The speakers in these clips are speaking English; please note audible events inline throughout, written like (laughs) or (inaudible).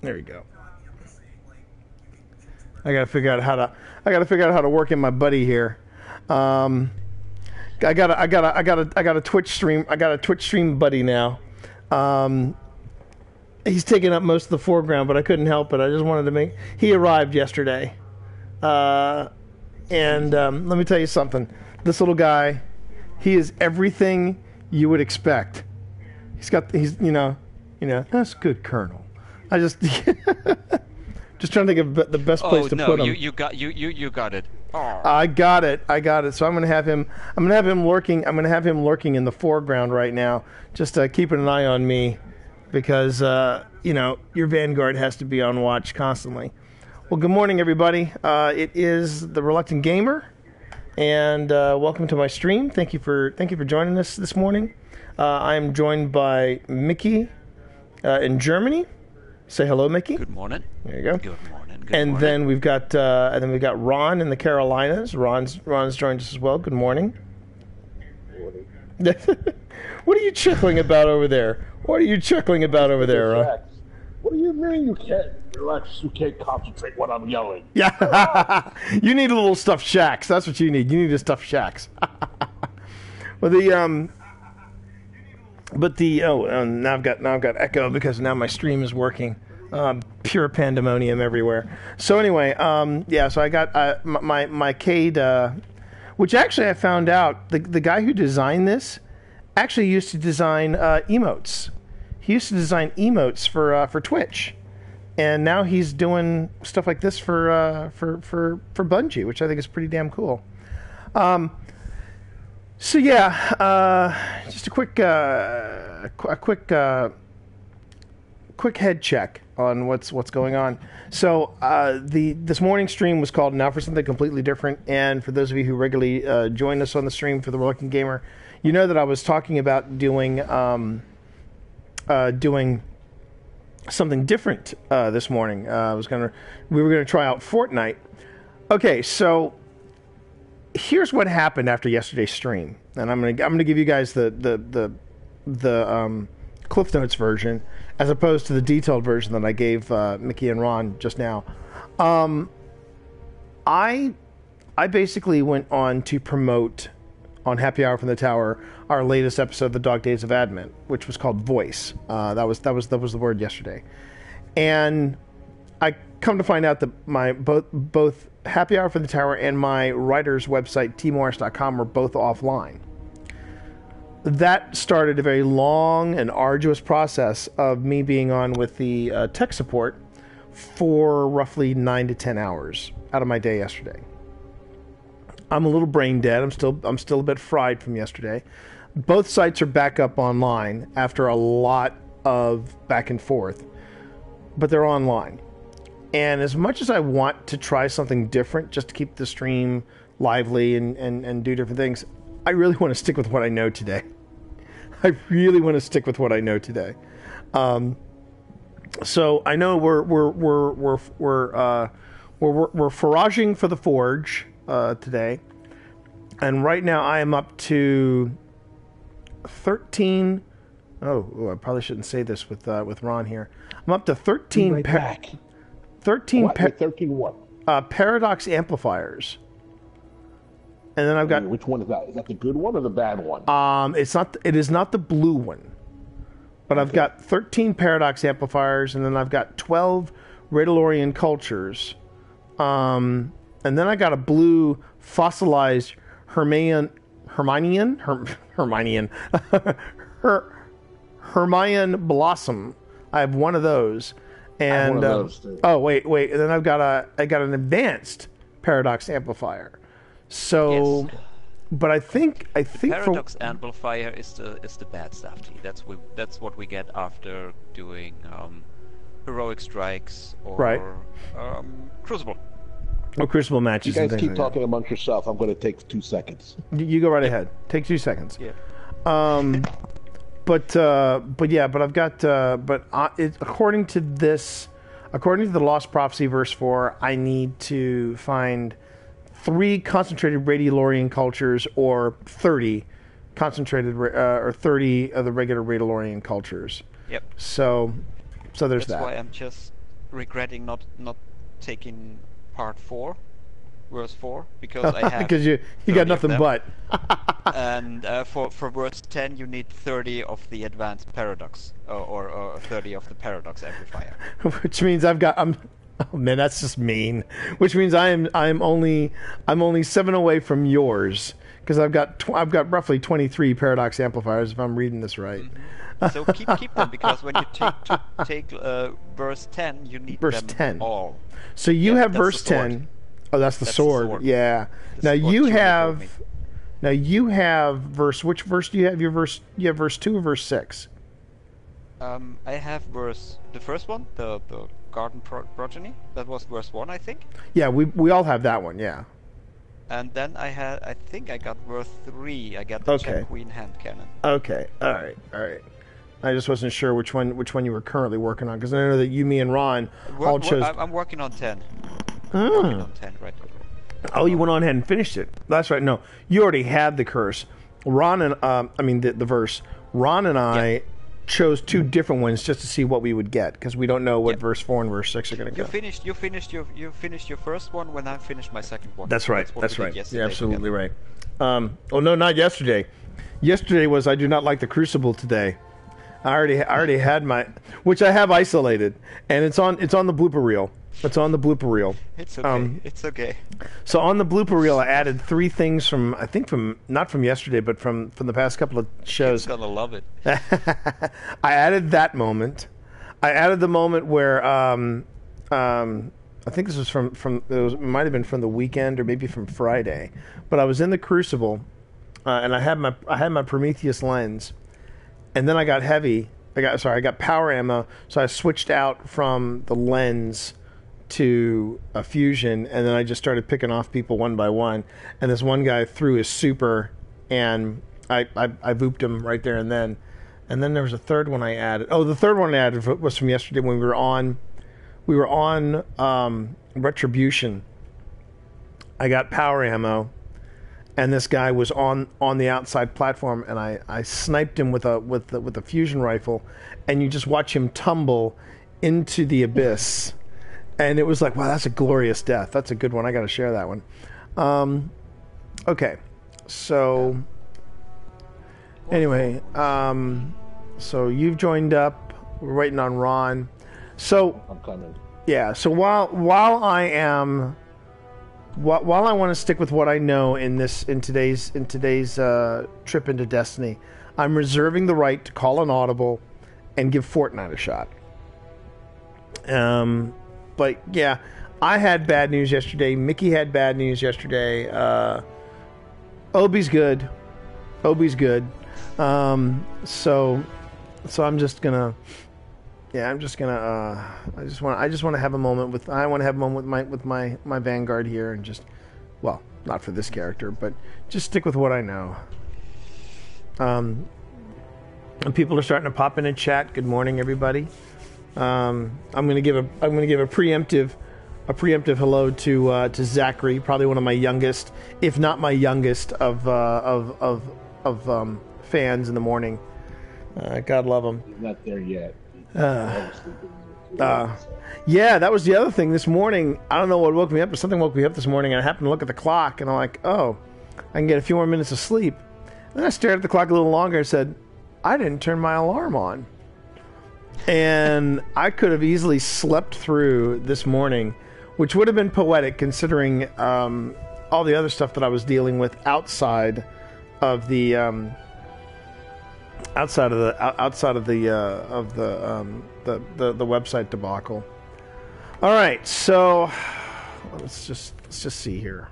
There you go. I gotta figure out how to. I gotta figure out how to work in my buddy here. Um, I got. I got. I got. I got a Twitch stream. I got a Twitch stream buddy now. Um, he's taking up most of the foreground, but I couldn't help it. I just wanted to make. He arrived yesterday, uh, and um, let me tell you something. This little guy, he is everything you would expect. He's got. He's you know, you know. That's good, Colonel. I just. (laughs) Just trying to think of the best place oh to no, put him. you you got you you you got it. Oh. I got it. I got it. So I'm gonna have him. I'm gonna have him lurking. I'm gonna have him lurking in the foreground right now, just uh, keeping an eye on me, because uh, you know your vanguard has to be on watch constantly. Well, good morning, everybody. Uh, it is the Reluctant Gamer, and uh, welcome to my stream. Thank you for thank you for joining us this morning. Uh, I am joined by Michi uh, in Germany. Say hello, Michi. Good morning. There you go. Good morning. Good And morning. then we've got uh, and then we've got Ron in the Carolinas. Ron's Ron's joined us as well. Good morning. (laughs) what are you chuckling about over there? What are you chuckling about over there, Ron? What do you mean you can't relax? You can't concentrate when I'm yelling. Yeah, (laughs) you need a little stuffed shacks. That's what you need. You need a stuffed shacks. (laughs) well, the um, but the oh, uh, now I've got now I've got echo because now my stream is working. Um, pure pandemonium everywhere. So anyway, um, yeah. So I got uh, my my, Cayde, uh, which actually I found out the the guy who designed this actually used to design uh, emotes. He used to design emotes for uh, for Twitch and now he's doing stuff like this for uh, for for for Bungie, which I think is pretty damn cool. Um, so yeah, uh, just a quick qu- a quick quick head check on what's what's going on. So uh, the this morning's stream was called "Now for Something Completely Different," and for those of you who regularly uh, join us on the stream for the Reluctant Gamer, you know that I was talking about doing um, uh, doing something different uh, this morning. Uh, I was gonna, we were gonna try out Fortnite. Okay, so here's what happened after yesterday's stream, and I'm gonna I'm gonna give you guys the the the the um, Cliff Notes version as opposed to the detailed version that I gave uh, Michi and Ron just now. Um, I I basically went on to promote on Happy Hour from the Tower our latest episode of the Dog Days of Advent, which was called Voice. Uh, that was that was that was the word yesterday, and I come to find out that my both both Happy Hour from the Tower and my writer's website tmorris.com are both offline. That started a very long and arduous process of me being on with the uh, tech support for roughly nine to ten hours out of my day yesterday. I'm a little brain dead. I'm still I'm still a bit fried from yesterday. Both sites are back up online after a lot of back and forth, but they're online. And as much as I want to try something different just to keep the stream lively and, and, and do different things, I really want to stick with what I know today. I really want to stick with what I know today. Um, so I know we're we're we're we're we're uh, we're, we're, we're foraging for the forge uh, today, and right now I am up to thirteen. Oh, oh, I probably shouldn't say this with uh, with Ron here. I'm up to thirteen. Right back. Thirteen What? You're 13 what? uh, paradox amplifiers, and then I've got Which one is that? Is that the good one or the bad one? Um, it's not. It is not the blue one, but I've got 13 paradox amplifiers, and then I've got 12 Radiolarian cultures, um, and then I got a blue fossilized Hermione, Hermione, Herm, (laughs) Hermione, (laughs) Her, Hermione blossom. I have one of those, and one of uh, those, too. oh wait, wait, and then I've got a I got an advanced paradox amplifier. So, Yes. but I think I think for Paradox amplifier is the is the bad stuff. T. That's we that's what we get after doing um, heroic strikes or Right. um, Crucible. or crucible you guys and keep like talking amongst yourself. I'm going to take two seconds. You, you go right ahead. Take two seconds. Yeah. Um, (laughs) but uh, but yeah, but I've got uh, but uh, it, according to this, according to the Lost Prophecy verse four, I need to find three concentrated Radiolarian cultures or thirty concentrated uh, or thirty of the regular Radiolarian cultures. Yep. So so there's That's that. That's why I'm just regretting not not taking part four, verse four, because I (laughs) have because you you got nothing but. (laughs) and (laughs) uh, for for verse 10 you need 30 of the advanced paradox or, or, or 30 of the paradox amplifier which means I've got I'm (laughs) oh man that's just mean. Which means I am I'm only I'm only 7 away from yours because I've got tw- I've got roughly 23 paradox amplifiers if I'm reading this right. So keep keep them because when you take to, take uh, verse 10 you need Verse them 10. all. So you Yeah, have verse 10 oh that's the That's the sword. sword. yeah. This now what you have now you have verse which verse do you have? Your verse you have verse 2 or verse 6 um, I have verse the first one the the garden pro- progeny that was verse 1 I think yeah we we all have that one yeah and then I had I think I got verse 3 I got the Okay. Queen hand cannon Okay. All right. All right. I just wasn't sure which one which one you were currently working on because I know that you, me, and Ron Wor- all chose. I'm, working on 10 Oh. working on 10 right Oh, you went on ahead and finished it. That's right. No, you already had the curse. Ron and um, I mean the, the verse. Ron and I chose two different ones just to see what we would get because we don't know what Yeah. verse four and verse six are going to You finished. You finished your. You finished your first one when I finished my second one. That's right. what That's right. yesterday You're absolutely together. right. Um, oh no, not yesterday. Yesterday was I do not like the Crucible today. I already I already had my which I have isolated and it's on it's on the blooper reel. It's on the blooper reel. It's okay. Um, it's okay. So on the blooper reel, I added three things from I think from not from yesterday, but from from the past couple of shows. He's gonna love it. (laughs) I added that moment. I added the moment where um, um, I think this was from from it, was, it might have been from the weekend or maybe from Friday, but I was in the Crucible, uh, and I had my I had my Prometheus lens, and then I got heavy. I got sorry, I got power ammo, so I switched out from the lens to a fusion, and then I just started picking off people one by one. And this one guy threw his super, and I I, I booped him right there and then. And then there was a third one I added. Oh, the third one I added was from yesterday when we were on, we were on um, Retribution. I got power ammo, and this guy was on on the outside platform, and I, I sniped him with a with the, with a fusion rifle, and you just watch him tumble into the abyss, and it was like, wow, that's a glorious death. That's a good one. I got to share that one. Um, okay, so anyway, um, so you've joined up. We're waiting on Ron. So I'm coming. yeah. So while while I am while, while I want to stick with what I know in this in today's in today's uh, trip into Destiny, I'm reserving the right to call an audible and give Fortnite a shot. Um, but yeah, I had bad news yesterday. Michi had bad news yesterday. Uh, Obi's good. Obi's good. Um, so so I'm just gonna yeah, I'm just gonna. Uh, I just want. I just want to have a moment with. I want to have a moment with my with my my Vanguard here, and just, well, not for this character, but just stick with what I know. Um, and people are starting to pop in and chat. Good morning, everybody. Um, I'm gonna give a. I'm gonna give a preemptive, a preemptive hello to uh, to Zachary, probably one of my youngest, if not my youngest, of uh, of of of um, fans in the morning. Uh, God love him. He's not there yet. Uh, yeah, that was the other thing this morning. I don't know what woke me up, but something woke me up this morning, and I happened to look at the clock, and I'm like, oh, I can get a few more minutes of sleep. Then I stared at the clock a little longer and said, I didn't turn my alarm on. And I could have easily slept through this morning, which would have been poetic considering um, all the other stuff that I was dealing with outside of the. Um, outside of the outside of the uh, of the, um, the the the website debacle. All right, so let's just let's just see here.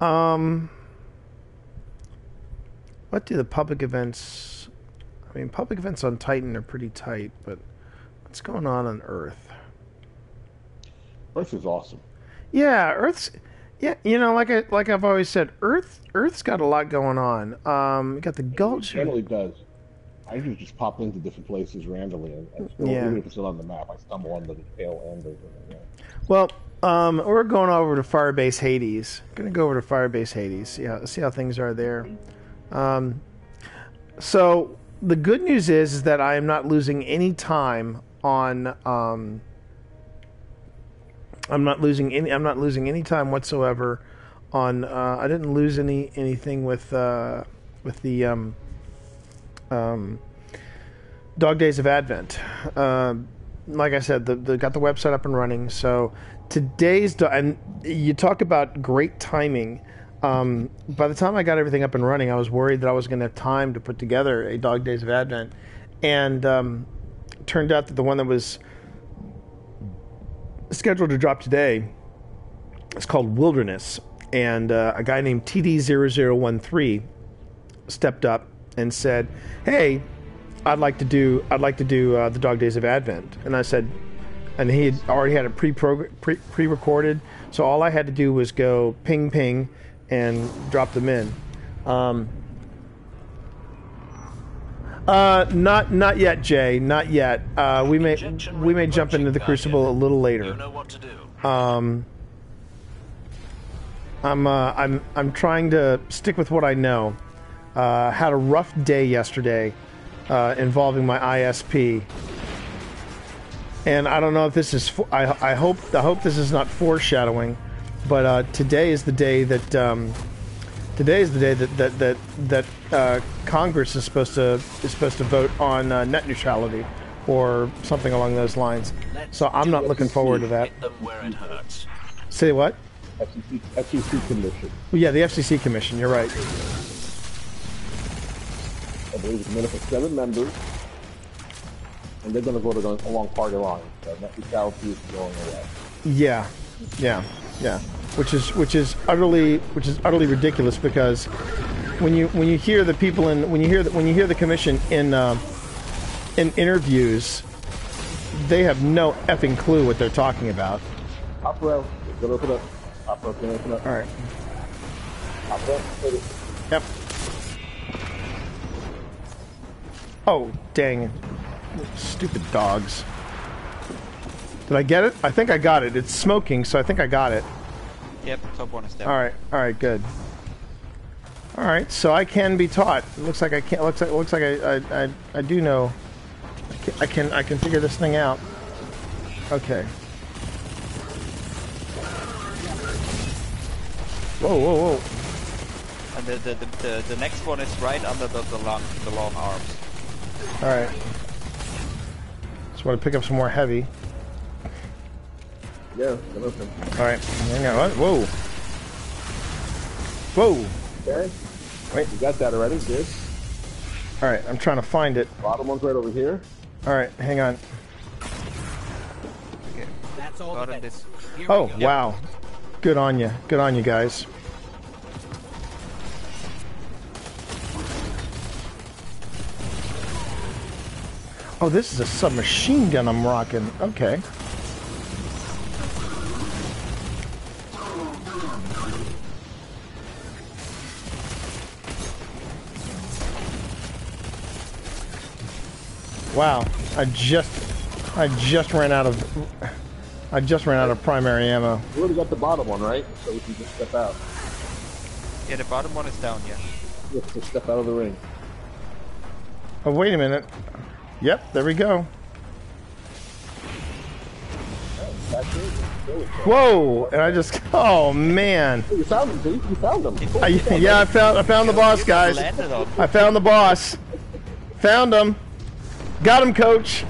Um, what do the public events? I mean, public events on Titan are pretty tight, but what's going on on Earth? Earth is awesome. Yeah, Earth's. Yeah, you know, like I like I've always said, Earth Earth's got a lot going on. Um, you got the It Gulch. generally does. I usually just pop into different places randomly, and, and still, Yeah. even if it's still on the map, I stumble on the tail end of it. Yeah. Well, um, we're going over to Firebase Hades. Going to go over to Firebase Hades. See how see how things are there. Um, so the good news is is that I am not losing any time on. Um, I'm not losing any. I'm not losing any time whatsoever. On uh, I didn't lose any anything with uh, with the um, um, Dog Days of Advent. Um like I said, the, the got the website up and running. So today's do- and you talk about great timing. Um, by the time I got everything up and running, I was worried that I was going to have time to put together a Dog Days of Advent, and um, turned out that the one that was scheduled to drop today is called Wilderness, and uh, a guy named TD0013 stepped up and said, "Hey, I'd like to do I'd like to do uh, the Dog Days of Advent," and I said, and he had already had it pre pre recorded, so all I had to do was go ping ping and drop them in. Um, uh, not not yet, Jay. Not yet. Uh, we may we may jump into the Crucible a little later. You know what to do. Um, I'm uh, I'm I'm trying to stick with what I know. Uh, had a rough day yesterday uh, involving my ISP, and I don't know if this is. I I hope I hope this is not foreshadowing, but uh, today is the day that um, today is the day that that that that uh, Congress is supposed to is supposed to vote on uh, net neutrality or something along those lines. Let's So I'm not looking forward to that. Hit them where it hurts. Say what? FCC, FCC commission. Well, yeah, the FCC commission. You're right. I believe it's made up of seven members, and they're going to vote along party lines. So net neutrality is going away. Yeah, yeah, yeah. Which is which is utterly which is utterly ridiculous because when you when you hear the people in when you hear the, when you hear the commission in uh, in interviews, they have no effing clue what they're talking about. It's going to open up. Rail's going to open up. All right. Hit it. Yep. Oh, dang. Stupid dogs. Did I get it? I think I got it. It's smoking, so I think I got it. Yep, top one is down. All right, all right, good. All right, so I can be taught. It looks like I can't. Looks like looks like I I, I, I do know. I can, I can I can figure this thing out. Okay. Whoa whoa whoa! And the, the, the, the, the next one is right under the, the long the long arms. All right. Just want to pick up some more heavy. Yeah, it's going to open. All right. Hang on. Whoa. Whoa. Okay. Wait. You got that already. Good. All right. I'm trying to find it. Bottom one's right over here. All right. Hang on. Okay. That's all Got the it. bets. This. Here Oh go. wow. Good on you. Good on you guys. Oh, this is a submachine gun I'm rocking. Okay. Wow. I just I just ran out of I just ran out of primary ammo. We already got the bottom one, right? So we can just step out. Yeah, the bottom one is down, yeah. Let's just step out of the ring. Oh, wait a minute. Yep, there we go. That's it. There we go. Whoa! And I just, (laughs) oh man. You found them, dude. You found them. I, yeah, I found, I found the boss, guys. Landed on. I found the boss. Found him. Got him, coach.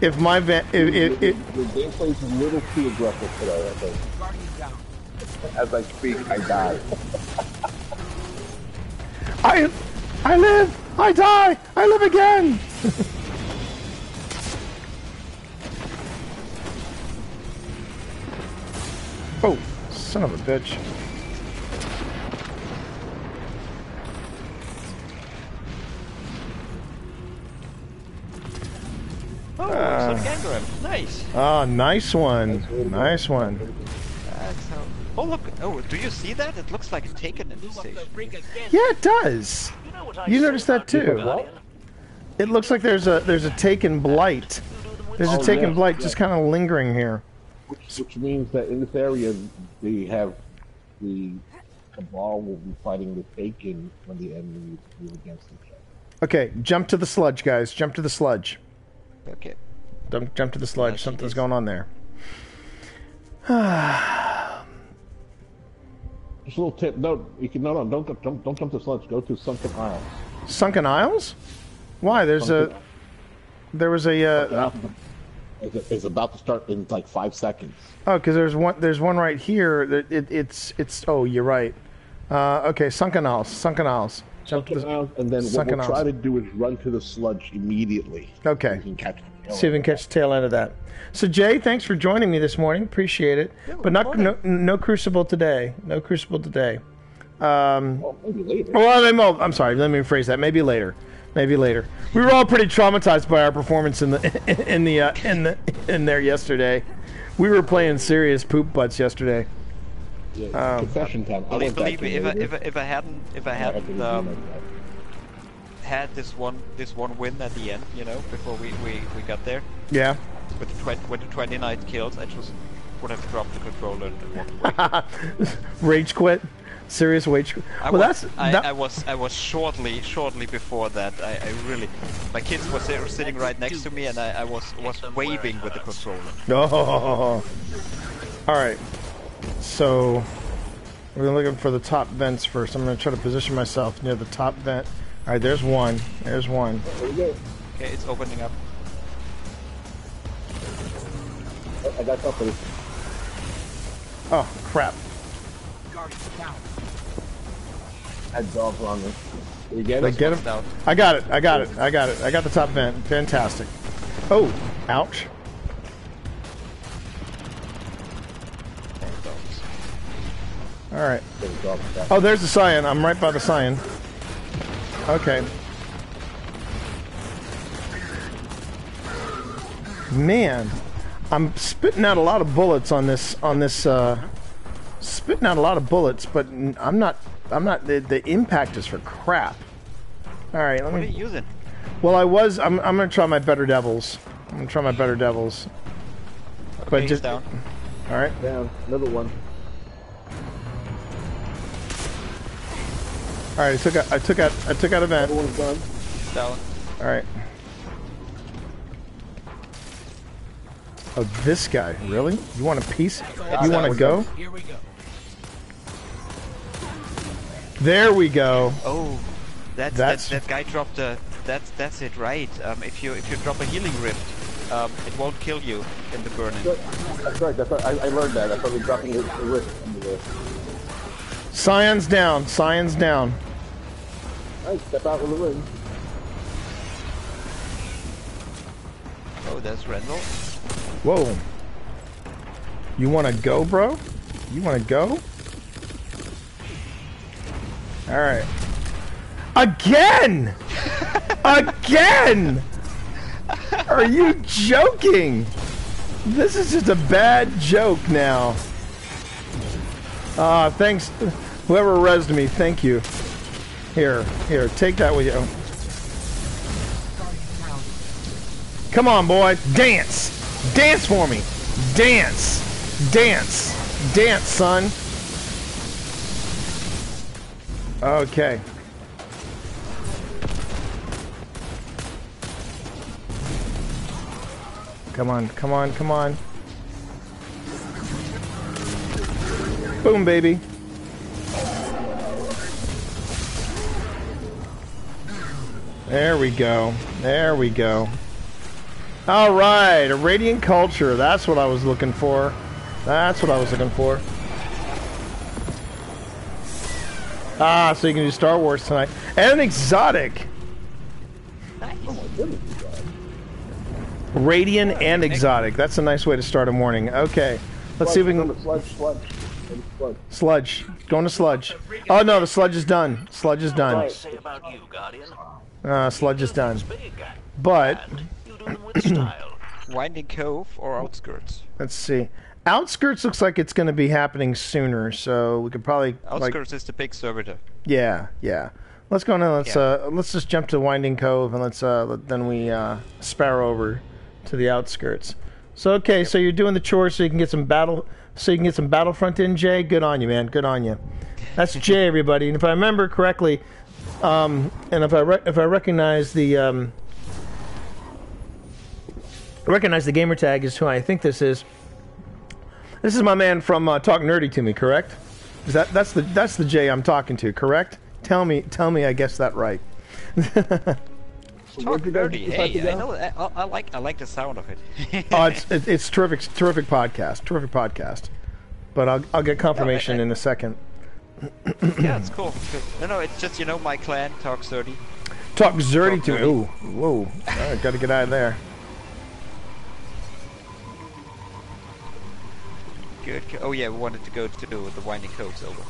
if my van, if, if, if, Your gameplay is a little too aggressive today, I think. As I speak, I die. (laughs) I, I live, I die, I live again. (laughs) oh, son of a bitch. Oh, Uh. it's. Nice. Ah, nice one. Nice one. That's how. Oh look! Oh, do you see that? It looks like it's taken in this Blew the station. Yeah, it does. You know what I You noticed that too. Guardian? It looks like there's a there's a taken blight. There's a Oh, taken yeah, blight yeah. just kind of lingering here. Which, which means that in this area, they have the Cabal will be fighting the Taken when the enemies move against each other. Okay, jump to the sludge, guys. Jump to the sludge. Okay. Jump, jump to the sludge. Yes, it Something's is. going on there. (sighs) Just a little tip. No, you can no, no, don't go- don't don't jump to the sludge. Go to sunken isles. Sunken Isles? Why? There's a. There was a. Uh, It's, it's about to start in like five seconds. oh, because there's one. There's one right here. That it, it's. It's. Oh, you're right. Uh, okay, Sunken Isles. Sunken Isles. Jump to the, isles, and then what sunken we'll try to do is run to the sludge immediately. Okay. You can catch. See if we can catch the tail end of that. So Jay, thanks for joining me this morning. Appreciate it. but not no, no Crucible today. No Crucible today. Um, Well, maybe later. well, I'm, oh, I'm sorry. Let me rephrase that. Maybe later. Maybe later. We were all pretty traumatized by our performance in the (laughs) in the uh, in the in there yesterday. We were playing serious poop butts yesterday. Yeah, um, confession time. I Believe, believe me, if I, if, I, if I hadn't if I I hadn't didn't um, like had this one this one win at the end, you know, before we, we, we got there Yeah. with the 20, with the 29 kills, I just would have dropped the controller and walked away. (laughs) Rage quit. Serious rage. quit. I Well, was, that's I, that, I was I was shortly shortly before that. I, I really my kids were sit- sitting right next to me and I, I was was waving with the controller. Oh. (laughs) All right. So we're looking for the top vents first. I'm going to try to position myself near the top vent. All right, there's one. There's one. There we go. Okay, it's opening up. I- I got something. Oh, crap. Guardian down. I had dogs on me. Did you get Did I it? get him? I got it. I got it. I got it. I got the top vent. Fantastic. Oh, ouch. All right. There we go. Yeah. Oh, there's the cyan. I'm right by the cyan. Okay. Man, I'm spitting out a lot of bullets on this on this uh spitting out a lot of bullets, but I'm not I'm not the, the impact is for crap. All right, let What are you using? Well, I was I'm I'm going to try my better devils. I'm going to try my better devils. Okay, But just down. All right. Down. Another one. All right, I took out I took out I took out a vent. Another one's done. Down. All right. Oh, this guy, really? You want a piece? You want to go? Here we go. There we go. Oh, that's, That's- that that guy dropped a. That's that's it, right? Um, if you if you drop a healing rift, um, it won't kill you in the burning. That's right. That's right. I, I learned that. I thought we were dropping the, the wrist under the. Cyan's down. Cyan's down. Alright, step out with the ring. Oh, that's Randall. Whoa. You want to go, bro? You want to go? All right. Again! (laughs) Again! Are you joking? This is just a bad joke now. Ah, thanks. Whoever rezzed me, thank you. Here, here, take that with you. Come on, boy. Dance. Dance for me. Dance. Dance. Dance, son. Okay. Come on, come on, come on. Boom, baby. There we go. There we go. All right, a radiant culture. That's what I was looking for. That's what I was looking for. Ah, so you can do Star Wars tonight. And an exotic. Radiant and exotic. That's a nice way to start a morning. Okay. Let's see if we can. Sludge, sludge. Sludge. Sludge. Going to sludge. Oh, no, the sludge is done. Sludge is done. Right. Say about you, Guardian. Uh, sludge is done. But, And you do them with (clears throat) style. Winding Cove or outskirts? let's see. Outskirts looks like it's going to be happening sooner, so we could probably like Outskirts is the big servitor. Yeah, yeah. Let's go now. Let's Yeah. uh, let's just jump to Winding Cove and let's uh, let, then we uh, sparrow over to the outskirts. So okay, so you're doing the chores so you can get some battle, so you can get some Battlefront in, Jay. Good on you, man. Good on you. That's Jay, (laughs) everybody. And if I remember correctly, Um, and if I re- if I recognize the um, recognize the gamer tag is who I think this is. This is my man from uh, Talk Nerdy to Me, correct? Is that that's the that's the Jay I'm talking to, correct? Tell me, tell me, I guess that right. Talk Where'd you guys nerdy. decide Hey, to I know. I, I like. I like the sound of it. (laughs) oh, it's it, it's terrific, terrific podcast, terrific podcast. But I'll I'll get confirmation I- in a second. Yeah, it's cool. Good. No, no, it's just you know my clan talks dirty. Talk Zerdy Talk to me. Nerdy. Ooh, whoa! All right, got to get out of there. Good. good. Oh yeah, we wanted to go to the Winding Cove's over.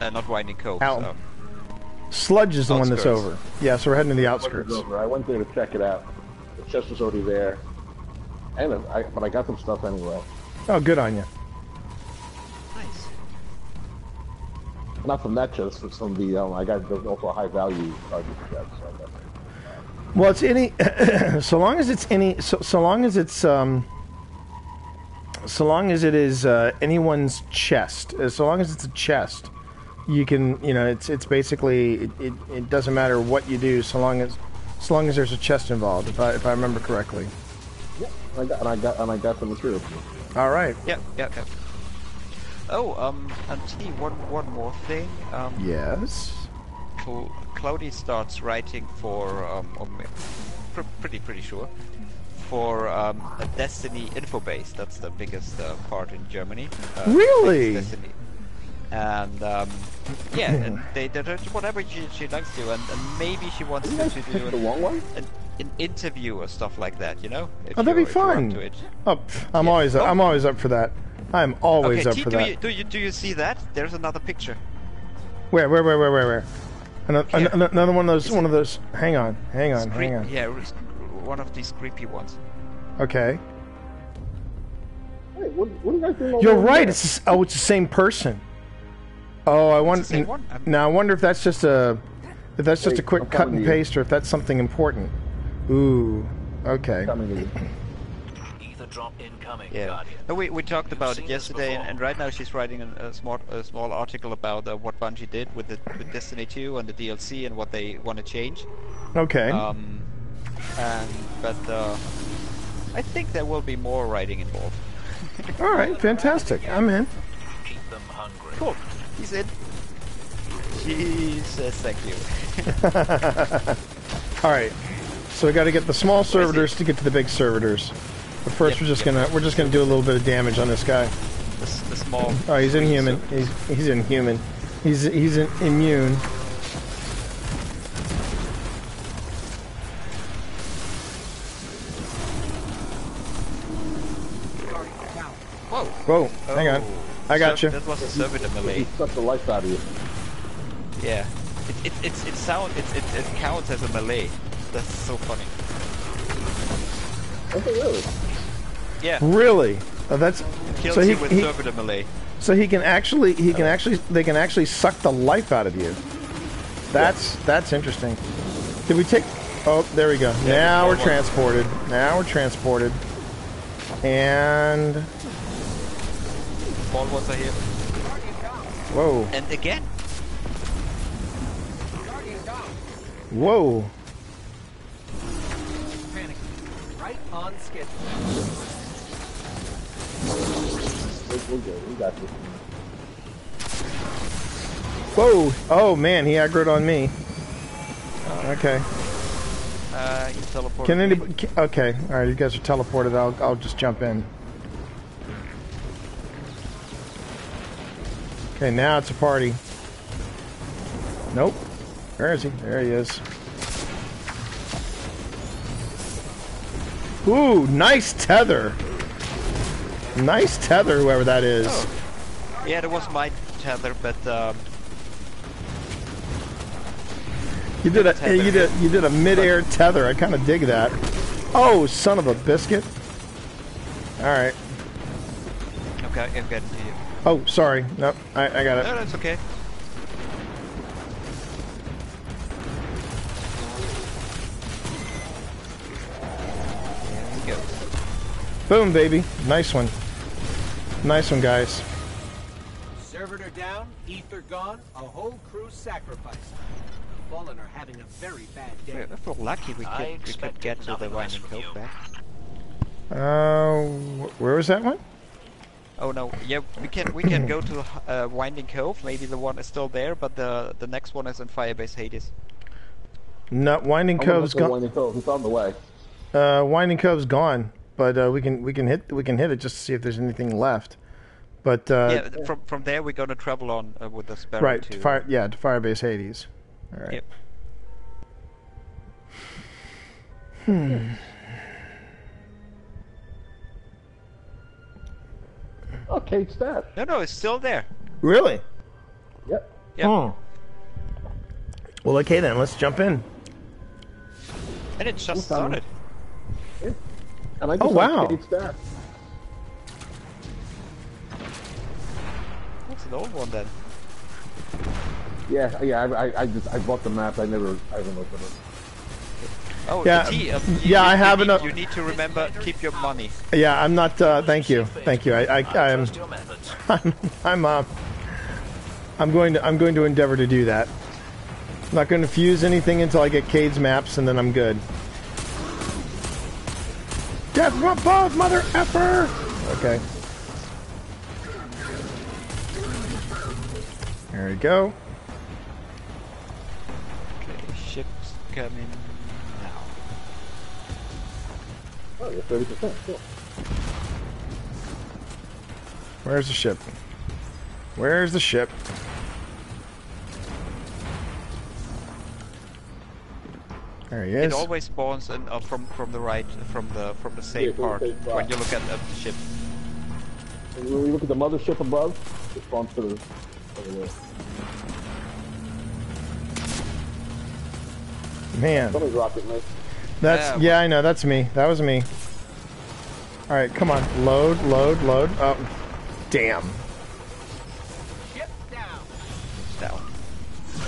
Uh, not Winding Cove. Ow. So. Sludge is the one that's over. Yeah, so we're heading to the outskirts. over. I went there to check it out. The chest was already there. And I, but I got some stuff anyway. Oh, good on you. Not from that chest, but from the, um, I got also a high value target chest. So Well, it's any (coughs) so long as it's any so, so long as it's um so long as it is uh, anyone's chest, so long as it's a chest, you can you know it's it's basically it, it, it doesn't matter what you do so long as so long as there's a chest involved. If I if I remember correctly. Yeah, and I got and I got and I got the material. All right. Yep, yep, yep. Oh, um, and T, one, one more thing. Um, Yes. Cl- Cloudy starts writing for, um, ma- pr- pretty, pretty sure, for um, a Destiny info base. That's the biggest uh, part in Germany. Uh, Really? Destiny. And um, yeah, and (laughs) they, they do whatever she, she likes to, and, and maybe she wants to, to do the an, wrong one? an, an interview or stuff like that. You know? If Oh, that'd be you're- if you're up fun. to it. Oh, I'm Yeah. always Oh. I'm always up for that. I'm always okay, up T, for do that. you do you do you see that? There's another picture. Where where where where where where? Another, Here. an- another one of those Is one of those. Hang on, hang on, hang on. Yeah, one of these creepy ones. Okay. Hey, what, what are you guys doing You're there? right. It's oh, it's the same person. Oh, I wonder. the same one? I'm- Now I wonder if that's just a if that's just Wait, a quick I'm cut and you. paste, or if that's something important. Ooh. Okay. coming to you. Ether drop incoming, Yeah. Guardian. No, we, we talked You've about it yesterday, and, and right now she's writing a, a small a small article about uh, what Bungie did with the with Destiny 2 and the DLC and what they want to change. Okay. Um, and but uh, I think there will be more writing involved. (laughs) All right. Fantastic. I'm in. Keep them hungry. Cool. He's in. She says thank you. (laughs) All right. So we got to get the small servitors to get to the big servitors. But first, Yep, we're just yep. gonna we're just gonna do a little bit of damage on this guy. The, s- the small. Oh, he's inhuman. He's he's inhuman. He's he's in, immune. Whoa. Whoa. Hang on. Oh. I got So you. That was a servitor melee. He sucked the life out of you. Yeah. It, it, it's, it, sound, it, it, it counts as a melee. That's so funny. Okay, really? Yeah. Really? Oh, that's Kills so he, you with he melee. so he can actually he can actually they can actually suck the life out of you. That's that's interesting. Did we take? Oh, there we go. Yeah, now we're transported. Now we're transported. And Small ones are here. whoa, And again. whoa. Right on We're, we're good. We got this. Whoa! Oh man, he aggroed on me. Okay. Uh, you teleport. Can anybody? Can, okay. All right. You guys are teleported. I'll I'll just jump in. Okay. Now it's a party. Nope. Where is he? There he is. Ooh, nice tether. Nice tether, whoever that is. Oh. Yeah, that was my tether, but um, You did a tether. you did you did a mid-air tether. I kind of dig that. Oh, son of a biscuit! All right. okay, I'm getting to you. Oh, sorry. Nope. I, I got it. No, that's okay. There we go. Boom, baby. Nice one. Nice one, guys. Servitor down, ether gone, a whole crew sacrificed. The Fallen are having a very bad day. If we're lucky, we I could, we could get to the nothing less Winding Cove back. Uh, where was that one? Oh no, yeah, we can we can go to uh, Winding Cove. Maybe the one is still there, but the the next one is in Firebase Hades. No, Winding I'm gonna Cove's go to gone. Winding Cove. It's on the way. Uh, Winding Cove's gone, but uh, we can we can hit we can hit it just to see if there's anything left. But uh, yeah, from from there we're gonna travel on uh, with the Sparrow right, to to fire yeah to Firebase Hades. All right. Yep. Oh, Kate Stat. No, no, it's still there. Really? Yep. Yeah, Oh. Well, okay then. Let's jump in. and it just coming. started. And I just Oh, wow. like Kate Stat. That's an old one then. Yeah, yeah. I, I, I just I bought the map. I never I haven't looked at it. Oh, Yeah, the tea, um, yeah, you, I have enough- You need to remember keep your money. Yeah, I'm not. Uh, thank you, thank you. I, I, I I'm, trust your methods. (laughs) I'm, I'm, uh, I'm going to, I'm going to endeavor to do that. I'm not going to fuse anything until I get Cayde's maps, and then I'm good. Death from above, mother effer. Okay. There we go. Okay, ships coming now. Oh, yeah, thirty percent. Cool. Where's the ship? Where's the ship? There he It is. always spawns in, uh, from from the right, from the from the same Yeah, from the part when you look at uh, the ship. And when we look at the mothership above, it spawns to the over there. Man, Somebody's rocking me. that's Yeah, yeah, I know. That's me. That was me. All right, come on. Load, load, load. Oh, damn. Ship down. Down.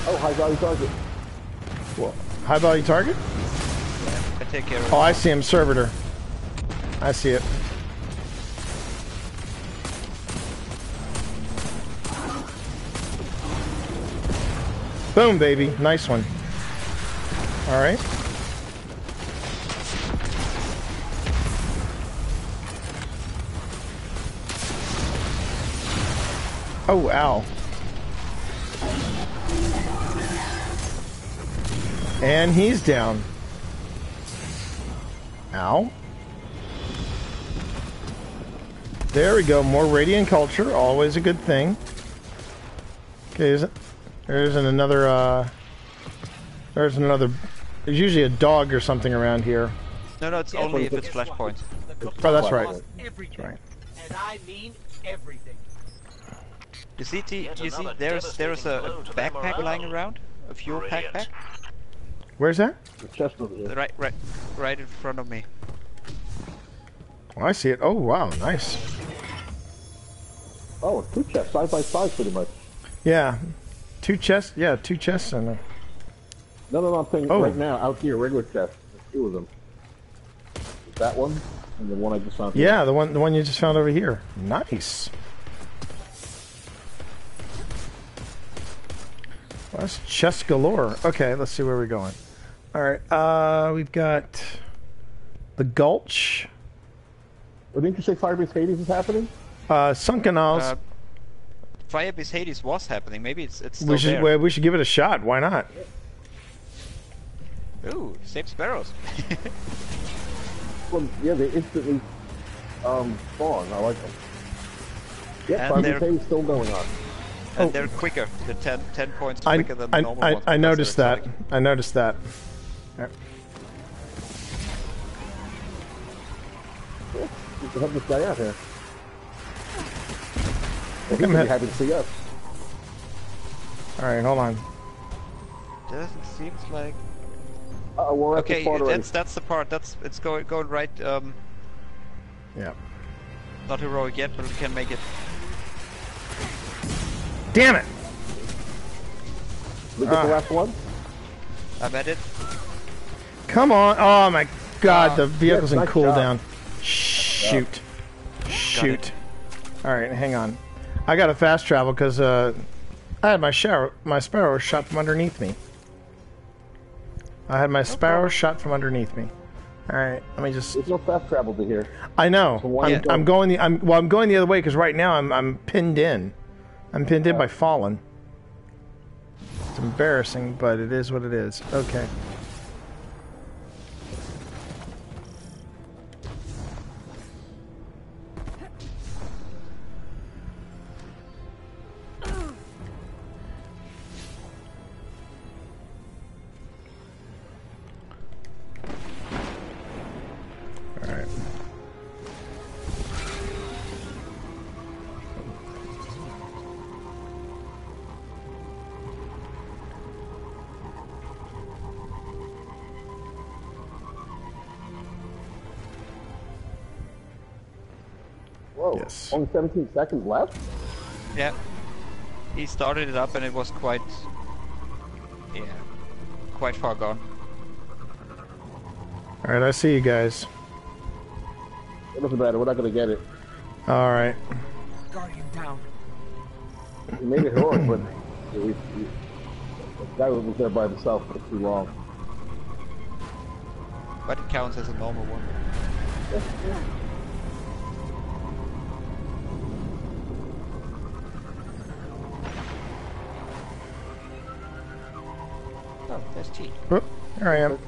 Oh, high value target. High value target. I take care of. Oh, I see him. Servitor. I see it. Boom, baby. Nice one. All right. Oh, ow. And he's down. Ow. There we go. More radiant culture. Always a good thing. Okay, is it? There's an another, uh... There's another... There's usually a dog or something around here. No, no, it's only if it's Guess what? Oh, that's right. lost right. And I mean everything. You see, T, you see, there's there's a, devastating blow to a backpack lying around, a fuel Brilliant. backpack, Where's that? The chest over here. right, right, right in front of me. Oh, I see it. Oh, wow. Nice. Oh, two chests, side by side, pretty much. Yeah. Two chests. Yeah, two chests and a... No, no, no. I'm saying Oh. right now, out here, regular chest. There's two of them. That one and the one I just found. here. Yeah, the one the one you just found over here. Nice. Well, that's chest galore. Okay, let's see where we're going. All right, uh, we've got the Gulch, But didn't you say Firebase Hades is happening? uh, Sunken Isles. Uh, Firebase Hades was happening. Maybe it's it's still we should there. we should give it a shot. Why not? Ooh, six sparrows. Well, yeah, they instantly um, spawn. I like them. Yeah, And Firebase they're- Hades still going on. and they're quicker. They're 10, 10 points I quicker than I, normal I, ones. I noticed that. exotic. I noticed that. Yeah. We can help this guy out here. Well, he's Come gonna be happy to see us. All right, hold on. Doesn't seem like. Uh, we're at Okay, the part already. that's that's the part. That's it's going going right. Um, Yeah. not heroic yet, but we can make it. Damn it! We get Ah. the last one. I'm at it. Come on! Oh my God, Ah, the vehicle's yes, in cooldown. Shoot! Shoot! All right, hang on. I got to fast travel because uh, I had my shower, my sparrow shot from underneath me. I had my sparrow shot from underneath me. All right, let me just. There's no fast travel to here. I know. why I'm, I'm going the. I'm well. I'm going the other way because right now I'm I'm pinned in. I'm pinned in by fallen. It's embarrassing, but it is what it is. Okay. Only 17 seconds left? Yeah. He started it up and it was quite. Yeah. Quite far gone. All right. I see you guys. It doesn't matter. We're not going to get it. All right. Guardian down. We made it heroic, but we, we, the guy was there by himself for too long. But it counts as a normal one. Oh, there's T. Whoop, here I am.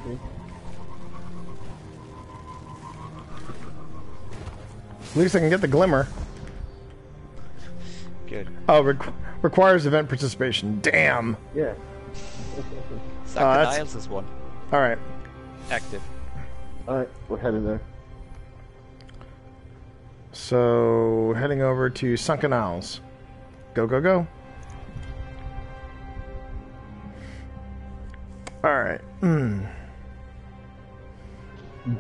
At least I can get the glimmer. Good. Oh, requ- requires event participation. Damn. Yeah. Sunken (laughs) Oh, that's- Isles is one. All right. Active. All right, we're heading there. So heading over to Sunken Isles. Go go go. Mm.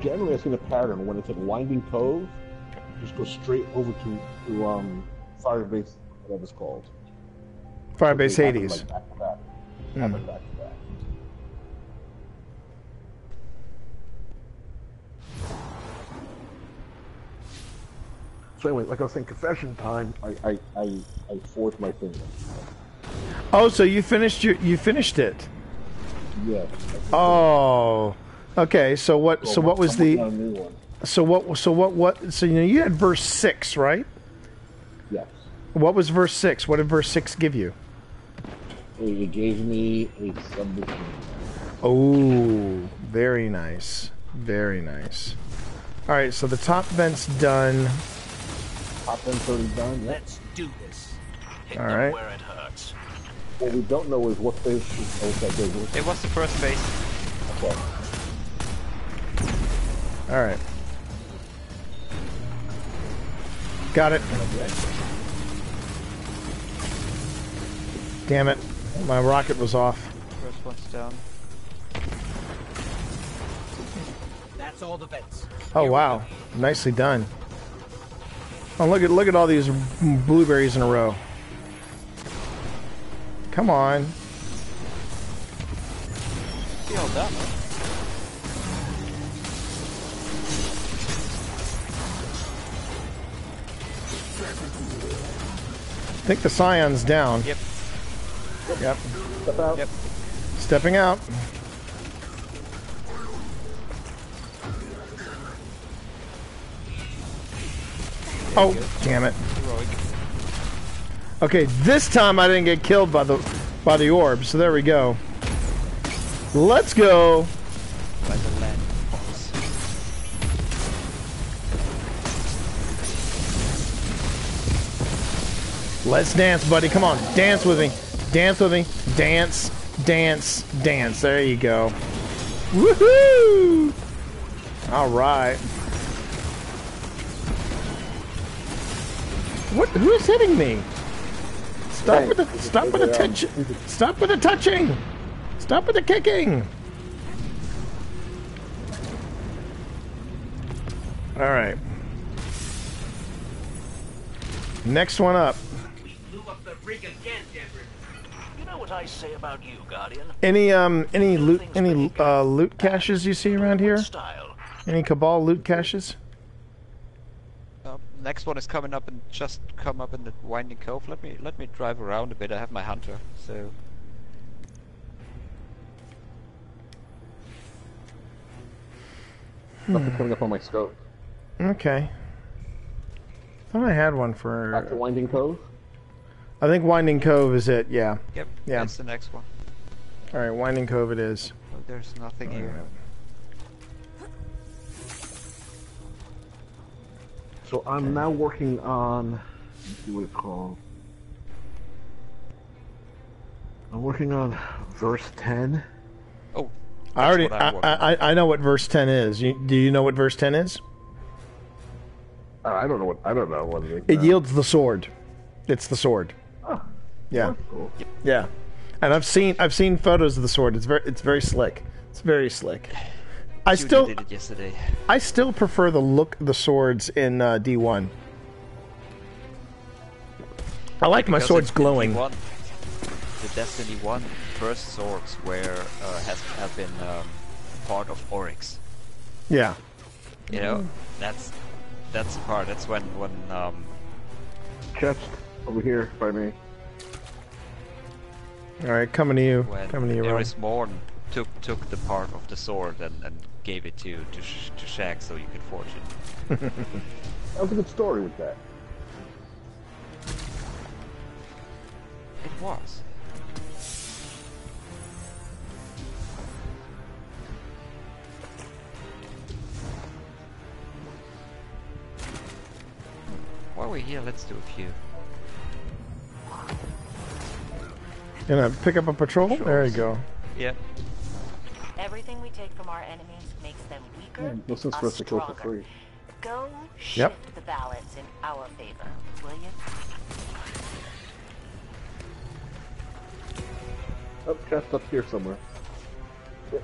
Generally, I've seen a pattern when it's at Winding Cove, just go straight over to, to um, Firebase, whatever it's called. Firebase Hades. Like back to back. Happen back to back. So anyway, like I was saying, confession time. I I I, I forced my finger. Oh, so you finished your you finished it. Yeah. Oh. Okay. So what? So what was the? a new one? So what? So what? What? So you know you had verse six, right? Yes. What was verse six? What did verse six give you? It gave me a submachine. Oh, very nice. Very nice. All right, so the top vent's done. Top end already done. Let's do this. All right. Where it hurts. What we don't know is what phase is oh, that big. It was the first phase. Okay. All right. Got it. Damn it. My rocket was off. First one's down. That's all the vents. Oh wow. Nicely done. Oh look at look at all these blueberries in a row. Come on. See all done. I think the Scion's down. Yep. Yep. Step out. Yep. Stepping out. Oh, damn it. Heroic. Okay, this time I didn't get killed by the by the orb, so there we go. Let's go. By the land. Let's dance, buddy. Come on, dance with me. Dance with me. Dance, dance, dance. There you go. Woohoo! All right. What? Who is hitting me? Stop with the stop with the touch. Stop with the touching. Stop with the kicking. All right. Next one up. We blew up the rig again, Devrim. You know what I say about you, Guardian? Any um any loot any uh, loot caches you see around here? Any cabal loot caches? Next one is coming up and just come up in the winding cove. Let me let me drive around a bit. I have my hunter, so hmm. Nothing coming up on my scope. Okay. Thought I had one for. Back to. Winding Cove. I think Winding Cove is it. Yeah. yep, Yeah. that's the next one. All right, Winding Cove it is. Oh, there's nothing here. So I'm now working on. Let's see what it's called. I'm working on verse 10. Oh, I already. I'm I, I I know what verse ten is. You, do you know what verse ten is? I don't know what. I don't know what it It is. yields the sword. It's the sword. Oh, Yeah. cool. Yeah. And I've seen I've seen photos of the sword. It's very it's very slick. It's very slick. I Judy still did it yesterday. I still prefer the look of the swords in uh, D1. I like my swords in- in glowing. D1, the Destiny One first swords were uh, has have been um, part of Oryx. Yeah. You know, that's that's the part. That's when when um, Chest over here by me. All right, coming to you. when Coming to you, Ron. Eris Morn took took the part of the sword and, and gave it to to, Sh- to Shaxx so you could forge it. (laughs) That was a good story with that. It was. While we're here, let's do a few. Gonna pick up a patrol. There you go. Yep. Everything we take from our enemies makes them weaker, No sense for us to kill for stronger. free. Go shift Yep. the balance in our favor, will you? Oh, chest up here somewhere. Yep,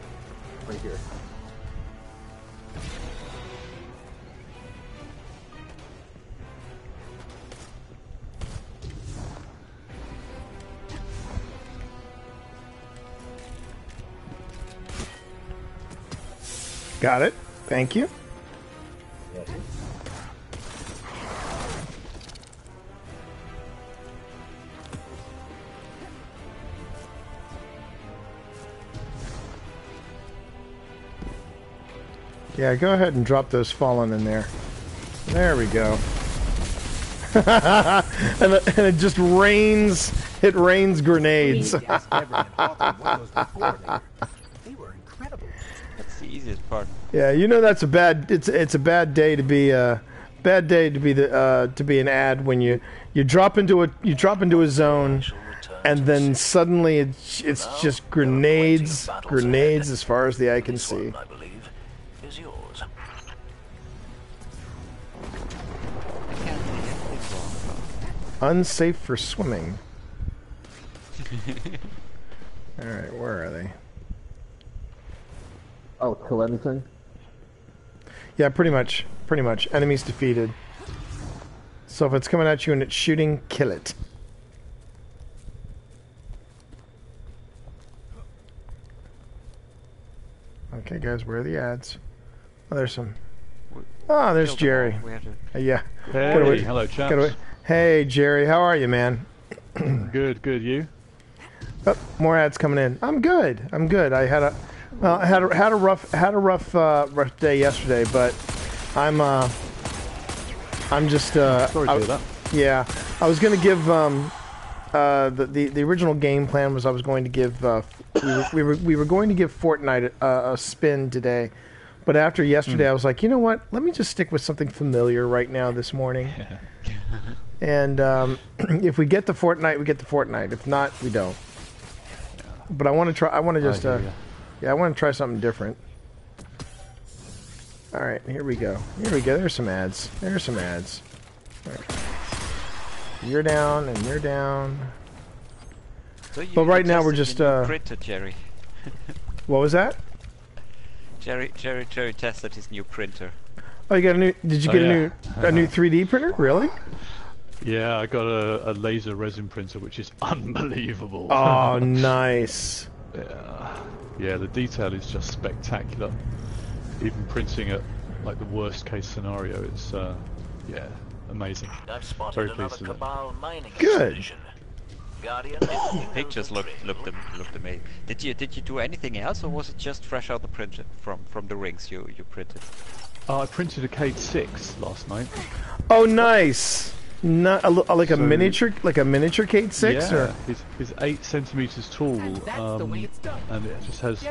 right here. Got it. Thank you. Yeah, go ahead and drop those fallen in there. There we go. (laughs) and, it, and it just rains. It rains grenades. (laughs) Yeah, you know that's a bad. It's it's a bad day to be a bad day to be the uh, to be an ad when you you drop into a you drop into a zone and then suddenly it's it's just there are plenty of grenades grenades as far as the eye can see. I believe, is yours. I can't see anything wrong Unsafe for swimming. (laughs) All right, where are they? Oh, kill anything? Yeah, pretty much. Pretty much. Enemies defeated. So if it's coming at you and it's shooting, kill it. Okay, guys, where are the ads? Oh, there's some. Oh, there's Killed them all. Jerry. We have to Uh, yeah. Hey, Get away- hello, Get chaps. Hey, Jerry, how are you, man? Good, good. You? Oh, more ads coming in. I'm good. I'm good. I had a, well, I had a, had a rough had a rough uh, rough day yesterday, but I'm uh, I'm just uh, Sorry I- to that. yeah. I was gonna give um, uh, the, the the original game plan was I was going to give uh, we were we were, we were going to give Fortnite a, a spin today, but after yesterday I was like, you know what? Let me just stick with something familiar right now this morning. (laughs) And um, (clears throat) if we get the Fortnite, we get the Fortnite. If not, we don't. But I want to try. I want to just. I Uh. Yeah, I want to try something different. All right, here we go. Here we go. There's some ads. There's some ads. All right. You're down, and you're down. So you, But right now we're just, uh, printer, Jerry. (laughs) What was that? Jerry, Jerry, Jerry tested his new printer. Oh, you got a new? Did you Oh, get yeah. a new a new 3D printer? Really? (laughs) Yeah, I got a, a laser resin printer, which is (laughs) unbelievable. Oh, nice. yeah. Yeah, the detail is just spectacular. Even printing at like the worst case scenario, it's uh, yeah, amazing. I've spotted Very another pleased with that. Cabal mining Good. expedition. Guardian, you Pictures look the looked drill. looked am- looked amazing. Did you did you do anything else, or was it just fresh out the print from from the rings you you printed? Uh, I printed a Cayde 6 last night. Oh, nice. Not a, li- like a So- miniature, like a miniature Cayde Six, yeah, or he's, he's 8 centimeters tall, And um, way it's done. and it just has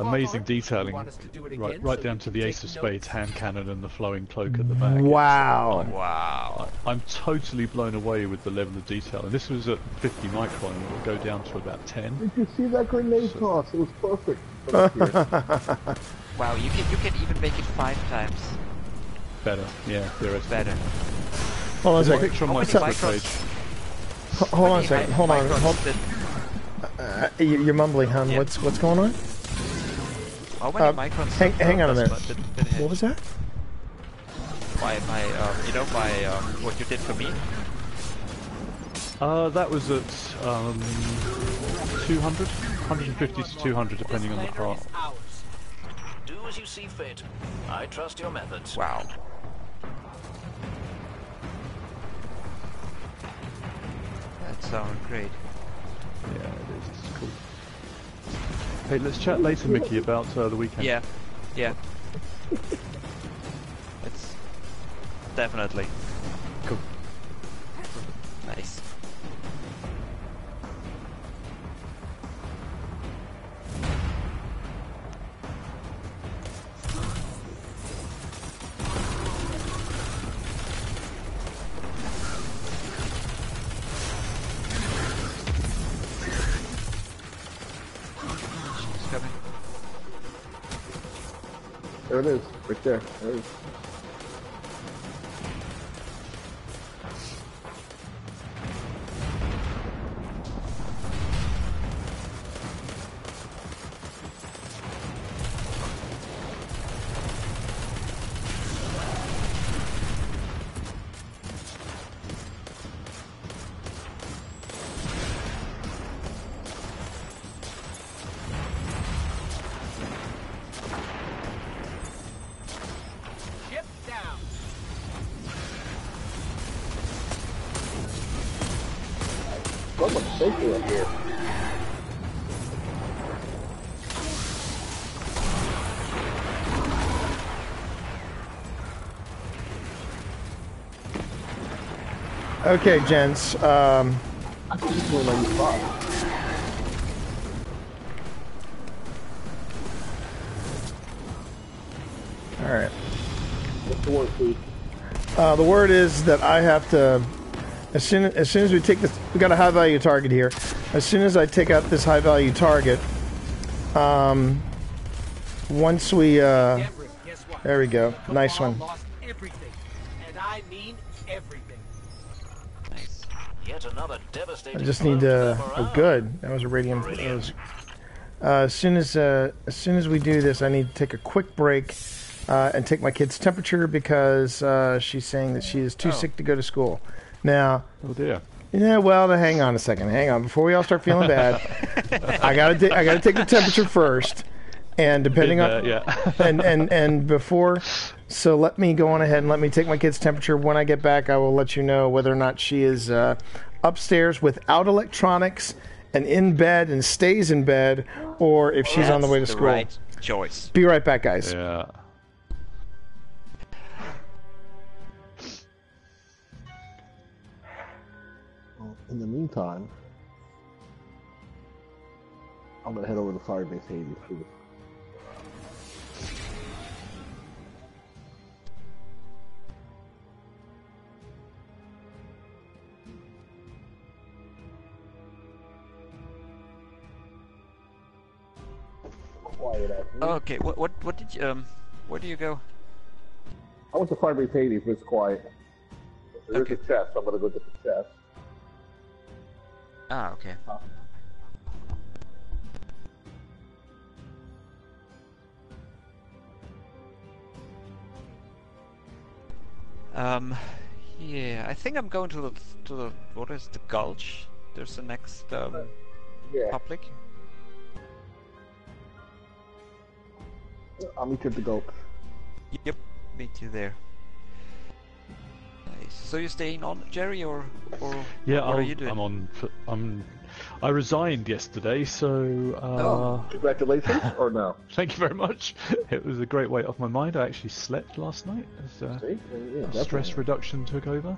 amazing detailing. you want us to do it Right, right down to the Ace of Spades hand cannon and the flowing cloak at the back. It's- wow. Wow. I'm totally blown away with the level of detail. And this was at 50 micron, it will go down to about 10. Did you see that grenade toss? It was perfect. (laughs) Wow, you can you can even make it five times Better, yeah, theoretically. better. Hold on a second. picture on my many page. Hold on a second. Hold on. Hold, did- uh, you- you're mumbling, hon. Yeah. What's what's going on? How many Uh, microns? hang- hang on a minute. my- did- did it have? What was that? My my um, you know my um, what you did for me? Uh, that was at um, 200? 150 to 200, depending on the Lander part. Do as you see fit. I trust your methods. Wow. That sounded great. Yeah, it is. It's cool. Hey, let's chat later, Michi, about uh, the weekend. Yeah, yeah. it's definitely Cool. nice. There it is, right there. There it is. Much safety up here. Okay, gents. Um, I think this is one of my spots. all right. What's the word, please? Uh, the word is that I have to. As soon as soon as we take this, we got a high value target here. As soon as I take out this high value target, um, once we, uh, Devrim, guess what? there we go. Nice one. And I mean everything. Nice. Yet another devastating I just need to. Oh, good. That was a radium. Was, uh, as soon as uh, as soon as we do this, I need to take a quick break uh, and take my kid's temperature because uh, she's saying that she is too Oh. sick to go to school. Now, Oh dear. yeah, well, then hang on a second. Hang on before we all start feeling bad. (laughs) I gotta ta- I gotta take the temperature first, and depending Been on there, yeah. (laughs) and and and before. So let me go on ahead and let me take my kid's temperature. When I get back, I will let you know whether or not she is uh, upstairs without electronics and in bed and stays in bed, or if she's on the way to school. Right choice. Be right back, guys. yeah. In the meantime, I'm gonna head over to Firebase Hades too. Quiet. Okay, what what what did you um where do you go? I went to Firebase Hades, but it's quiet. There's Okay. a chest, so I'm gonna go get the chest. Ah, okay. Um, yeah, I think I'm going to the to the what is the Gulch? There's the next um Yeah, public. I'll meet you at the Gulch. Yep, meet you there. Nice. so you're staying on, Jerry, or or Yeah, what I'll, are you doing? I'm on. f- I'm. I resigned yesterday, so uh, Oh. Congratulations, (laughs) or no? thank you very much. (laughs) It was a great weight off my mind. I actually slept last night as uh, See? Yeah, stress definitely. reduction took over.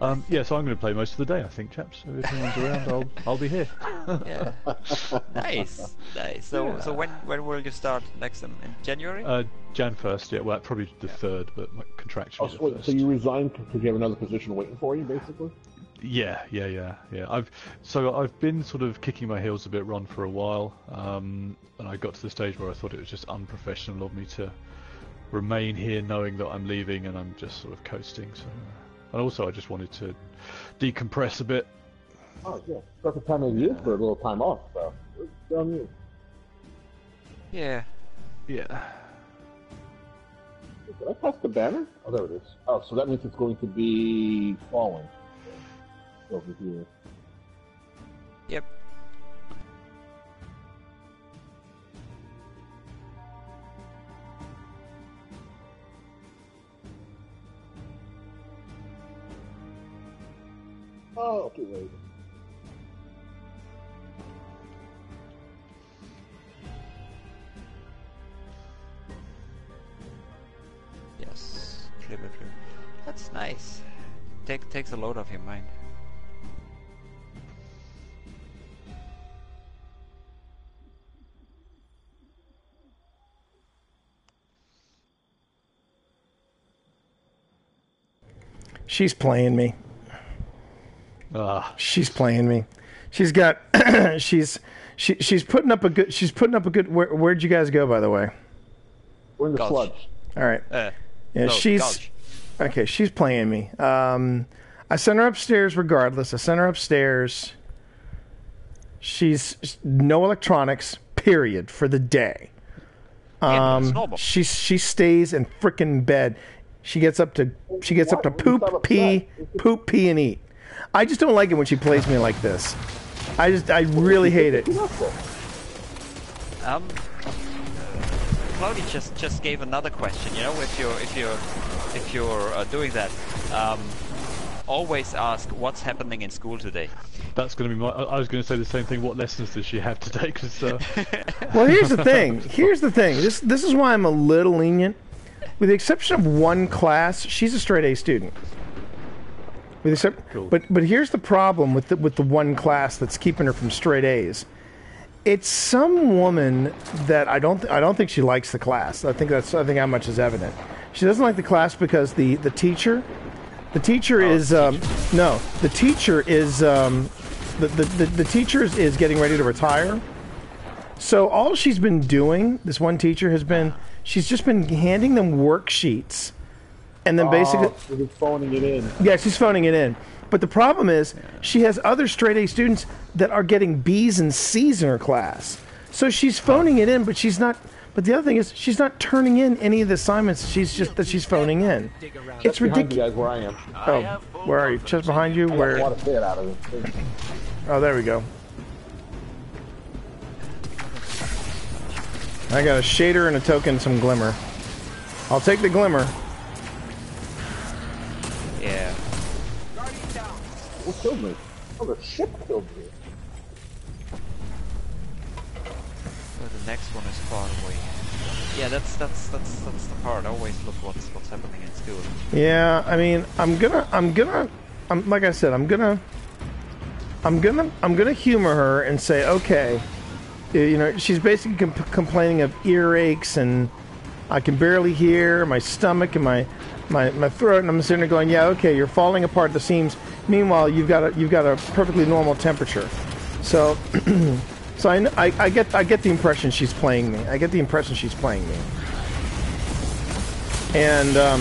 Um, yeah, so I'm going to play most of the day, I think, chaps. So if anyone's around, I'll I'll be here. (laughs) Yeah. nice, nice. So so when when will you start next in, in January? Uh, Jan first, yeah. Well, probably the third, but my contractually Oh, so, so you resigned because you have another position waiting for you, basically? Yeah, yeah, yeah, yeah. I've so I've been sort of kicking my heels a bit, Ron, for a while, um, and I got to the stage where I thought it was just unprofessional of me to remain here, knowing that I'm leaving, and I'm just sort of coasting. So, and also I just wanted to decompress a bit. Oh, yeah. That's the time of year for a little time off, so. On you. yeah. Yeah. Did I pass the banner? Oh, there it is. Oh, so that means it's going to be falling. Over here. Oh, okay, wait. Yes. Clear, clear. That's nice. Take takes a load off your mind. She's playing me. Ah, She's playing me. She's got. (clears throat) she's she, she's putting up a good. She's putting up a good. Where, where'd you guys go, by the way? We're in the Gulch. sludge. All right. Uh, Yeah, no, she's Gulch. okay. She's playing me. Um, I sent her upstairs regardless. I sent her upstairs. She's no electronics. Period for the day. Um, she she stays in frickin' bed. She gets up to she gets up to Why? You sound poop, pee, poop, pee, and eat. I just don't like it when she plays me like this. I just I really hate it. Um, Cloudy just just gave another question. You know, if you're if you're if you're uh, doing that, um, always ask what's happening in school today. that's going to be my. I I was going to say the same thing. What lessons does she have today? Because uh, (laughs) Well, here's the thing. Here's the thing. This this is why I'm a little lenient. With the exception of one class, she's a straight A student. With Cool. but but here's the problem with the, with the one class that's keeping her from straight A's. It's some woman that I don't th- I don't think she likes the class. I think that's I think how much is evident. She doesn't like the class because the the teacher, the teacher is um, no the teacher is um, the, the, the the teacher is, is getting ready to retire. So all she's been doing, this one teacher has been, she's just been handing them worksheets, and then oh, basically, Oh, so he's phoning it in. yeah, she's phoning it in. But the problem is, she has other straight A students that are getting B's and C's in her class. So she's phoning it in, but she's not. But the other thing is, she's not turning in any of the assignments. She's just that she's phoning in. It's ridiculous. guys where I am. Oh, where are you? Just behind you? Where? want to say it out of it. Oh, there we go. I got a shader and a token, some glimmer. I'll take the glimmer. What killed me? Oh, the ship killed me. So the next one is far away. Yeah, that's that's that's that's the part. Always look what's what's happening in school. Yeah, I mean, I'm gonna, I'm gonna, I'm like I said, I'm gonna, I'm gonna, I'm gonna humor her and say, okay, you know, she's basically com- complaining of earaches and I can barely hear my stomach and my, my, my throat, and I'm sitting there going, yeah, okay, you're falling apart at the seams. Meanwhile, you've got a, you've got a perfectly normal temperature. So, (clears throat) so I, I, I get, I get the impression she's playing me. I get the impression she's playing me. And um,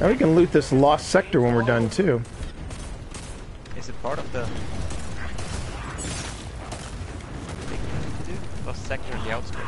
now we can loot this lost sector when we're done too. Is it part of the? Lost sector in the outskirts.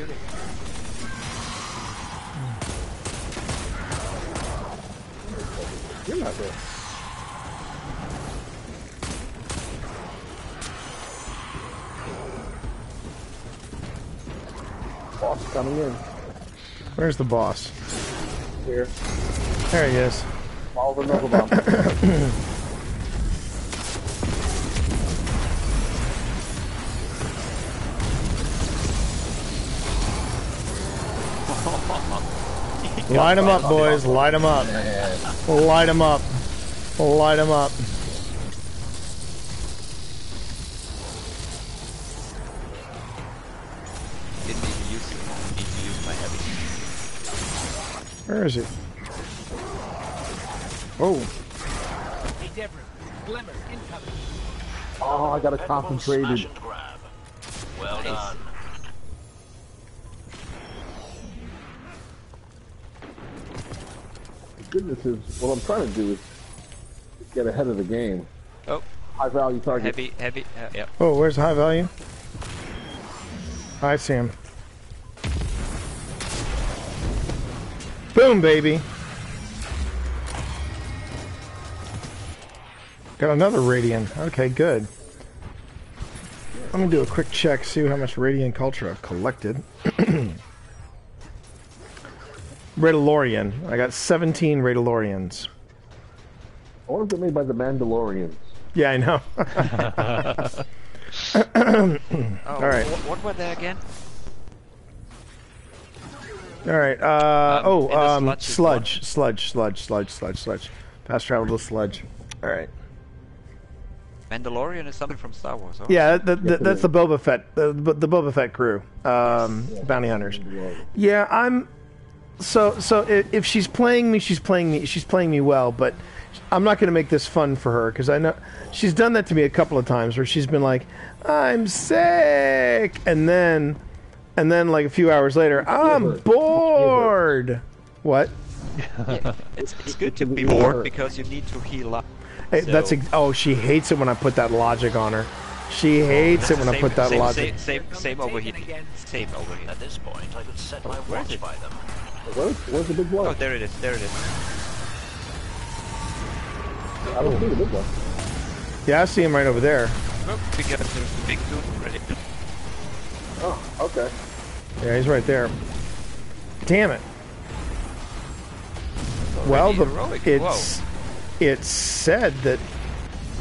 Shooting. You're not there. Boss coming in. Where's the boss? Here. There he is. Follow the knuckle bomb. (laughs) Light him up, boys. Light him up. Light him up. Light him up. Didn't even use it. Need to use my heavy. Where is he? Oh, Hey, Deborah. Glimmer, incoming. oh, I got a Smash concentrated. Well done. The goodness is, what I'm trying to do is get ahead of the game. Oh, High value target. heavy, heavy. Uh, yeah. oh, where's high value? I see him. Boom, baby. Got another Radiolarian. Okay, good. Let me do a quick check, see how much Radiolarian culture I've collected. (clears throat) Radiolarian. I got 17 Radiolarians. I wonder if they're made by the Mandalorians. Yeah, I know. (laughs) Oh, (coughs) All right. What, what were they again? All right. Uh, Um, oh, um, sludge sludge, sludge, sludge, sludge, sludge, sludge. Fast travel to sludge. All right. Mandalorian is something from Star Wars. Oh? Yeah, that, that, it that's the Boba Fett, the, the Boba Fett crew, um, bounty hunters. Yeah, I'm. So, so i- if she's playing me, she's playing me. She's playing me well, but I'm not going to make this fun for her because I know she's done that to me a couple of times where she's been like, "I'm sick," and then, and then like a few hours later, I'm bored. What? Yeah. It's, it's good to be bored because you need to heal up. Hey, that's So- ex- oh, she hates it when I put that logic on her. She oh, hates it when I put that same, logic. Same, same, same over here. Same over here. At this point, I could set oh, my watch by them. Where's, where's the big Oh, one? there it is. There it is. I don't see the big one. Yeah, I see him right over there. Oh, because there's the big dude already. Oh, okay. Yeah, he's right there. Damn it. Well, Already the heroic. it's it said that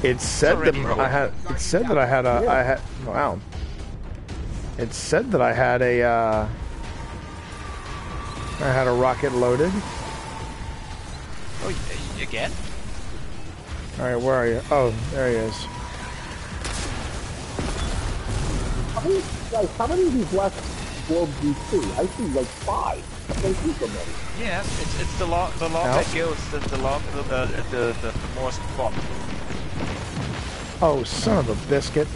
it said that already I had it said that I had a I had wow. It said that I had a uh, I had a rocket loaded. Oh, again? All right, where are you? Oh, there he is. How many, guys, how many of these last globes do you see? I see like five. I don't see so many. Yeah, it's it's the long the longer Ow. it goes, the the long the the, the, the, the more spot. Oh, son of a biscuit.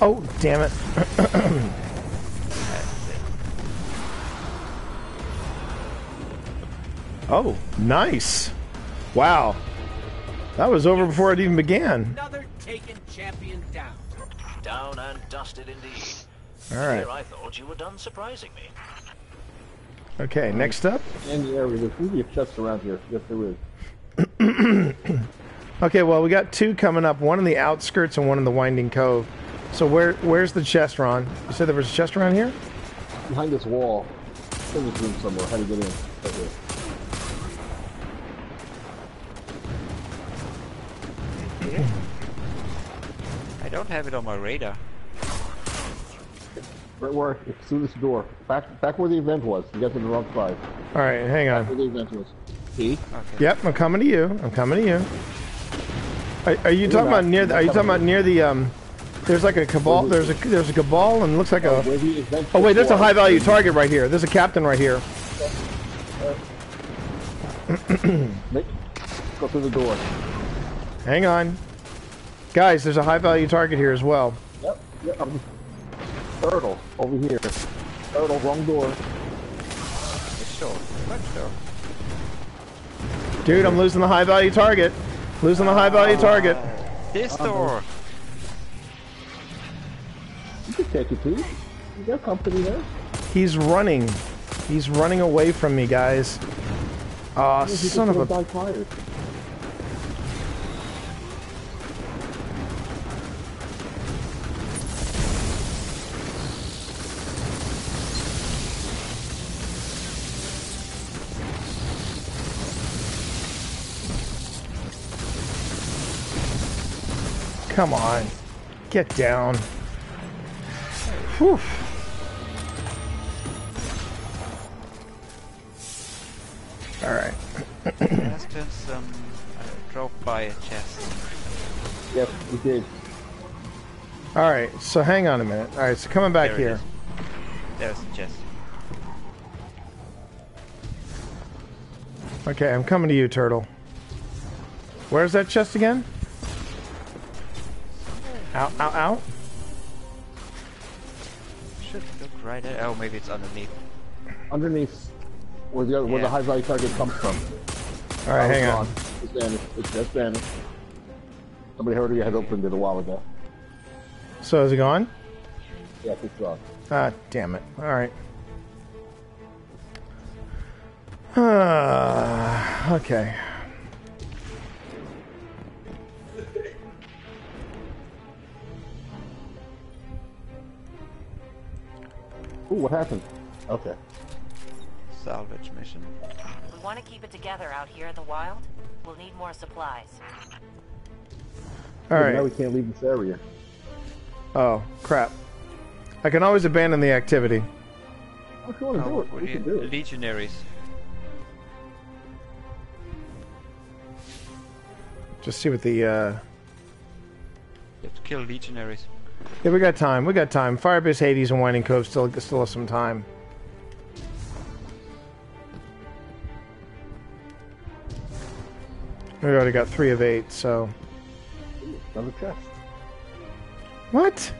Oh, damn it. (clears throat) oh, nice. Wow. That was over before it even began. Another taken champion down. Down and dusted indeed. All right. Here I thought you were done surprising me. Okay, next up. In the area, there's usually a chest around here. Yes, there is. (clears throat) Okay, well, we got two coming up, one in the outskirts and one in the Winding Cove. So where where's the chest, Ron? You said there was a chest around here? Behind this wall. In this room somewhere. How to get in? Right here. Don't have it on my radar. Right where, it's through this door. Back, back where the event was. You got to the wrong side. All right, hang on. Where the event was. See? Yep, I'm coming to you. I'm coming to you. Are, are you talking not. about near? The, are you talking about near the? Um, there's like a cabal. There's a there's a cabal and looks like a. Where the event Oh wait, there's a high value target right here. There's a captain right here. Go through the door. Hang on, guys. There's a high value target here as well. Yep. Yep. I'm turtle over here. Turtle, wrong door. Sure. What sure? Dude, I'm losing the high value target. Losing the high value target. This uh-huh. door. You can take it, too. You got company there. He's running. He's running away from me, guys. Aw, You can son of put a... Come on. Get down. Whew. Alright. There has been um, some. Uh, I drove by a chest. Yes, we did. Alright, so hang on a minute. Alright, so coming back There it here. is. There's a chest. Okay, I'm coming to you, Turtle. Where's that chest again? Ow, ow, ow. Should look right at. Oh, maybe it's underneath. Underneath where the other, where the high value target comes from. Alright, Oh, hang it's on. It's vanished. It's just vanished. Somebody heard you had opened it a while ago. So is it gone? Yes, it's gone. Ah, damn it. Alright. Ah, okay. Ooh, what happened? Okay. Salvage mission. We want to keep it together out here in the wild. We'll need more supplies. All right. Now we can't leave this area. Oh, crap. I can always abandon the activity. If you want to do Oh, it, what we do can you- do it. Legionaries. Just see what the, uh... You have to kill legionaries. Yeah, we got time. We got time. Firebase Hades and Winding Cove still still have some time. We already got three of eight, so Another chest. what?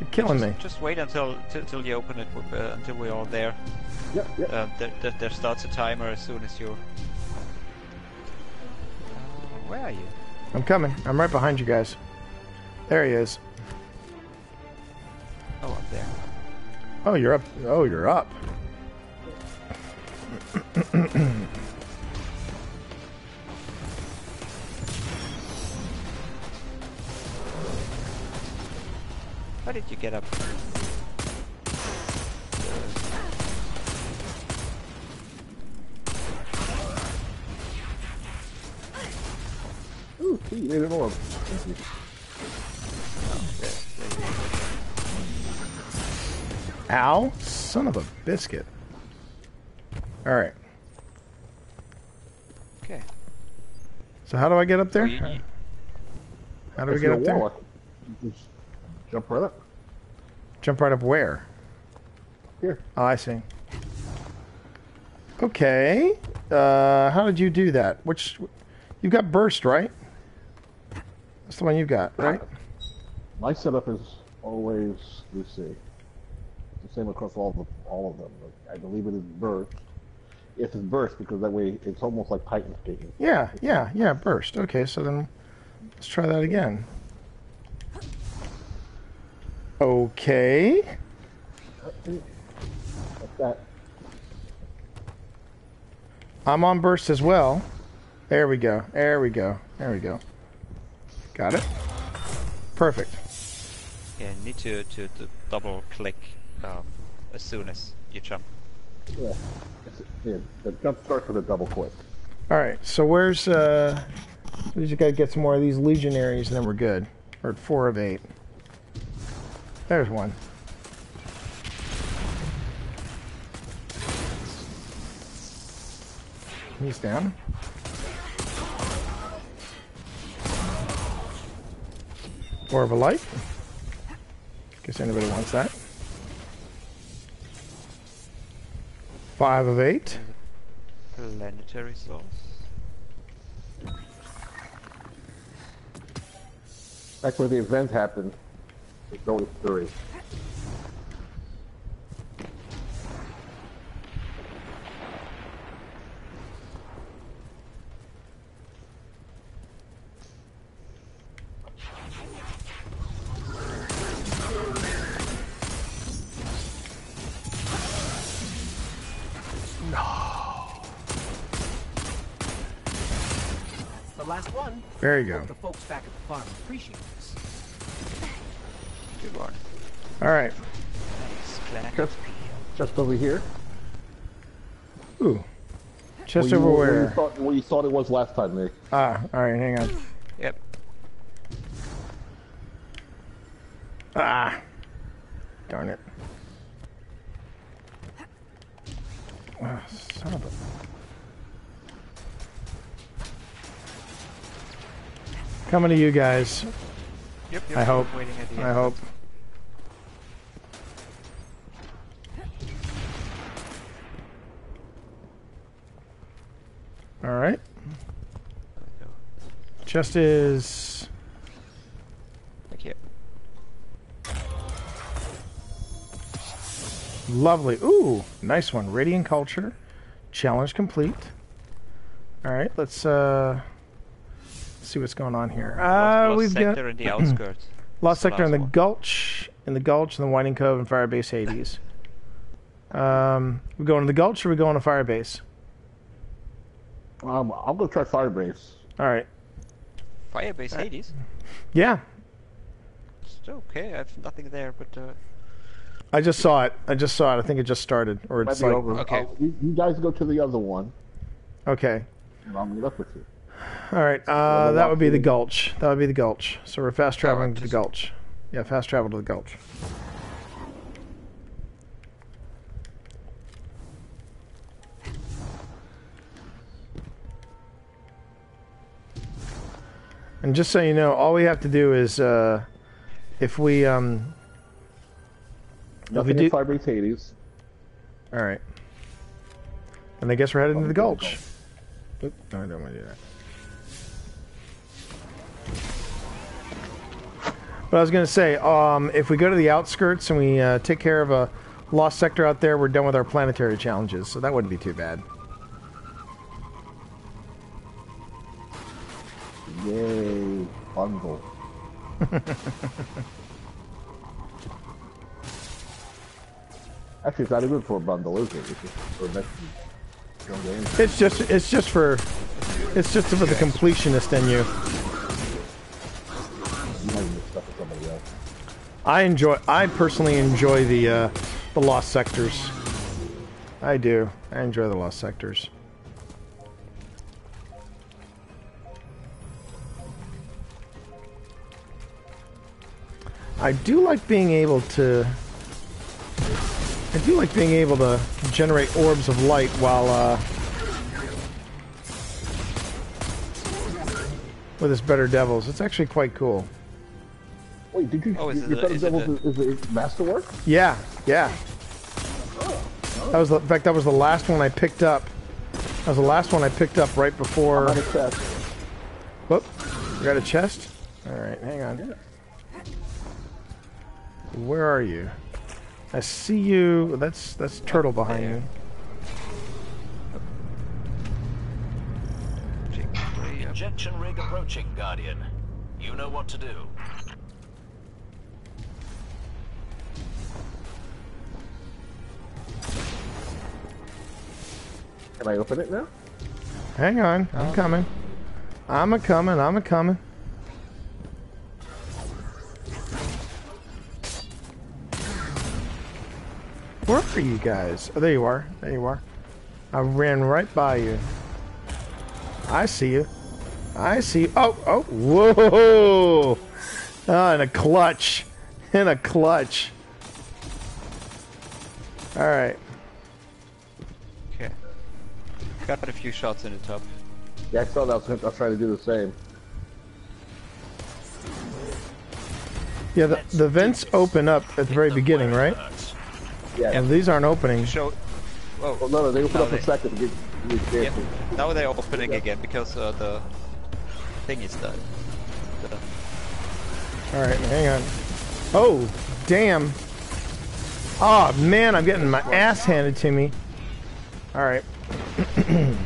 You're killing me. Just wait until till, till you open it. Uh, until we're all there. Yep, yep. Uh, there, there, there starts a timer as soon as you're. Uh, where are you? I'm coming. I'm right behind you guys. There he is. Oh, up there. Oh, you're up. Oh, you're up. How did you get up? Ooh, see, oh, you made an orb. Thank you. Ow! Son of a biscuit. All right. Okay. So how do I get up there? So you- you- How do we get up there? Just jump right up. Jump right up where? Here. Oh, I see. Okay. Uh, how did you do that? Which you got burst, right? That's the one you got, right? My setup is always, let's see, the same across all of all of them. I believe it is burst. If it's burst, because that way it's almost like Titan speaking. Yeah, yeah, yeah, burst. Okay, so then let's try that again. Okay. Like that. I'm on burst as well. There we go. There we go. There we go. Got it. Perfect. Yeah, need to, to, to double click um, as soon as you jump. Yeah. Yeah. The jump starts with a double quick. All right. So where's uh? We just gotta get some more of these legionaries, and then we're good. We're at four of eight. There's one. He's down. More of a light. Guess anybody wants that. Five of eight. Planetary source. Back where the event happened, it's always three. There you go. The folks back at the farm appreciate this. Good one. All right. Nice. Glad Just, just over here. Ooh. Chest where you- over Where you, where? thought, where you thought it was last time, Nick. Ah, all right. Hang on. Yep. Ah. Darn it. Ah, son of a. Coming to you guys. Yep. yep I hope. Waiting at the I end. hope. All right. Chest is Thank you. lovely. Ooh, nice one. Radiolarian culture. Challenge complete. All right, let's uh see what's going on here. Uh, Lost, lost we've got sector in the (clears throat) outskirts. Lost the Sector in the one. Gulch, in the Gulch, in the Winding Cove, and Firebase Hades. (laughs) Um, we going to the Gulch or we going to Firebase? Um, I'm gonna try Firebase. All right. Firebase Hades. Yeah, Still okay. I have nothing there, but uh, I just saw it. I just saw it. I think it just started, or it's be like over. okay. I'll- you, you guys go to the other one, okay. and I'll meet up with you. All right. Uh, that would be the Gulch. That would be the Gulch. So we're fast traveling to the Gulch. Yeah, fast travel to the Gulch. And just so you know, all we have to do is uh, if we um, Nothing do- in Hades. All right. And I guess we're headed into the Gulch. Oop, no, I don't want to do that. But I was going to say, um, if we go to the outskirts and we uh, take care of a lost sector out there, we're done with our planetary challenges, so that wouldn't be too bad. Yay, bundle. (laughs) Actually, it's not even for a bundle, is it? It's just for. It's just, it's just for, it's just for the completionist in you. I enjoy, I personally enjoy the, uh, the lost sectors. I do. I enjoy the lost sectors. I do like being able to. I do like being able to generate orbs of light while uh, with this better devils. It's actually quite cool. Wait, did you? Oh, is you it you the- thought is it Devils is, is it Masterwork? Yeah, yeah. That was the, in fact that was the last one I picked up. That was the last one I picked up right before. Not a chest. Whoop! You got a chest? All right, hang on. Where are you? I see you. That's that's turtle behind there. you. Check. Injection rig approaching, Guardian. You know what to do. I open it now? Hang on, I'm coming. I'm a coming. I'm a coming. Where are you guys? Oh, there you are. There you are. I ran right by you. I see you. I see. You. Oh, oh, whoa! Oh, in a clutch. In a clutch. All Got a few shots in the top. Yeah, I saw that. I was, gonna- I was trying to do the same. Yeah, the, the vents open up at the very Them beginning, right? Yeah. And these aren't opening. Show. Oh, Oh, no, no, they open No, up they- a second to get, to get yep. Now they're opening again because uh, the thing is done. The, All right, hang on. Oh, damn. Oh, man, I'm getting my ass handed to me. All right. (clears throat)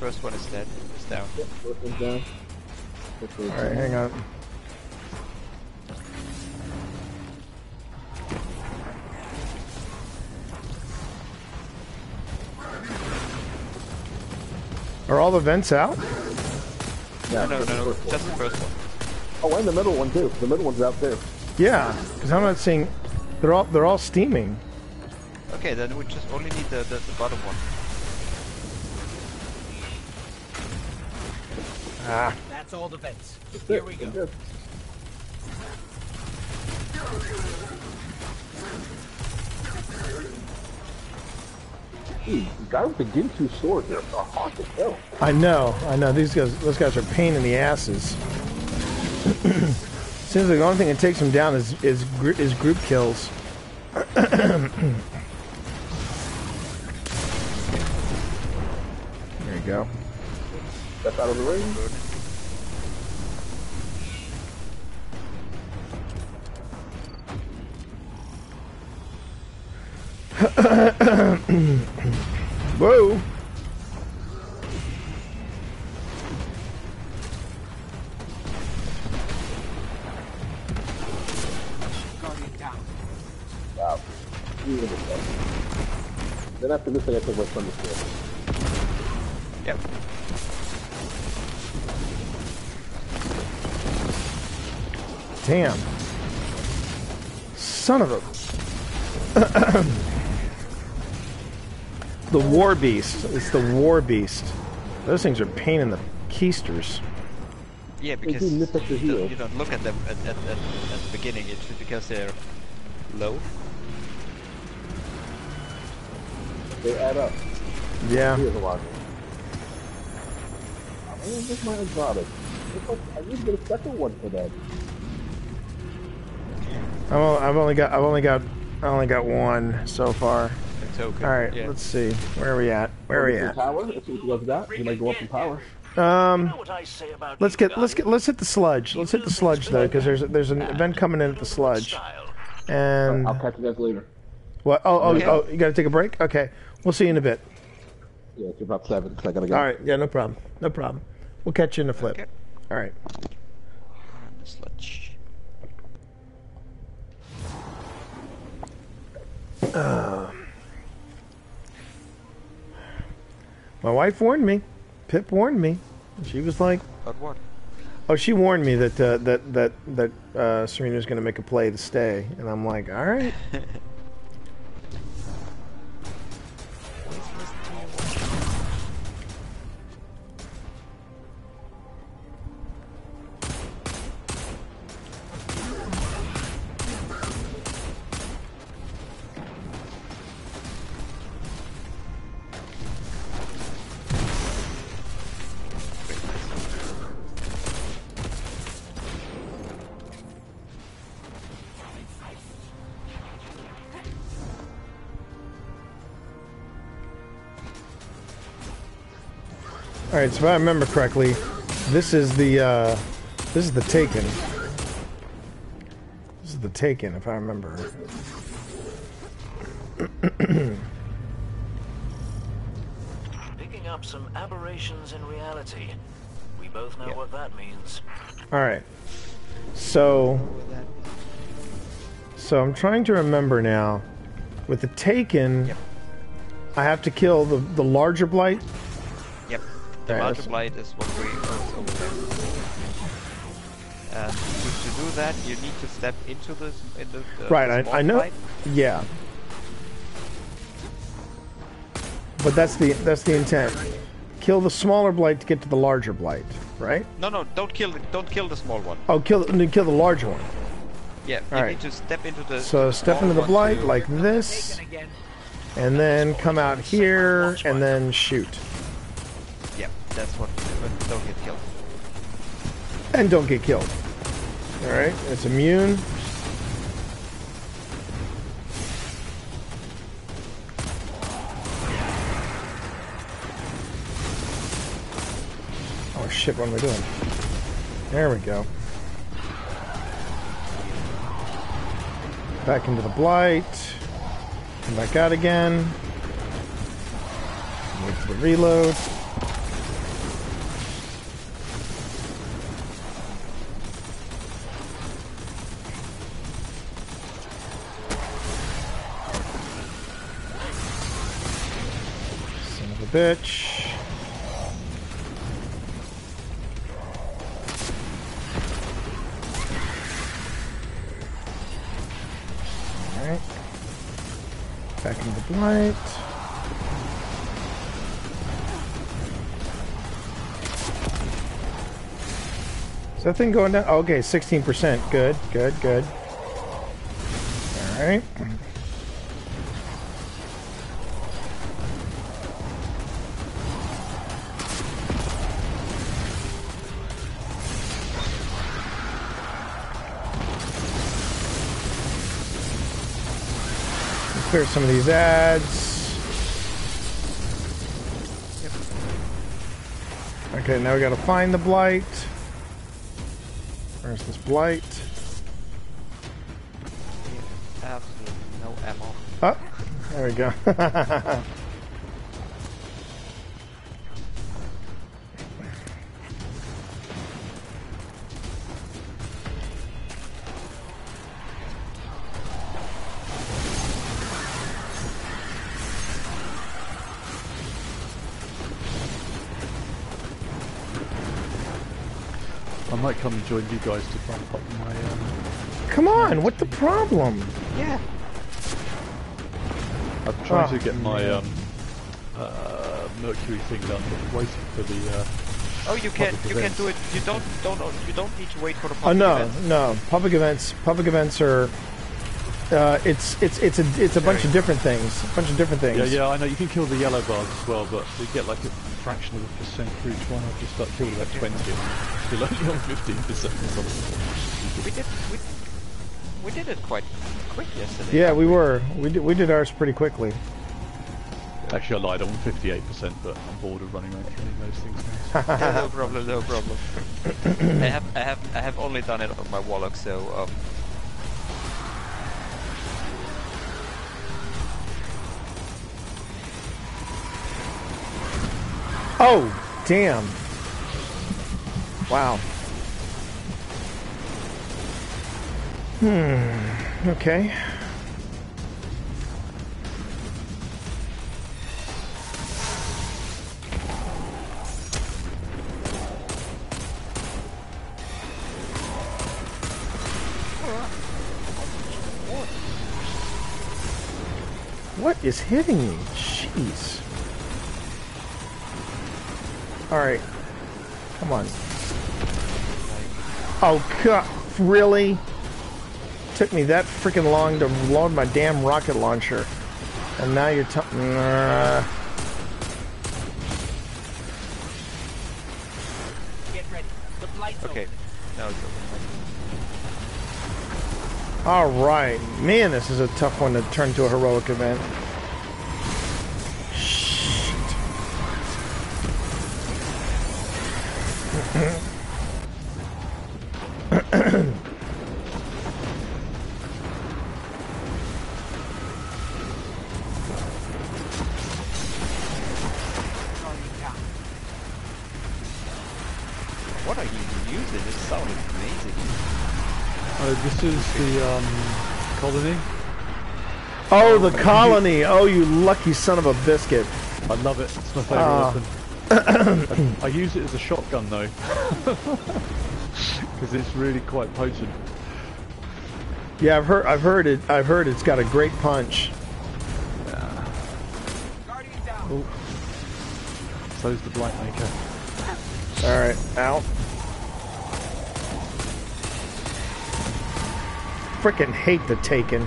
first one is dead. It's down. First one's down. All right, hang on. Are all the vents out? Yeah, No, no, no, just the first one. Oh, and the middle one too. The middle one's out there. Yeah, because I'm not seeing. They're all they're all steaming. Okay, then we just only need the, the, the bottom one. Ah, That's all the vents. Here we go. Good. Dude, the guys with the Ginsu swords are are hard to kill. I know, I know. These guys, those guys are a pain in the asses. (clears throat) Seems like the only thing that takes him down is is, gr- is group kills. (coughs) there you go. Step out of the ring. (coughs) Whoa! Then after this, I gotta take my son to school. Yep. Damn. Son of a. (clears throat) the War Beast. It's the War Beast. Those things are pain in the keisters. Yeah, because do nip at the you, don't, you don't look at them at, at, at, at the beginning, it's because they're low. They add up. Yeah. Here's a lot. I'm gonna get my exotic. I need to get a second one for that. I'm o- I've only got I've only got I only got one so far. A token. All right, yeah. let's see. Where are we at? Where are we at? Tower. Let's see what you guys. You might go up in power. Um, know what I say about let's get let's get let's hit the sludge. Let's hit the sludge though, because there's there's an event coming in at the sludge. And I'll catch you guys later. what? Oh oh oh! You got to take a break. Okay, we'll see you in a bit. Yeah, it's about seven. So I gotta go. All right. Yeah, no problem. No problem. We'll catch you in the flip. Okay. All right. The sludge. My wife warned me. Pip warned me. She was like, But what? "Oh, she warned me that uh, that that that uh, Serena's going to make a play to stay," and I'm like, "All right." (laughs) All right. So if I remember correctly, this is the uh, this is the Taken. This is the Taken, if I remember. (clears throat) Picking up some aberrations in reality. We both know Yeah. what that means. All right. So so I'm trying to remember now. With the Taken, Yep. I have to kill the the larger blight. The Alright, larger is what we oh, over there. And to, to do that, you need to step into the in the, uh, Right, the I, I know. Yeah. But that's the that's the intent. Kill the smaller blight to get to the larger blight, right? No, no, don't kill the, don't kill the small one. Oh, kill kill the larger one. Yeah, you Alright. need to step into the. So step into the blight like this, and then come out here and then shoot. That's what. But don't get killed. And don't get killed. All right, it's immune. Oh shit, what am I doing? There we go. Back into the blight. Come back out again. Wait for the reload. bitch. Alright. Back into the blight. Is that thing going down? Okay, 16%. Good, good, good. Alright. Clear some of these ads. Okay, now we gotta find the blight. Where's this blight? Absolutely no ammo. Oh, there we go. (laughs) I might come you guys to bump up my. Um, Come on, what the problem? Yeah. I'm trying Oh, to get my um, uh, Mercury thing done, but waiting for the. Uh, Oh, you can Public you can events. do it. You don't don't you don't need to wait for the Oh public no, event. no. Public events. Public events are. Uh, it's it's it's a it's a bunch of different things. A bunch of different things. yeah, yeah, I know you can kill the yellow bars as well, but you get like a fraction of a percent for each one. I've just got killed about 20 and still only on 15% or something. We did we, we did it quite quick yesterday. Yeah, we were. We did we did ours pretty quickly. Actually, I lied, I'm on 58%, but I'm bored of running around killing those things now. Yeah, (laughs) no problem, no problem. (coughs) I have I have I have only done it on my Warlock, so um, Oh, damn. Wow. Hmm. Okay. What is hitting me? Jeez. Alright. Come on. Oh, God. Really? Took me that freaking long to load my damn rocket launcher. And now you're talking... Nah. Get ready. The blight's okay. Now it's over. Alright. Man, this is a tough one to turn to a heroic event. The um, colony. Oh, the colony. Oh, you lucky son of a biscuit. I love it. It's my favourite Ah. weapon. (coughs) I, I use it as a shotgun though, (laughs) because it's really quite potent. Yeah, I've heard. I've heard it. I've heard it's got a great punch. Guardian down. So's the Blight Maker. All right, out. Frickin' hate the Taken.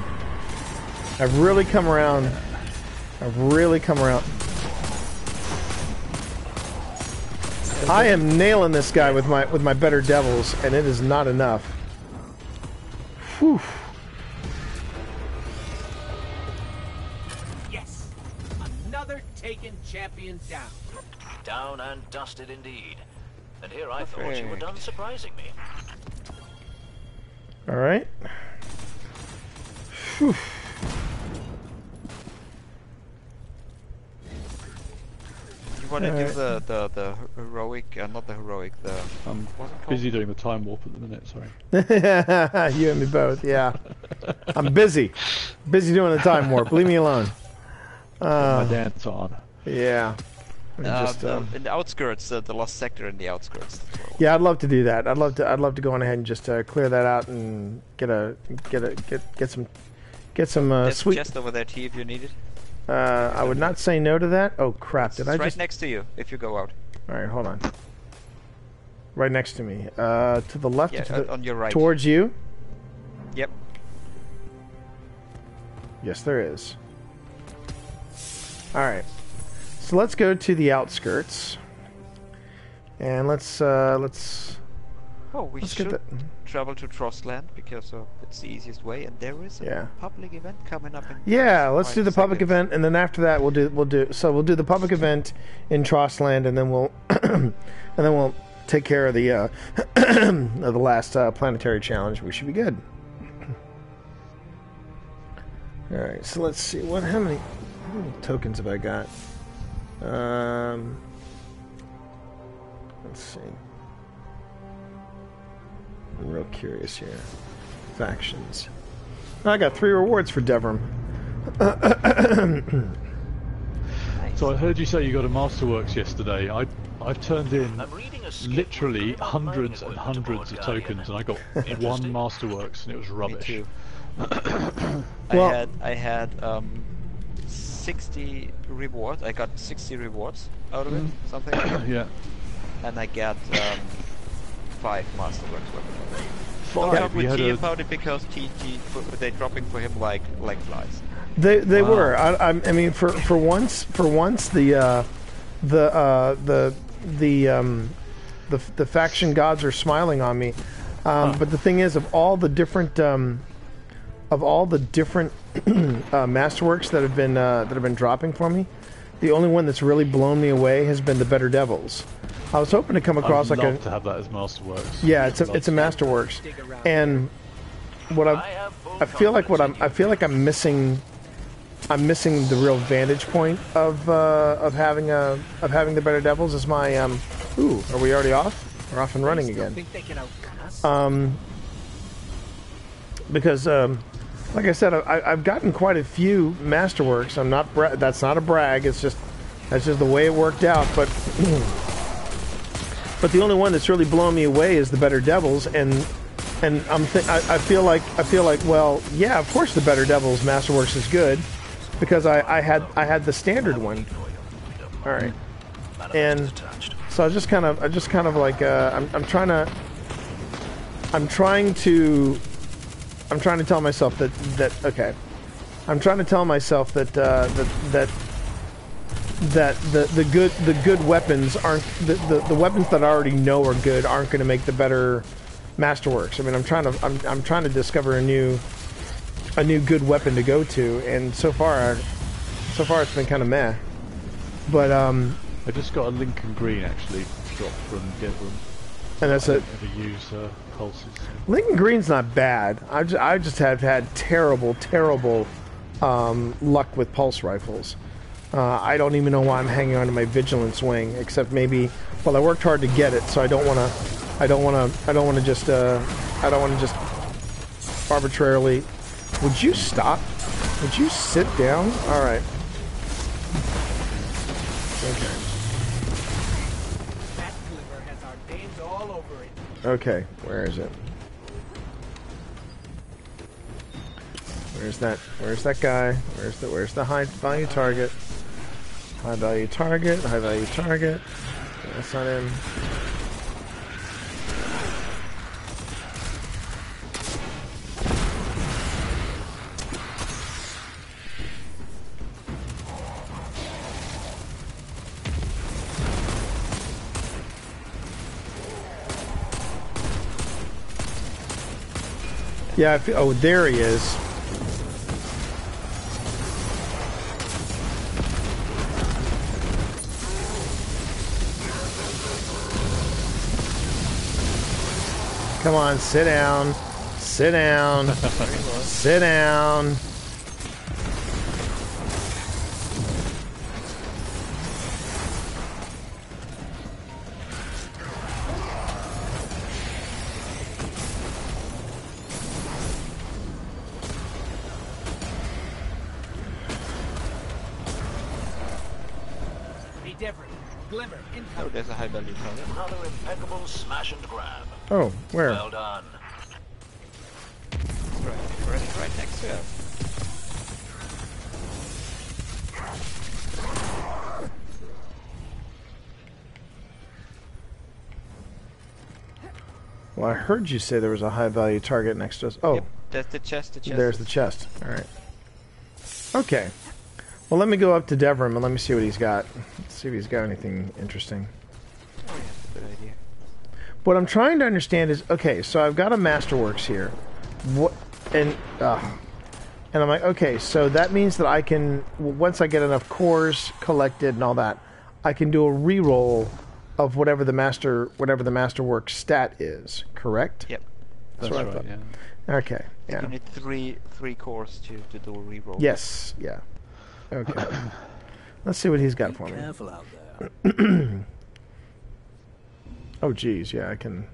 I've really come around. I've really come around. I am nailing this guy with my with my better devils, and it is not enough. Whew. Yes. Another taken champion down. Down and dusted indeed. And here I thought you were done surprising me. All right. Whew. You want to do Alright. the, the the heroic, uh, not the heroic, the I'm what's it called? busy doing the time warp at the minute. Sorry. (laughs) you and me both. Yeah, I'm busy, busy doing the time warp. Leave me alone. (laughs) my dance on. Yeah. Uh, just, the- um, in the outskirts, uh, the lost sector in the outskirts. Yeah, I'd love to do that. I'd love to. I'd love to go on ahead and just uh, clear that out and get a get a get get some get some uh, There's sweet. just over there, T, if you need it. Uh, I would not say no to that. Oh crap! Did It's I right just? next to you if you go out. All right, hold on. Right next to me. Uh, to the left. Yeah, to the... uh, on your right. Towards you. Yep. Yes, there is. All right. So let's go to the outskirts, and let's uh, let's Oh, we let's should travel to Trostland because uh, it's the easiest way, and there is a Yeah. public event coming up. In Yeah, let's do the public seconds. event, and then after that, we'll do we'll do. So we'll do the public event in Trostland, and then we'll (clears throat) and then we'll take care of the uh, (clears throat) of the last uh, planetary challenge. We should be good. All right, so let's see what how many, how many tokens have I got? Um, let's see. I'm real curious here. Factions. I got three rewards for Devrim. (coughs) So I heard you say you got a Masterworks yesterday. I I've turned in I'm reading a skip literally from the mining hundreds and hundreds of tokens, and I got (coughs) one Masterworks, and it was Me rubbish. too. (coughs) Well- I had I had um, 60 rewards. I got 60 rewards out of it, something like that. Yeah. and I got um, five Masterworks weapons. Don't Five. talk We with had T a about it because T, T they're dropping for him like like flies. They they Wow. were. I, I, I mean, for for once, for once, the uh, the uh, the the um, the the faction gods are smiling on me. Um, But the thing is, of all the different um, of all the different (clears throat) uh, masterworks that have been uh, that have been dropping for me, the only one that's really blown me away has been the Better Devils. I was hoping to come across I'd like love a to have that as Masterworks. yeah, it's a it's a masterworks, and what I I have full I feel like what I'm I feel like I'm missing I'm missing the real vantage point of uh, of having a of having the better devils is my um ooh are we already off? We're off and running They still again. think they can outrun um because um like I said I, I've gotten quite a few masterworks. I'm not bra- that's not a brag. It's just that's just the way it worked out. But (clears throat) but the only one that's really blown me away is the better devils and and I'm I, I feel like I feel like well yeah of course the better devils masterworks is good because I, I had I had the standard one. All right. And so I just kind of I just kind of like uh, I'm I'm trying to I'm trying to I'm trying to tell myself that that okay. I'm trying to tell myself that uh, that that that the, the good the good weapons aren't the, the, the weapons that I already know are good aren't going to make the better masterworks. I mean I'm trying to I'm, I'm trying to discover a new a new good weapon to go to and so far so far it's been kind of meh. But um I just got a Lincoln Green actually dropped from Devrim. and that's I it. ever use uh, pulses. Lincoln Green's not bad. I just, I just have had terrible, terrible um, luck with pulse rifles. Uh, I don't even know why I'm hanging on to my vigilance wing, except maybe, well, I worked hard to get it, so I don't want to, I don't want to, I don't want to just, uh, I don't want to just arbitrarily. Would you stop? Would you sit down? All right. Okay. Okay, where is it? Where's that? Where's that guy? Where's the Where's the high value target? High value target. High value target. That's not him. Yeah. I feel, oh, there he is. Come on, sit down. Sit down. (laughs) sit down. Where? Well done. Right, right, right next to us. Well, I heard you say there was a high-value target next to us. Oh. Yep, that's the chest, the chest. There's the chest. All right. Okay. Well, let me go up to Devrim and let me see what he's got. Let's see if he's got anything interesting. What I'm trying to understand is okay. So I've got a Masterworks here. What and uh, and I'm like, okay, so that means that I can once I get enough cores collected and all that, I can do a reroll of whatever the master whatever the Masterworks stat is. Correct? Yep. That's what I right. Yeah. Okay. Yeah. You need three three cores to to do a reroll. Yes. Yeah. Okay. (coughs) Let's see what he's got for me. (clears throat) Oh, geez, yeah, I can.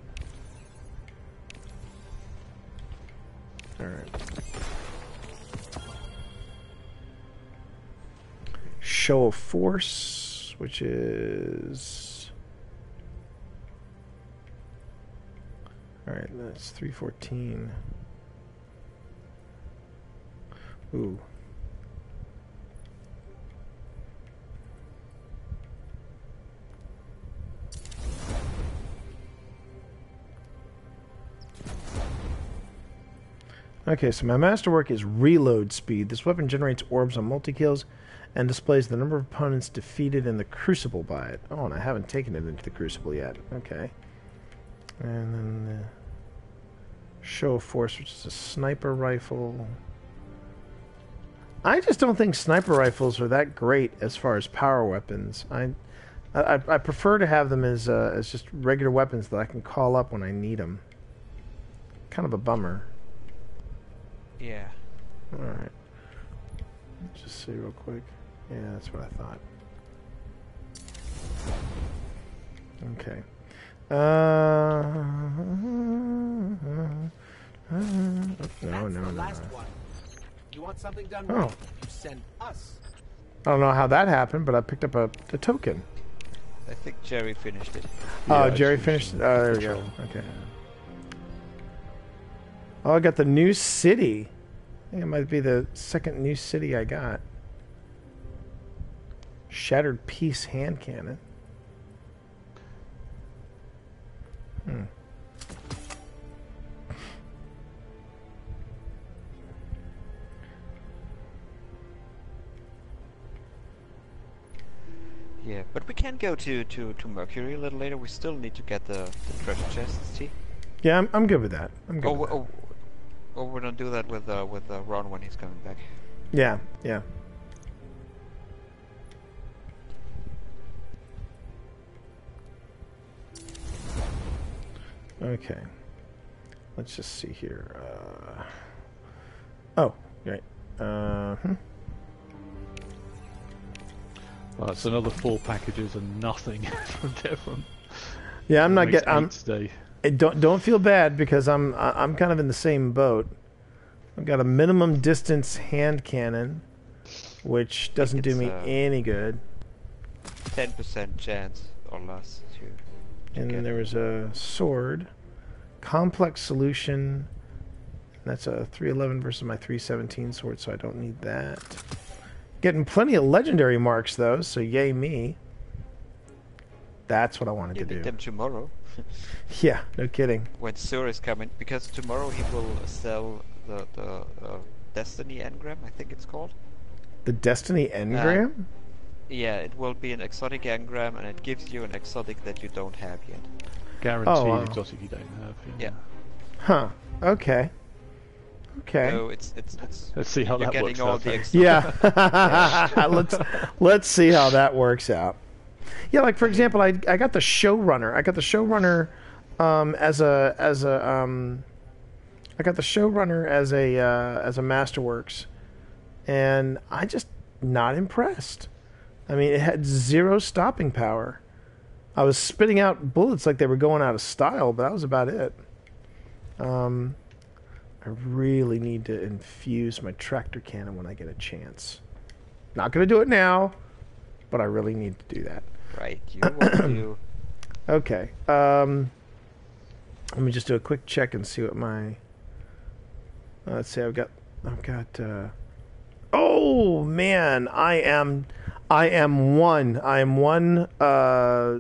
All right. Show of force, which is. All right, that's three fourteen. Ooh. Okay, so my masterwork is reload speed. This weapon generates orbs on multi kills and displays the number of opponents defeated in the crucible by it. Oh, and I haven't taken it into the crucible yet. Okay. And then the show of force, which is a sniper rifle. I just don't think sniper rifles are that great as far as power weapons. I I, I prefer to have them as uh, as just regular weapons that I can call up when I need them. Kind of a bummer. Yeah. All right. Just see real quick. Yeah, that's what I thought. Okay. Uh, no, That's no, the no, last no. one. You want something done Oh. right? You send us. I don't know how that happened, but I picked up a, a token. I think Jerry finished it. Oh, I Jerry finished finished. Oh, there we go. Okay. Oh, I got the new city. I think it might be the second new city I got. Shattered Peace hand cannon. Hmm. Yeah, but we can go to, to, to Mercury a little later. We still need to get the, the treasure chests, see? Yeah, I'm, I'm good with that. I'm good. Oh, with w- that. oh, we're gonna do that with uh, with uh, Ron when he's coming back. Yeah, yeah. Okay. Let's just see here. Uh, oh, right. Uh, hmm. Well, it's another four packages and nothing (laughs) from Devrim. Yeah, I'm not getting. get. I'm today. Don't don't feel bad because I'm I'm kind of in the same boat. I've got a minimum distance hand cannon, which doesn't do me uh, any good. Ten percent chance or less to. to And then there was a sword, complex solution. That's a 311 versus my 317 sword, so I don't need that. Getting plenty of legendary marks though, so yay me. That's what I wanted You to do. them tomorrow (laughs) Yeah, no kidding. when Xur is coming, because tomorrow he will sell the the uh, Destiny engram, I think it's called. The Destiny engram? Yeah, it will be an exotic engram, and it gives you an exotic that you don't have yet. Guaranteed Oh, wow. exotic you don't have. Yeah. Huh. Okay. Okay. So it's it's it's. Let's see how you're that getting works all out. the (laughs) (laughs) Yeah. let's let's see how that works out. Yeah, like for example, I I got the showrunner. I got the showrunner um, as a as a um, I got the showrunner as a uh, as a masterworks, and I just not impressed. I mean, it had zero stopping power. I was spitting out bullets like they were going out of style, but that was about it. Um, I really need to infuse my tractor cannon when I get a chance. Not going to do it now, but I really need to do that. Right. You want to. (coughs) Okay. Um, let me just do a quick check and see what my. let's see. I've got. I've got. Uh, oh man, I am. I am one. I am one. Uh,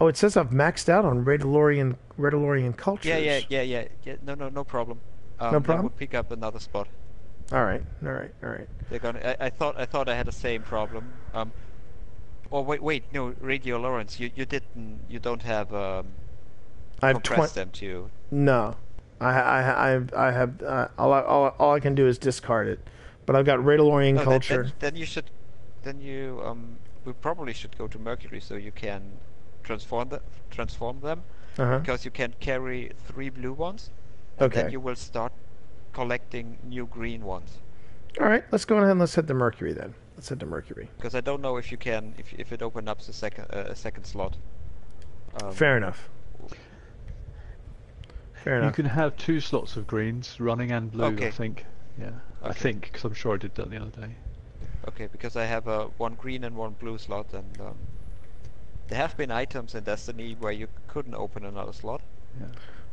oh, it says I've maxed out on Radiolarian Redalorian cultures. Yeah, yeah, yeah, yeah, yeah. No, no, no problem. Um, No problem? would pick up another spot. All right, all right, all right. They're gonna. I, I thought. I thought I had the same problem. Um. Oh wait, wait. No, Radio Lawrence. You you didn't. You don't have um. I have compressed them to. No, I I I have I have uh, all, I, all all I can do is discard it. But I've got Radalorian No, culture. Then, then you should. Then you um. We probably should go to Mercury so you can transform the, transform them Uh-huh. because you can carry three blue ones. And Okay. Then you will start collecting new green ones. All right, let's go ahead and let's head to Mercury then. Let's head to Mercury. Because I don't know if you can if if it opens up a second uh, a second slot. Um, Fair enough. Fair enough. You can have two slots of greens, running and blue. Okay. I think. Yeah, I think because I'm sure I did that the other day. Okay, because I have a one green and one blue slot, and um, there have been items in Destiny where you couldn't open another slot.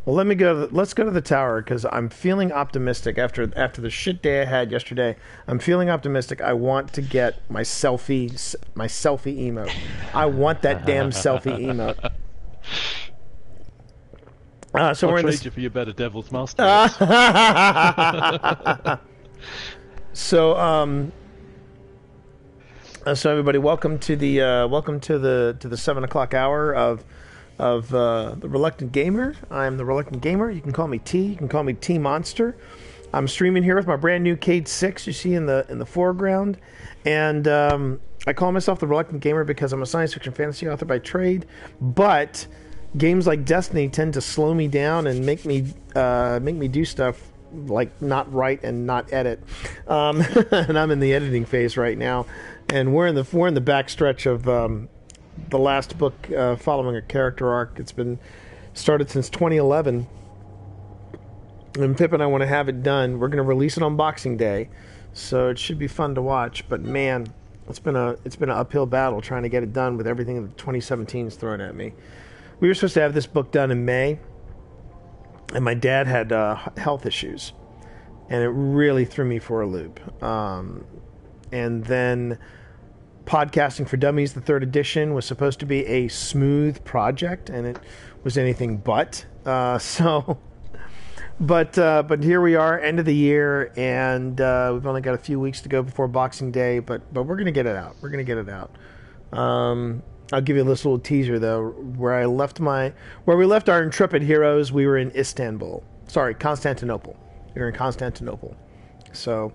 Well, let me go. To the, let's go to the tower because I'm feeling optimistic after after the shit day I had yesterday. I'm feeling optimistic. I want to get my selfie my selfie emote. I want that damn selfie emote. (laughs) Uh, so I'll we're in trade this. you for your better Devil's Master. (laughs) so um. uh, so everybody, welcome to the uh, welcome to the to the seven o'clock hour of of uh, the Reluctant Gamer. I'm the Reluctant Gamer. You can call me Tee. You can call me Tee Monster. I'm streaming here with my brand new Cayde Six. You see in the in the foreground, and um, I call myself the Reluctant Gamer because I'm a science fiction fantasy author by trade. But games like Destiny tend to slow me down and make me uh, make me do stuff like not write and not edit. Um, (laughs) and I'm in the editing phase right now, and we're in the we're in the back stretch of um, the last book uh, following a character arc. It's been started since 2011. And Pip and I want to have it done. We're going to release it on Boxing Day, so it should be fun to watch. But man, it's been a it's been an uphill battle trying to get it done with everything that 2017 is thrown at me. We were supposed to have this book done in May, and my dad had uh, health issues, and it really threw me for a loop. Um, and then podcasting for dummies the third edition was supposed to be a smooth project and it was anything but. Uh, (laughs) so but uh, but here we are end of the year and uh, we've only got a few weeks to go before boxing day but but we're gonna get it out. We're gonna get it out. Um, I'll give you this little teaser though. Where I left my where we left our intrepid heroes we were in Istanbul. Sorry Constantinople. We were in Constantinople. So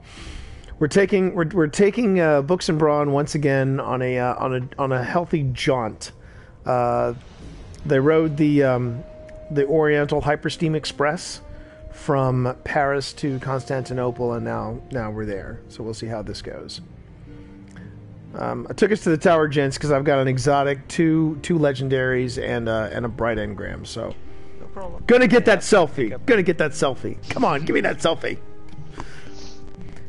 we're taking we're, we're taking uh, books and brawn once again on a uh, on a on a healthy jaunt. Uh, they rode the um, the Oriental Hypersteam Express from Paris to Constantinople, and now now we're there. So we'll see how this goes. Um, I took us to the Tower Gents because I've got an exotic, two two legendaries, and uh, and a bright engram. So No problem. gonna get that selfie. Gonna get that selfie. Come on, give me that selfie.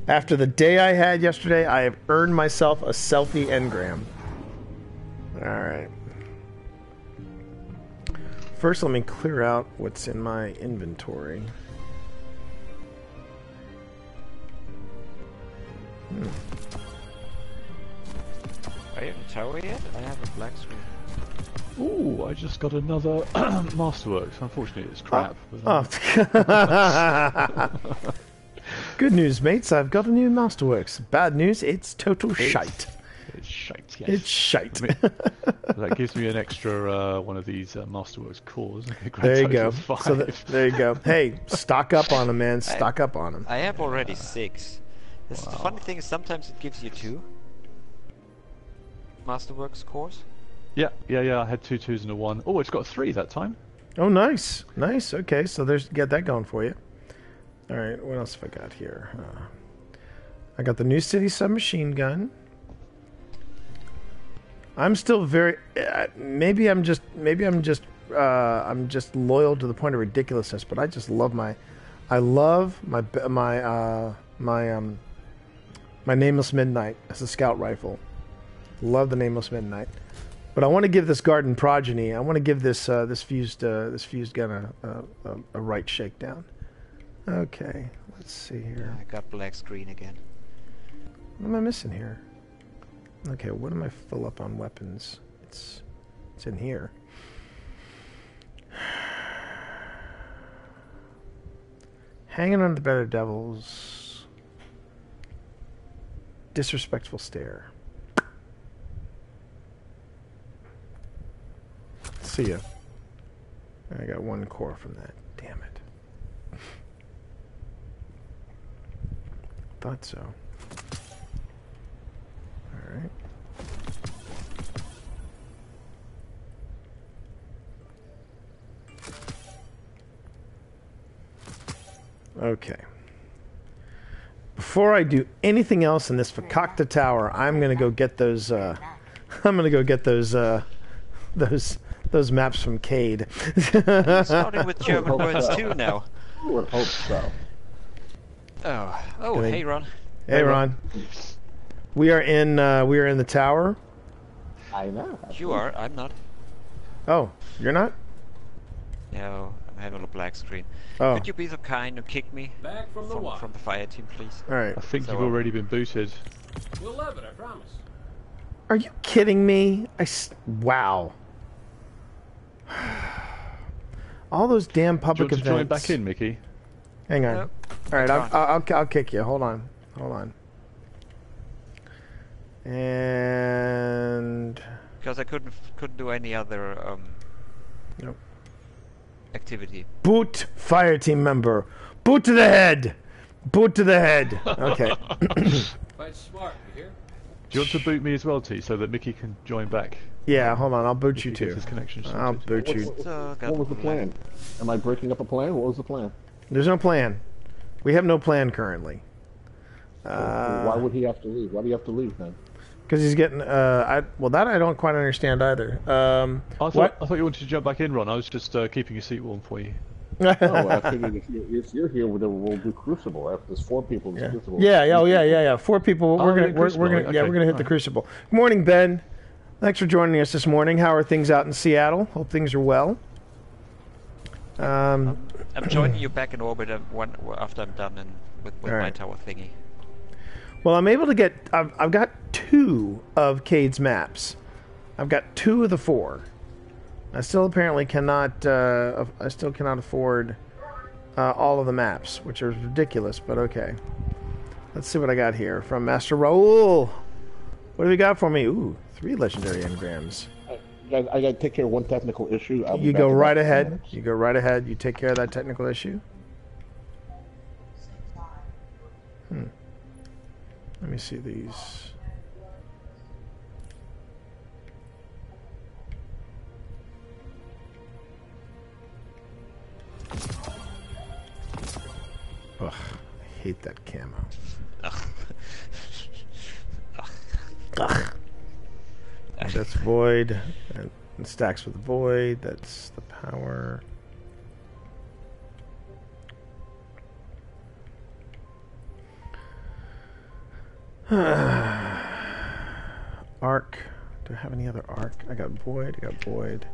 After the day I had yesterday, I have earned myself a selfie engram. All right. First, let me clear out what's in my inventory. Hmm. Are you in the tower yet? I have a black screen. Ooh, I just got another (clears throat) Masterworks. Unfortunately, it's crap. but, Oh. (laughs) (laughs) Good news, mates. I've got a new Masterworks. Bad news, it's total shite. It's shite. Yes. It's shite. I mean, (laughs) that gives me an extra uh, one of these uh, Masterworks cores. (laughs) there you go. So th- there you go. Hey, stock up on them, man. Stock up on them. I have already six. This, The funny thing is sometimes it gives you two. Masterworks cores. yeah, yeah, yeah. I had two twos and a one. Oh, it's got three that time. Oh, nice, nice. Okay, so there's get that going for you. All right, what else have I got here? Uh, I got the New City submachine gun. I'm still very. Uh, maybe I'm just. Maybe I'm just. Uh, I'm just loyal to the point of ridiculousness. But I just love my. I love my my uh, my um. My nameless midnight as a scout rifle. Love the nameless midnight. But I want to give this garden progeny. I want to give this uh, this fused uh, this fused gun a, a, a, a right shakedown. Okay, let's see here. I got black screen again. What am I missing here? Okay, what am I full up on weapons? It's it's in here. (sighs) Hanging on the better devils. Disrespectful stare. See ya. I got one core from that. Damn it. Thought so. Alright. Okay. Before I do anything else in this Fakakta Tower, I'm gonna go get those. Uh, (laughs) I'm gonna go get those. Uh, those those maps from Cayde. (laughs) Starting with German words too now. I would hope so. Oh, oh, Can I- hey Ron. hey, Ron. We are in. Uh, we are in the tower. I know. You are. I'm not. Oh, you're not. No, I'm having a black screen. Oh, Could you be so kind to kick me Back from the from, wild. from the fire team, please? all right. I think So, you've um, already been booted. We'll love it, I promise. Are you kidding me? I s- wow. (sighs) All those damn Do you public want to events. join back in, Michi? Hang on. No. All right, I'll, I'll, I'll, I'll kick you. Hold on. Hold on. And Because I couldn't couldn't do any other um, Nope. activity. boot fire team member. Boot to the head. Boot to the head. Okay. (coughs) Fight smart, you hear? Do you want to boot me as well, Tee, so that Michi can join back? yeah, hold on. I'll boot if you too. His connection I'll boot What, you. what- So, got what was the plan? Am I breaking up a plan? What was the plan? There's no plan. We have no plan currently. Why Uh, would he have to leave? Why do you have to leave then? Because he's getting. Uh, I well that I don't quite understand either. Um, I thought, what? I thought you wanted to jump back in, Ron. I was just uh, keeping your seat warm for you. (laughs) No, I figured if you're, if you're here, we'll, we'll do Crucible. After there's four people, it's Yeah, Crucible. yeah, yeah, oh, yeah, yeah, yeah. Four people. We're Oh, gonna, yeah, we're, we're gonna, right, yeah, we're gonna hit the alright. Crucible. Good morning, Ben. Thanks for joining us this morning. How are things out in Seattle? Hope things are well. Um, I'm (clears throat) joining you back in orbit one after I'm done and with, with my tower thingy. well, I'm able to get. I've, I've got two of Cayde's maps. I've got two of the four. I still apparently cannot. Uh, I still cannot afford uh, all of the maps, which is ridiculous. But okay. Let's see what I got here from Master Rahool. What do we got for me? Ooh, three legendary engrams. Guys, I got to take care of one technical issue. I'll You go right ahead. minutes. You go right ahead. You take care of that technical issue. Hmm. Let me see these. Ugh, I hate that camo. Ugh. That's void. And stacks with void. That's the power. (sighs) arc. Do I have any other arc? I got void. I got void.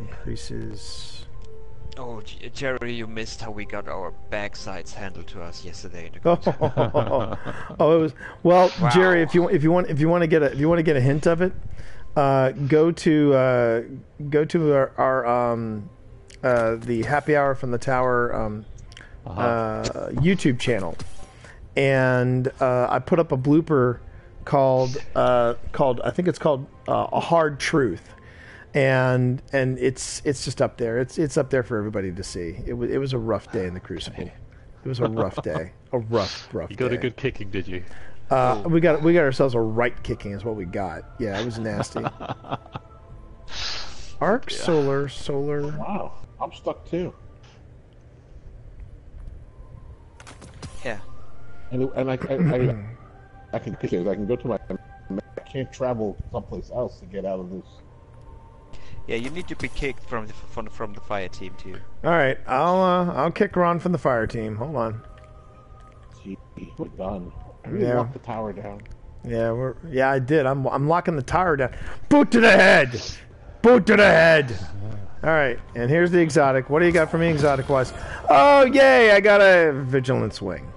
Increases. Oh, Jerry, you missed how we got our backsides handled to us yesterday. In the (laughs) Oh, concert. oh, it was well, Wow. Jerry. If you if you want if you want to get a if you want to get a hint of it, uh, go to uh, go to our, our um, uh, the happy hour from the tower um, Uh-huh. uh, YouTube channel, and uh, I put up a blooper called uh, called I think it's called uh, a hard truth, and and it's it's just up there. It's it's up there for everybody to see. It was it was a rough day in the Crucible. It was a rough day, a rough rough You got day. a good kicking, did you? Uh, we got we got ourselves a right kicking is what we got. Yeah, it was nasty. (laughs) Arc solar solar. Wow, I'm stuck too. yeah. And, and I, I, I, (clears throat) I can I can go to my. I can't travel someplace else to get out of this. Yeah, you need to be kicked from the, from, from the fire team too. All right, I'll uh, I'll kick Ron from the fire team. Hold on. Gee, we're done. Yeah. knock the tower down. Yeah, we're yeah I did. I'm I'm locking the tower down. Boot to the head. Boot to the head. All right, and here's the exotic. What do you got for me, exotic wise? Oh yay! I got a vigilance wing.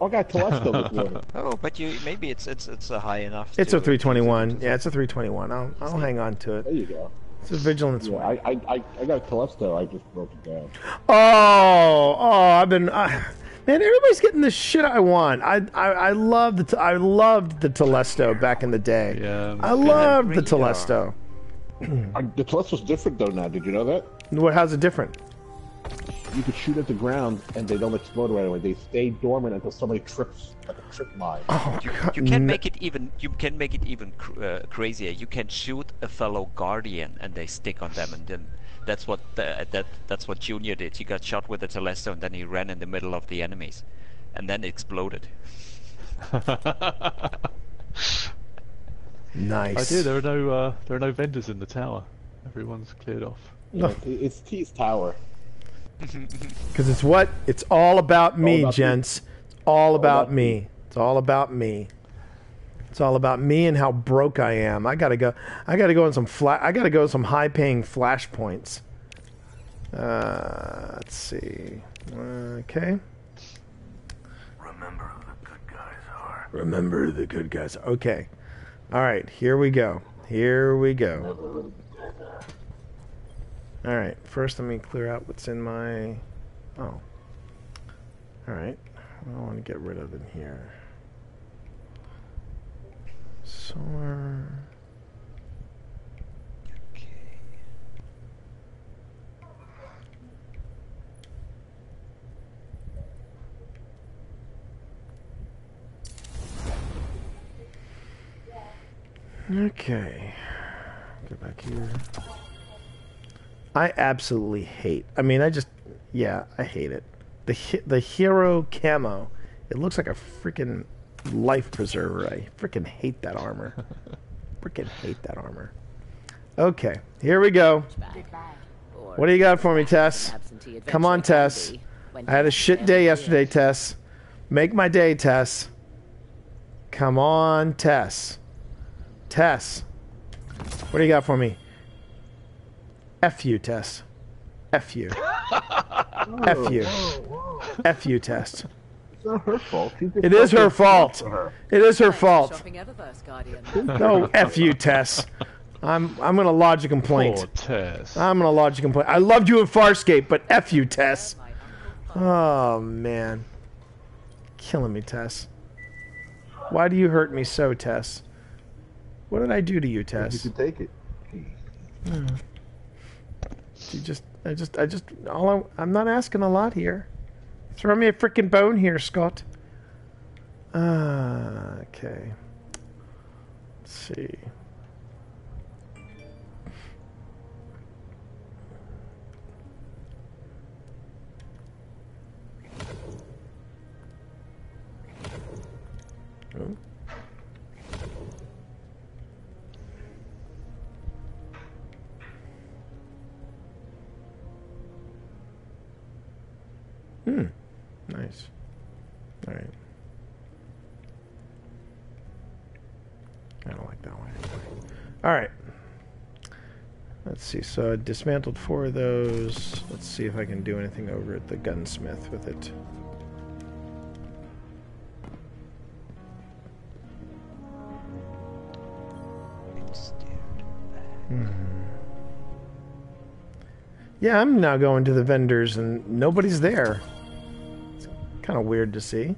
Oh, I got Telesto. (laughs) Oh, but you maybe it's it's it's uh, high enough. It's to, a 321. Yeah, it's a 321. I'll I'll hang on to it. There you go. It's a vigilance Yeah, one. I, I, I, I got a Telesto. I just broke it down. Oh, oh, I've been. Uh, man, everybody's getting the shit I want. I, I, I love the. I loved the Telesto back in the day. Yeah. I loved the radar. Telesto. The Telesto's different though now. Did you know that? What? How's it different? You could shoot at the ground and they don't explode right away. They stay dormant until somebody trips, like a trip mine. Oh, God, You can n- make it even. You can make it even cr- uh, crazier. You can shoot a fellow guardian, and they stick on them, and then that's what the, that that's what Junior did. He got shot with a telesto, and then he ran in the middle of the enemies, and then exploded. (laughs) Nice. I do. There are no uh, there are no vendors in the tower. Everyone's cleared off. Yeah, it's Tee's Tower. (laughs) Because it's what? It's all about me, about you. gents. It's all about about me. It's all about me. It's all about me and how broke I am. I gotta go. I gotta go on some flat. I gotta go on some high-paying flashpoints. Uh, let's see. Okay. Remember who the good guys are. Remember the good guys. Okay. All right. Here we go. Here we go. All right. First, let me clear out what's in my. Oh. All right. I want to get rid of in here. Solar. Okay. Okay. Go back here. I absolutely hate. I mean, I just, yeah, I hate it. The the hero camo. It looks like a freaking life preserver. I freaking hate that armor. (laughs) freaking hate that armor. Okay, here we go. What do you got for me, Tess? Come on, Tess. I had a shit day yesterday, Tess. Make my day, Tess. Come on, Tess. Tess. What do you got for me? F you, Tess. F you. (laughs) Oh. F you. F you, Tess. It's not her fault. It is her fault. her. It is her fault. Shopping Eververse, (laughs) No, F you, Tess. I'm I'm gonna lodge a complaint. Poor Tess. I'm gonna lodge a complaint. I loved you in Farscape, but F you, Tess. Oh man. Killing me, Tess. Why do you hurt me so, Tess? What did I do to you, Tess? You Tess? can take it. Hmm. You just, I just, I just, all I, I'm not asking a lot here. Throw me a freaking bone here, Scott. Ah, okay. Let's see. Oh. Hmm. Nice. All right. I don't like that one. All right. Let's see. So I dismantled four of those. Let's see if I can do anything over at the gunsmith with it. Yeah, I'm now going to the vendors and nobody's there. It's kind of weird to see.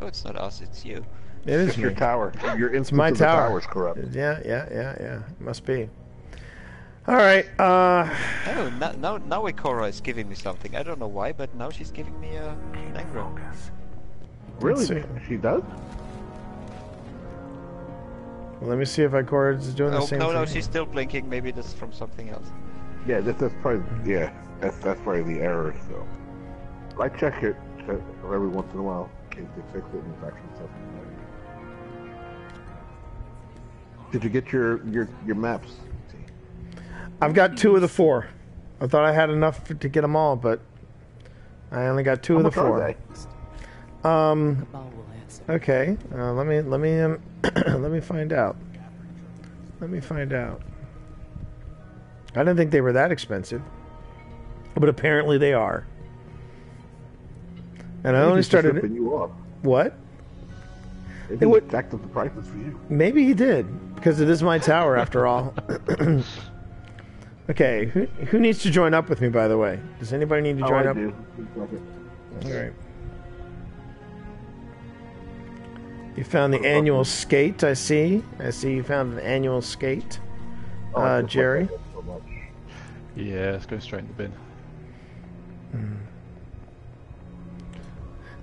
Oh, it's not us, it's you. It is your me. tower. Your instance my tower. tower is corrupt. Yeah, yeah, yeah, yeah. Must be. All right. Uh, Oh, now, now, now Ikora is giving me something. I don't know why, but now she's giving me a an. Really? She does? well, let me see if Ikora is doing the Oh, same no, thing. no, she's still blinking. Maybe this is from something else. Yeah, that's, that's probably yeah. That's that's probably the error. So I check it check every once in a while in case they fix it and it's actually something. Did you get your your your maps? I've got two of the four. I thought I had enough for, to get them all, but I only got two How of the much are four. they? Um. Cabal will answer. Okay. Uh, let me let me um, (clears throat) let me find out. Let me find out. I didn't think they were that expensive, but apparently they are. And I only started you off. what? Maybe would- he jacked up the prices for you. Maybe he did, because it is my tower after all. (clears throat) okay, who, who needs to join up with me, by the way? Does anybody need to Oh, join I up? do. It. All right. You found the annual skate, I see. I see you found an annual skate. Oh, Uh, it Jerry? Yeah, let's go straight in the bin.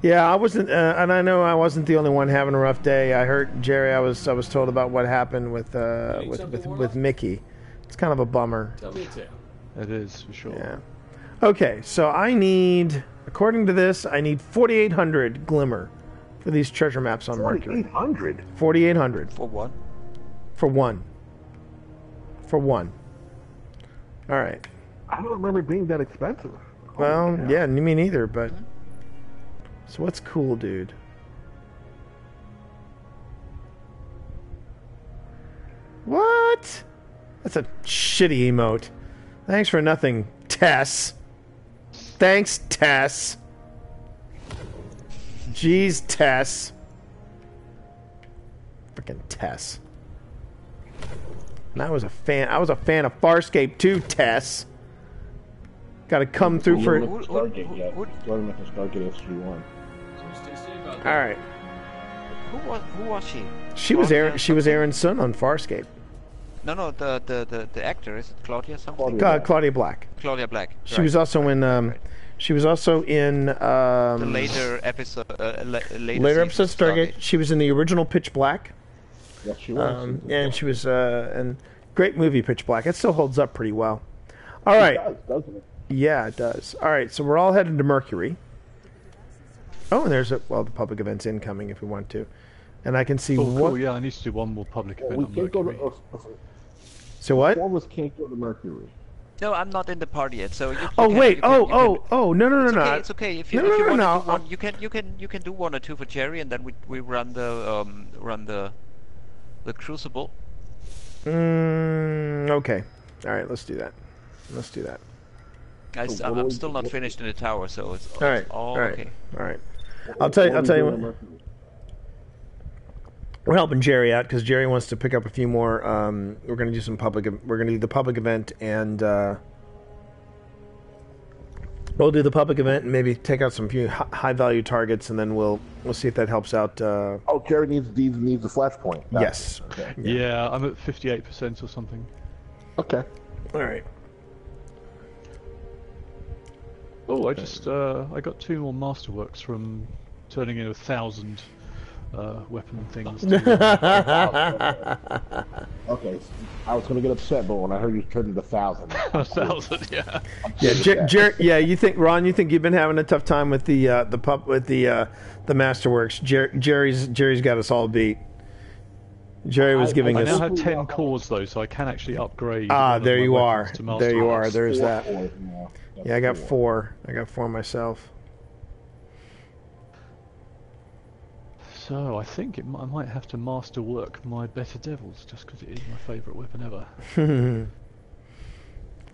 Yeah, I wasn't, uh, and I know I wasn't the only one having a rough day. I heard Jerry. I was, I was told about what happened with, uh, with, with, with? Michi. It's kind of a bummer. Tell me a tale. It is for sure. Yeah. Okay, so I need, according to this, I need 4,800 glimmer for these treasure maps on Mercury. 4,800. 4,800 For one. for one. For one. All right. I don't remember being that expensive. Well, yeah, me neither, but. So what's cool, dude? What? That's a shitty emote. Thanks for nothing, Tess. Thanks, Tess. Jeez, Tess. Freaking Tess. And I was a fan. I was a fan of Farscape too, Tess. Got to come through for. Still haven't looked at Stargate yet. Still haven't looked at Stargate SG-1. So stay safe out All there. right. Who was who was she? She was Aaron. She was Aeryn Sun on Farscape. No, no, the the the, the actor is it Claudia something? Claudia. Uh, Claudia Black. Claudia Black. She right. was also in. Um, Right. She was also in um, the later episode. Uh, la- later, later season episode Stargate. She was in the original Pitch Black, Yes, she was. um, and she was uh, and great movie Pitch Black. It still holds up pretty well. All right, It does, doesn't it? yeah, it does. All right, so we're all headed to Mercury. Oh, and there's a well, the public event's incoming if we want to, and I can see Oh, what. cool. Yeah, I need to do one more public Well, event we on can't go to. Mercury. Uh, uh, So what? four of us can't go to Mercury. No, I'm not in the party yet. So you. you Oh can- wait! you can- Oh you can- oh oh! No no no It's no! okay. It's okay. If you, No, if no, you no, want no, to do one, you can you can you can do one or two for Jerry, and then we we run the um run the the Crucible. Mm, okay. All right. Let's do that. Let's do that. I, So am I'm still not finished in the tower, so it's All right. it's all all right. okay. All right. I'll tell you. I'll tell you. What, we're helping Jerry out because Jerry wants to pick up a few more. Um, we're going to do some public. We're going to do the public event and uh, we'll do the public event and maybe take out some few high value targets and then we'll we'll see if that helps out. Uh, Oh, Jared needs needs needs a flashpoint. Got yes. Okay. Yeah, I'm at 58% or something. Okay. All right. Oh, I just uh, I got two more masterworks from turning in a thousand uh, weapon things. (laughs) To, Okay. I was gonna get upset, but when I heard you turned it a thousand, (laughs) a thousand, yeah. Yeah, Jer- Jer- yeah. You think Ron? You think you've been having a tough time with the uh, the pup with the uh, the Masterworks? Jer- Jerry's Jerry's got us all beat. Jerry was I- giving I us. now have ten cores though, so I can actually upgrade. Ah, there you are. There you are. There's Four, that. four, yeah. Yeah, I got four. I got four myself. So I think it, I might have to masterwork my Better Devils just because it is my favourite weapon ever. (laughs)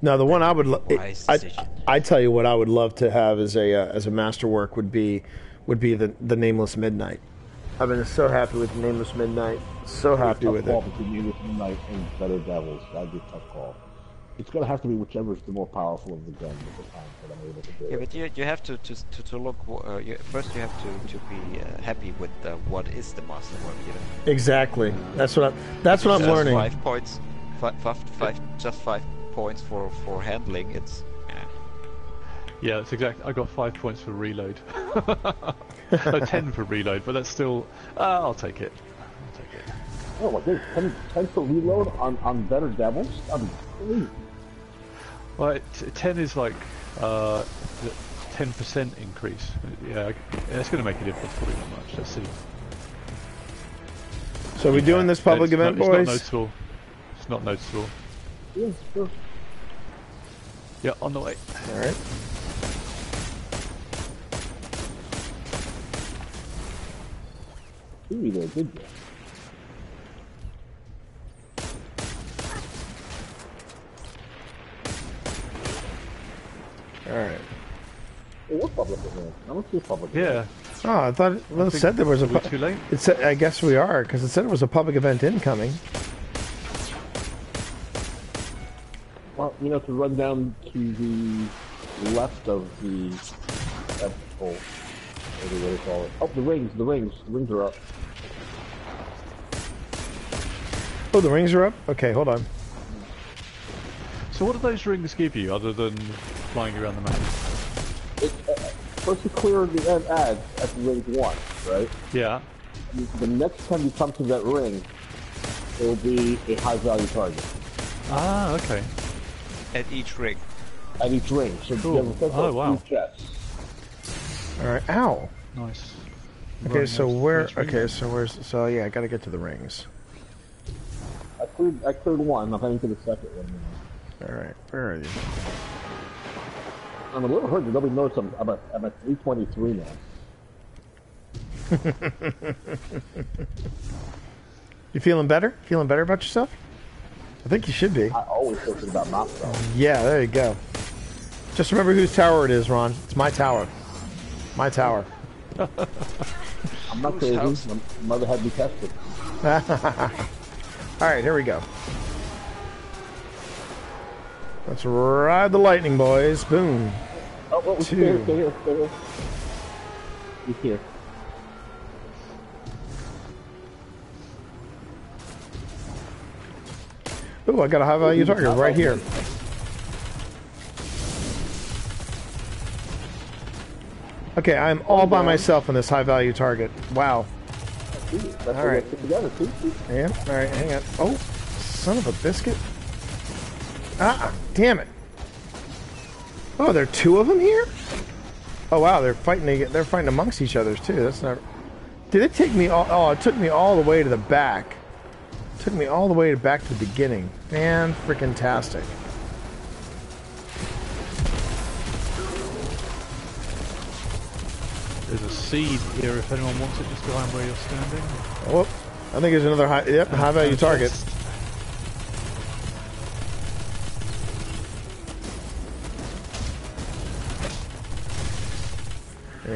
now the one I would. Lo- Wise I, decision. I tell you what, I would love to have as a uh, as a masterwork would be would be the the Nameless Midnight. I've been so happy with Nameless Midnight. So happy tough with call it. between Nameless Midnight and Better Devils. That'd be a tough call. It's gonna have to be whichever is the more powerful of the guns at the time that I'm able to do Yeah, but you, you have to to, to, to look. Uh, you, first, you have to to be uh, happy with uh, what is the masterwork. You know, Exactly. That's what I'm. That's what I'm learning. Five points, five, five, five, just five points for for handling. It's yeah. Yeah, that's exactly. I got five points for reload. (laughs) no, ten for reload, but that's still. Uh, I'll take it. I'll take it. Oh my goodness, 10, 10 for reload on, on Better Devils? That'd be crazy. Well, it, ten is like uh, ten percent increase. Yeah, I- it's going to make a difference. Probably not much. Let's see. So we doing this public It's event, not, boys? It's not noticeable. It's not noticeable. Yeah, sure. Yeah, on the way. All right. You reload, did you? All right. Hey, what public event. I don't see a public Yeah. event. Oh, I thought it well, said there was a. are we pu- too late? It said, I guess we are, because it said it was a public event incoming. Well, you know, to run down to the left of the festival, whatever they call it. Oh, the rings, the rings, the rings are up. Oh, the rings are up. Okay, hold on. So what do those rings give you other than flying around the map? It, uh, first you clear the end ads at the ring one, right? Yeah. The next time you come to that ring, it will be a high value target Ah, okay. At each ring. at each ring. So Cool. you have a Oh, wow. All right. Ow. Nice. Okay, Running so where? Okay, so where's? So yeah, I got to get to the rings. I cleared, I cleared one. I'm heading to the second one. All right, where are you? I'm a little hurt that nobody knows I'm, I'm, at, I'm at 323 now. (laughs) You feeling better? Feeling better about yourself? I think you should be. I always feel good about myself. Yeah, there you go. Just remember whose tower it is, Ron. It's my tower. My tower. I'm not crazy. My mother had me tested. (laughs) All right, here we go. Let's ride the lightning, boys. Boom. Oh, oh, stay Two. here, stay here, stay here. He's here. Ooh, I got a high value target right here. Okay, I'm oh, all by myself on this high value target. Wow. All right. right. Put together. See, see? Yeah, all right, hang on. Oh, son of a biscuit. Ah, damn it. Oh, there are two of them here? Oh, wow, they're fighting they're fighting amongst each other too. That's not Did it take me all Oh, it took me all the way to the back. took me all the way back to the beginning. Man, freaking tastic. There's a seed here if anyone wants it just behind where you're standing. Oh, I think there's another high yep, high value And target.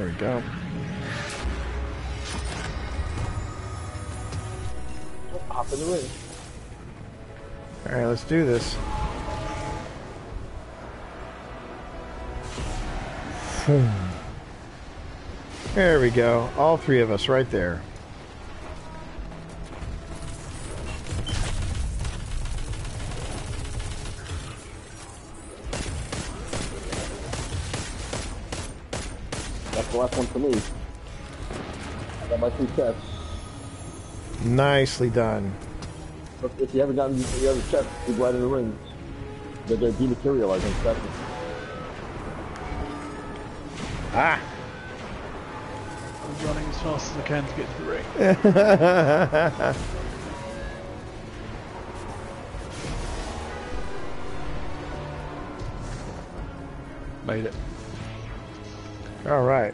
We go. Hop in the ring. All right, let's do this. There we go. All three of us right there. That's the last one for me. I got my two chests. Nicely done. But if you haven't gotten the other chests, keep right in the rings. They're, they're dematerializing chests. Ah. I'm running as fast as I can to get to the ring. (laughs) Made it. All right.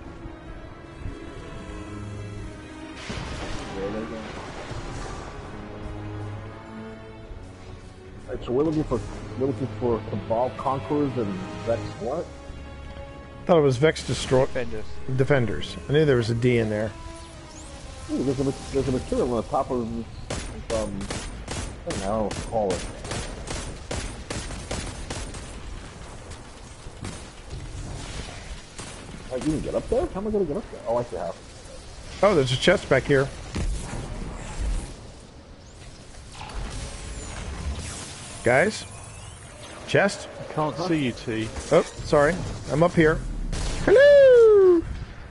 There they go. Alright, so we're looking for we're looking for Cabal Conquerors and Vex what? Thought it was Vex Destroy Defenders. Defenders. I knew there was a D in there. Ooh, there's a there's a material on the top of this, um I don't know what to call it. Oh, you can get up there? How am I gonna get up there? Oh, I see how. Oh, there's a chest back here. Guys? Chest? I can't see you, Tee. Oh, sorry. I'm up here. Hello!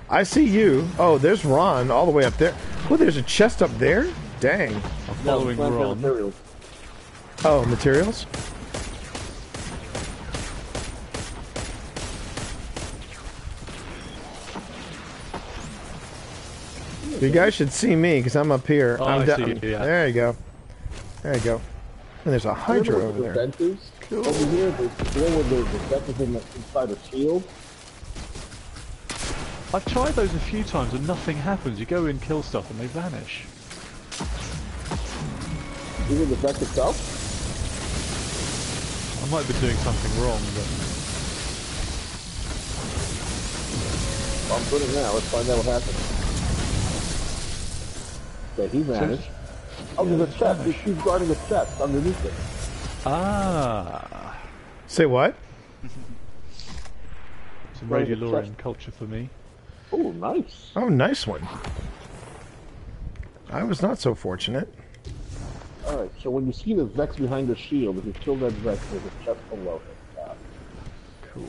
I see you. Oh, there's Ron all the way up there. Oh, there's a chest up there? Dang. I'm following no, Ron. materials. Oh, materials? You guys should see me because I'm up here. Oh, I'm I see you, yeah. There you go. There you go. And there's a Hydra over the there. Defenders? Over here, the the one with the, the death is in the, inside a shield. I've tried those a few times and nothing happens. You go in, kill stuff, and they vanish. Even the deck itself. I might be doing something wrong, but I'm doing it now. Let's find out what happened. Okay, he vanished. Oh, there's a chest. He- He's guarding a chest underneath it. Ah, Say what? some Right, Radiolarian chest. culture for me. Oh, nice. Oh, nice one. I was not so fortunate. Alright, so when you see the Vex behind the shield, if you kill that Vex, there's a chest below him. Uh, Cool.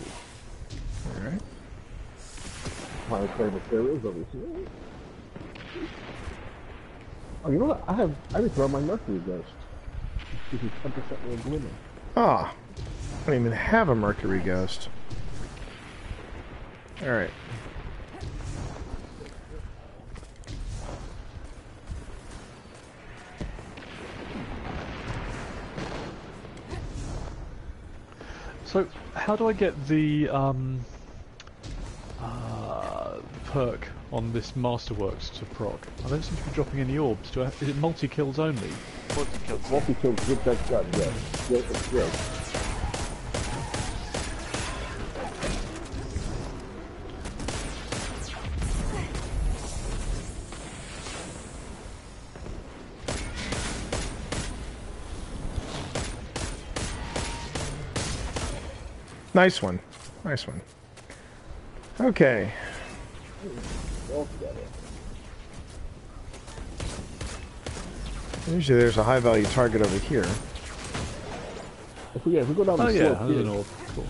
All right. planetary materials over here. Oh, you know what? I have I repair my Mercury Ghost. Gives you 10% more glimmer. Ah, I don't even have a Mercury Ghost. All right. So, how do I get the um, uh, perk on this Masterworks to proc? I don't seem to be dropping any orbs. Do I? Is it multi kills only? Multi kills. Multi kills with that gun, yes. Yeah, it's great. Nice one. Nice one. Okay. All. Usually there's a high value target over here. If we, yeah, if we go down oh, the Oh yeah, slope there's here, an orb. Cool.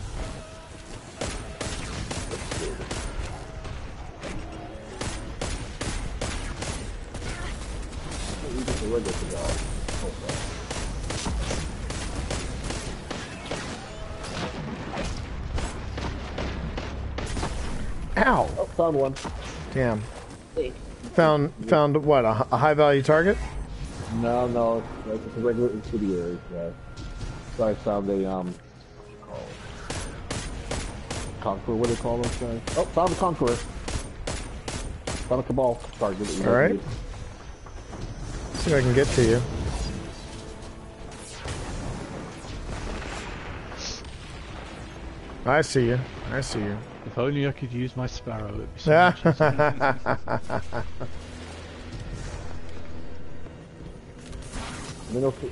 Found one. Damn. Found found what? A, a high value target? No, no, it's, it's a regular Incendior. Yeah. So I found a um. Conqueror, what do they call those guys? Oh, found a Conqueror. Found a Cabal target. that we All right. have to. See if I can get to you. I see you. I see you. If only I could use my sparrow. It'd be so much easier. Yeah. Let me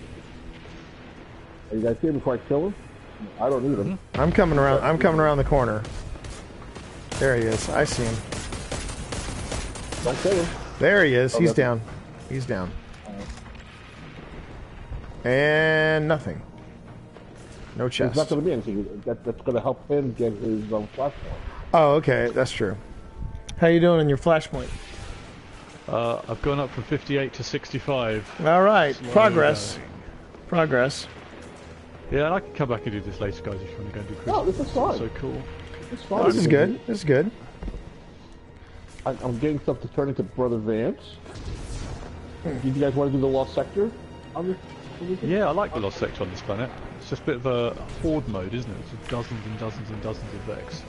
Are you guys here before I kill him? I don't need him. Mm-hmm. I'm coming around. I'm coming around the corner. There he is. I see him. Don't kill him. There he is. Oh, He's that's- down. He's down. And nothing. No It's chest. not going to be anything. That, that's going to help him get his um, flashpoint. Oh, okay. That's true. How you doing in your flashpoint? uh, I've gone up from 58 to 65. All right. Slowly Progress. going. Progress. Yeah, and I can come back and do this later, guys, if you want to go and do No, Christmas. this is fine. So cool. It's fine. This is good. This is good. I, I'm getting stuff to turn into Brother Vance. Did you guys want to do the Lost Sector on this? on this? Yeah, I like the Lost Sector on this planet. It's just a bit of a horde mode, isn't it? It's just dozens and dozens and dozens of Vex.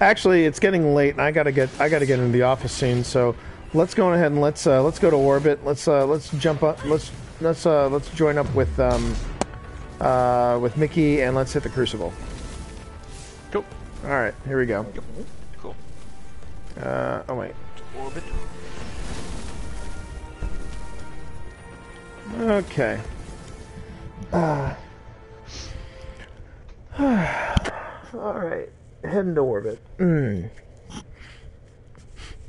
Actually, it's getting late, and I gotta get I gotta get into the office soon. So let's go ahead and let's uh, let's go to orbit. Let's uh, let's jump up. Let's let's uh, let's join up with um, uh, with Michi, and let's hit the Crucible. Cool. All right, here we go. Cool. Uh, oh wait. Orbit. Okay. Uh, (sighs) (sighs) all right. Heading to orbit.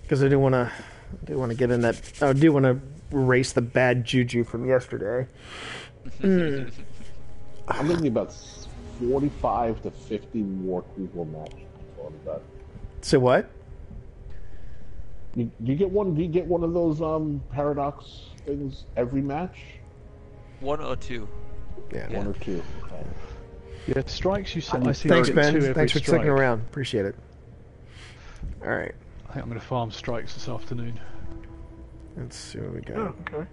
Because I do want to, do want to get in that. I do want to erase the bad juju from yesterday. Mm. I'm thinking about 45 to 50 more Crucible matches. on that. So what? You, do you get one? Do you get one of those um paradox things every match? One or two. Yeah. One or two. Okay. Yeah, strikes you said. I see Thanks, you get Ben. two Thanks for strike. sticking around. Appreciate it. All right. I think I'm going to farm strikes this afternoon. Let's see what we got. Oh, okay.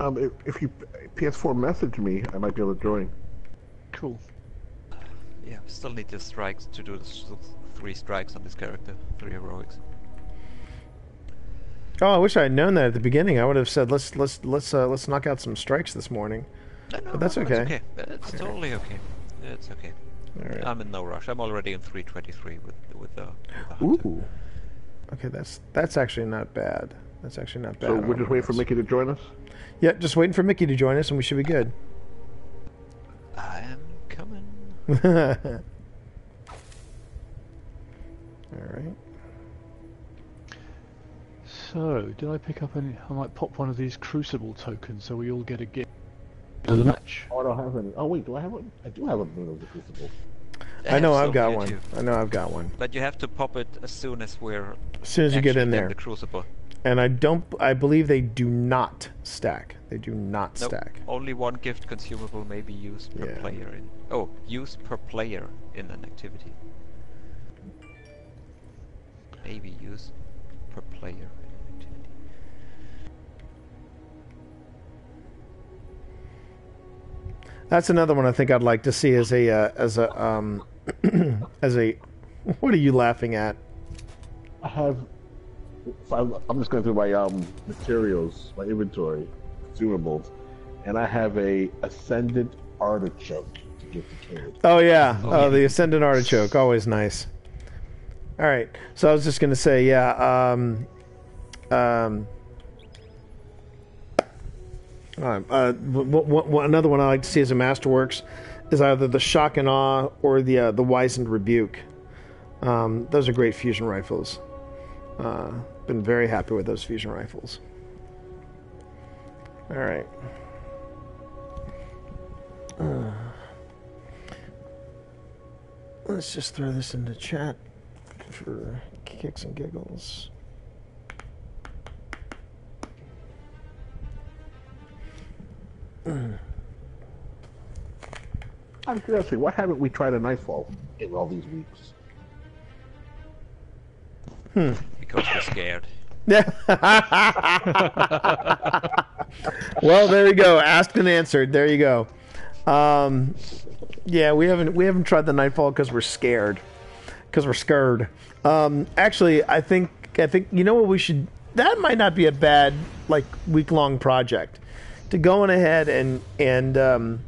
Um, if, if you PS4 message me, I might be able to join. Cool. Yeah, still need the strikes to do the s- three strikes on this character, three heroics. Oh, I wish I had known that at the beginning. I would have said let's let's let's uh, let's knock out some strikes this morning. No, no, But that's no, okay. It's okay. It's totally okay. It's okay. All right. I'm in no rush. I'm already in 323 with with the. With the. Ooh. Okay, that's that's actually not bad. That's actually not bad. So we're just waiting for. Michi to join us. Yeah, just waiting for Michi to join us, and we should be good. I am coming. (laughs) All right. So, did I pick up any? I might pop one of these Crucible tokens so we all get a gift to the match. Oh, I don't have any. Oh wait, do I have one? I do have a Moon of the Crucible. I know I've got one. here too. I know I've got one. But you have to pop it as soon as we're. As soon as you get in there, The crucible. and I don't. I believe they do not stack. They do not Nope. stack. Only one gift consumable may be used per Yeah. player in. Oh, used per player in an activity. Maybe used per player activity. That's another one I think I'd like to see as a uh, as a um (clears throat) as a. What are you laughing at? I have. I'm- I'm just going through my um materials, my inventory, consumables, and I have a ascendant artichoke to give to Caleb. Oh yeah. Oh, Oh, yeah. the ascendant artichoke, always nice. All right. So I was just gonna say, yeah. Um, um, uh, w- w- w- another one I like to see as a masterworks is either the shock and awe or the uh, the wizened rebuke. Um, those are great fusion rifles. Uh, been very happy with those fusion rifles. All right. Let's just throw this into chat for kicks and giggles. (clears throat) I'm curious, why haven't we tried a nightfall in all these weeks? Because we're scared. Yeah. (laughs) well, there you go. Asked and answered. There you go. Um, yeah, we haven't we haven't tried the nightfall because we're scared. Because we're scared. Um, actually, I think I think you know what we should. That might not be a bad like week long project. To go on ahead and and um,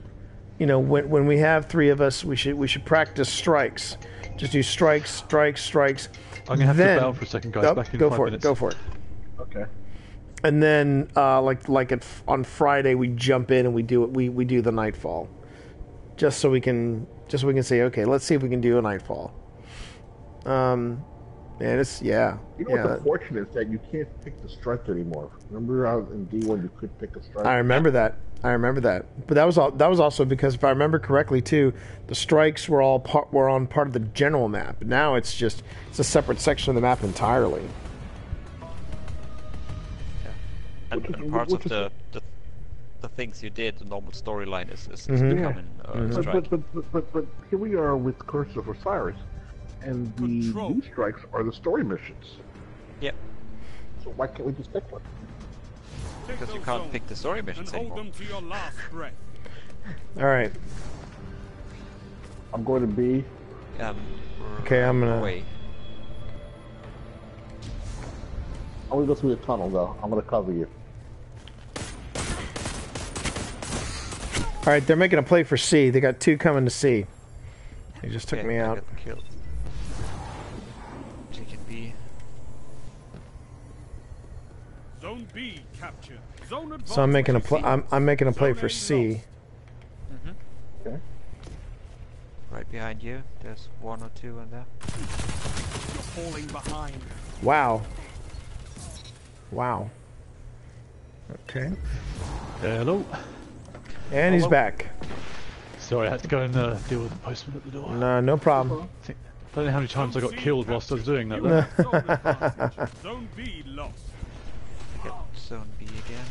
you know when when we have three of us, we should we should practice strikes. Just do strikes, strikes, strikes. I'm gonna have Then- to bow for a second, guys. Oh, Back in go five for minutes. it. Go for it. Okay. and then uh, like like at, on Friday we jump in and we do it. We we do the nightfall, just so we can just so we can say okay, let's see if we can do a nightfall. Um, and it's yeah You know yeah. what's unfortunate is that you can't pick the strength anymore. Remember how in D1 you could pick a strength? I remember that. I remember that. But that was all. That was also because if I remember correctly too, the strikes were all part were on part of the general map. Now it's just it's a separate section of the map entirely. And, and parts of the, the the things you did, the normal storyline is, is, is Mhm. becoming uh, But, strike. but, but, but, but, but here we are with Curse of Osiris, and the Control. new strikes are the story missions. Yep, So why can't we just pick one? Because you can't pick the story and missions hold anymore. them to your last breath. All right. I'm going to be. Um, Okay, I'm gonna- Wait. I'm going to go through the tunnel though. I'm going to cover you. All right, they're making a play for C. They got two coming to C. They just took Okay, me I out. got killed. Taken B. Zone B captured. Zone advance. So I'm making a play. I'm, I'm making a play for C. Okay. Right behind you. There's one or two in there. You're falling behind. Wow. Wow. Okay. Hello. And he's back. Sorry, I had to go and uh, deal with the postman at the door. No, no problem. I don't know how many times I got killed whilst I was doing that. Though. have zone advantage. (laughs) Zone B lost. Get zone B again.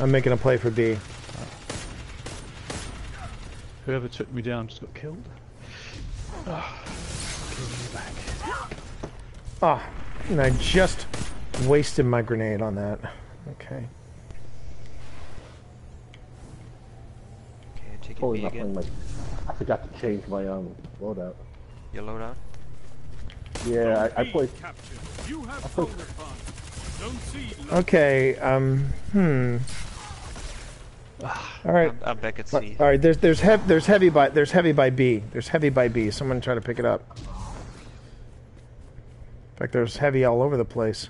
I'm making a play for B. Whoever took me down just got killed. Ah, kill me back. Ah, and I just wasted my grenade on that. Okay. Okay, taking Totally B not again. my. I forgot to change my um loadout. Your loadout. Yeah, Zone I, I B played. You have I played- Okay. Um. Hmm. All right. I'm, I'm back at C. right. There's there's heavy there's heavy by there's heavy by B. There's heavy by B. Someone try to pick it up. In fact, there's heavy all over the place.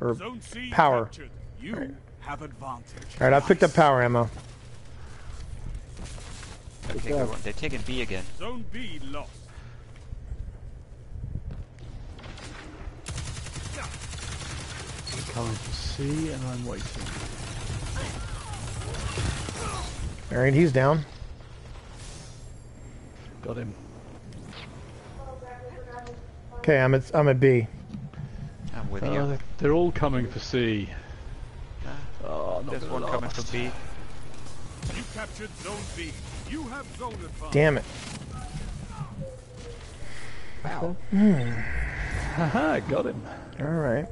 Or power. captured. You have advantage. all right. I picked up power ammo. Okay. They're taking B again. Zone B lost. coming to C, and I'm waiting. Alright, he's down. Got him. Okay, I'm at I'm at B. I'm with uh, you. They're all coming for C. Oh, There's one lost. coming for B. You captured zone B. You have zone. Damn it. Wow. Hmm. Haha, got him. Alright.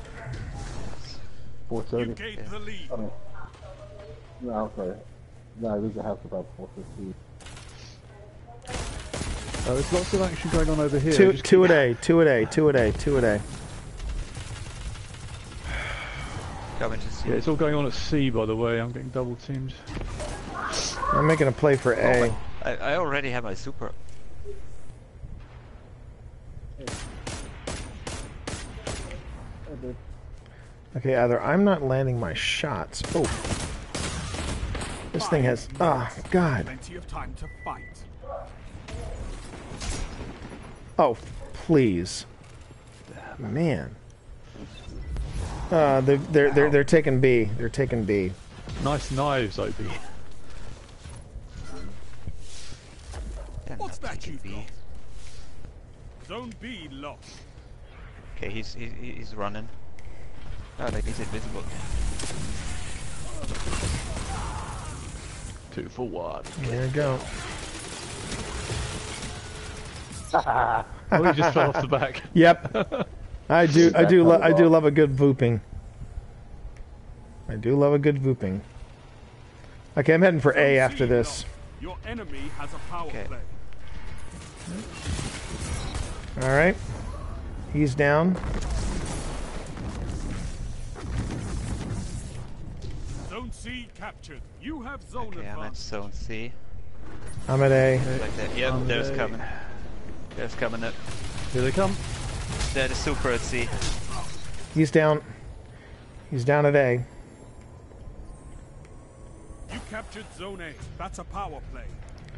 430. Okay, Oh. No, I'm sorry. No, we can have about 450. Uh, there's lots of action going on over here. Two, two keep... a day, two a day, two a day, two a day. Coming to. Yeah, it's all going on at sea, by the way. I'm getting double teamed. I'm making a play for oh, i already have my super. Okay, either I'm not landing my shots. Oh. This thing has. Ah, God. Plenty of time to fight. Oh, please. Man. Uh, they're, they're, they're, they're taking B. They're taking B. Nice knives, Opie. What's that taking you've B. got? Zone B lost. Okay, he's he, he's running. Oh, like he's invisible. Two for one. There you go. (laughs) Oh, he just fell off the back. (laughs) Yep. I do. I do. Lo- I do love a good vooping. I do love a good vooping. Okay, I'm heading for A after this. Your enemy has a power Okay. play. All right. He's down. Zone C captured. You have zone Okay, I'm at zone C. I'm at A. Like that. Yep, there's they- coming. There's coming up. Here they come. That is super at C. He's down. He's down at A. You captured Zone A. That's a power play.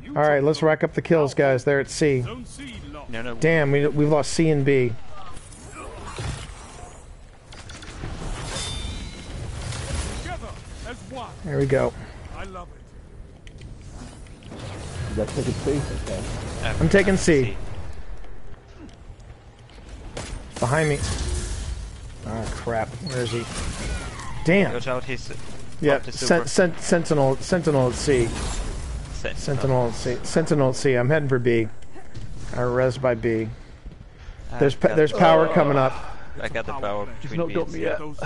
You All right, let's rack up the kills, guys. They're at C. Zone C lost. No, no. Damn, we we've lost C and B. There we go. I love it. You got to take a space, okay? I'm taking C. Behind me. Oh crap! Where is he? Damn. Watch out, he's. Yeah, to sen- super. sen- Sentinel, Sentinel at C. Sen- Sentinel at C. Sentinel at C. I'm heading for B. I res by B. I There's pa- there's power coming up. I got the power He's between not B got and me C.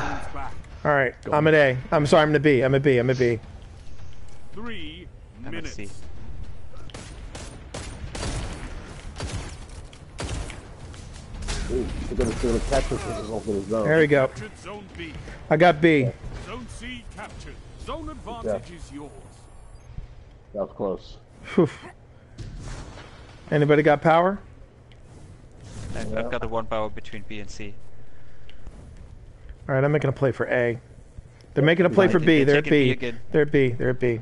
yet. Those zones back. All right, I'm an A. I'm sorry, I'm at B. I'm at B. I'm at Three I'm minutes. C. Ooh, They're gonna, they're gonna catch us as over the zone. There we go. Captured Zone B. I got B. Zone C captured. Zone advantage is yours. That was close. Phew. Anybody got power? I've, I've got the one power between B and C. All right, I'm making a play for A. They're making a play Right, for B. they're They're at B B. They're at B. They're at B.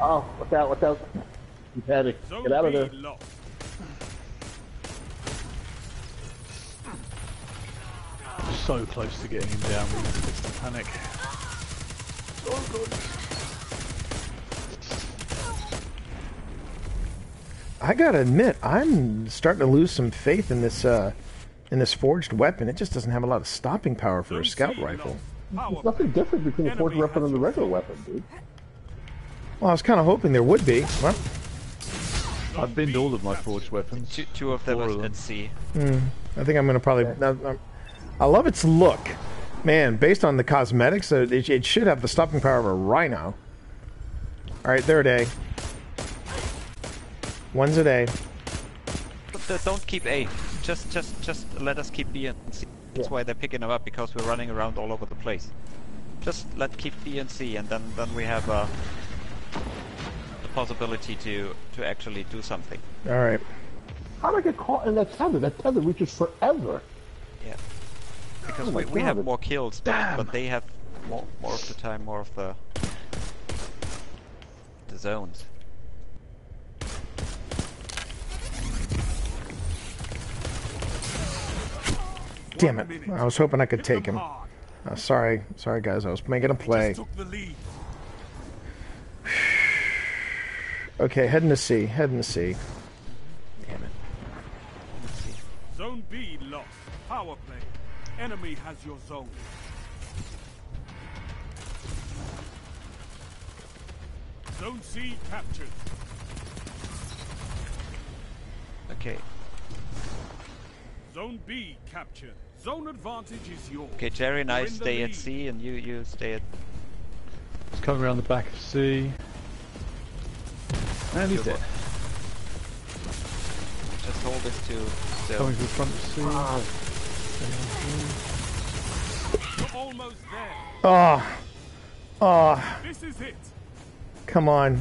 Oh, what's out, What's out. You panic. Zone Get out of there. So close to getting him down with the panic. I gotta admit, I'm starting to lose some faith in this uh, in this forged weapon. It just doesn't have a lot of stopping power for a scout rifle. There's nothing different between the forged weapon and the regular weapon, dude. Well, I was kind of hoping there would be. Well, I've binned all of my forged weapons. Two, two of them Four at, of them. at C. I think I'm gonna probably. I, I- I love its look, man. Based on the cosmetics, uh, it, it should have the stopping power of a rhino. All right, they're at A. One's at A. But uh, don't keep A. Just, just, just let us keep B and C. That's Yeah. why they're picking them up because we're running around all over the place. Just let keep B and C, and then then we have uh, the possibility to to actually do something. All right. How did I get caught in that tether? That tether reaches forever. Yeah. Because Oh my we, we have more kills, but, but they have more more of the time more of the the zones. Damn it. I was hoping I could take him. Uh, sorry, sorry guys. I was making a play. Took the lead. (sighs) Okay, heading to C. Heading to C. Damn it. Zone B lost. Power play. Enemy has your zone. Zone C captured. Okay. Zone B captured. Zone advantage is yours. Okay, Jerry and I You're in stay at. C, and you you stay at. It's coming around the back of C. And he's dead. Just hold this to. So Coming to the front of C. You're almost there. Oh. Oh, This is it. come on.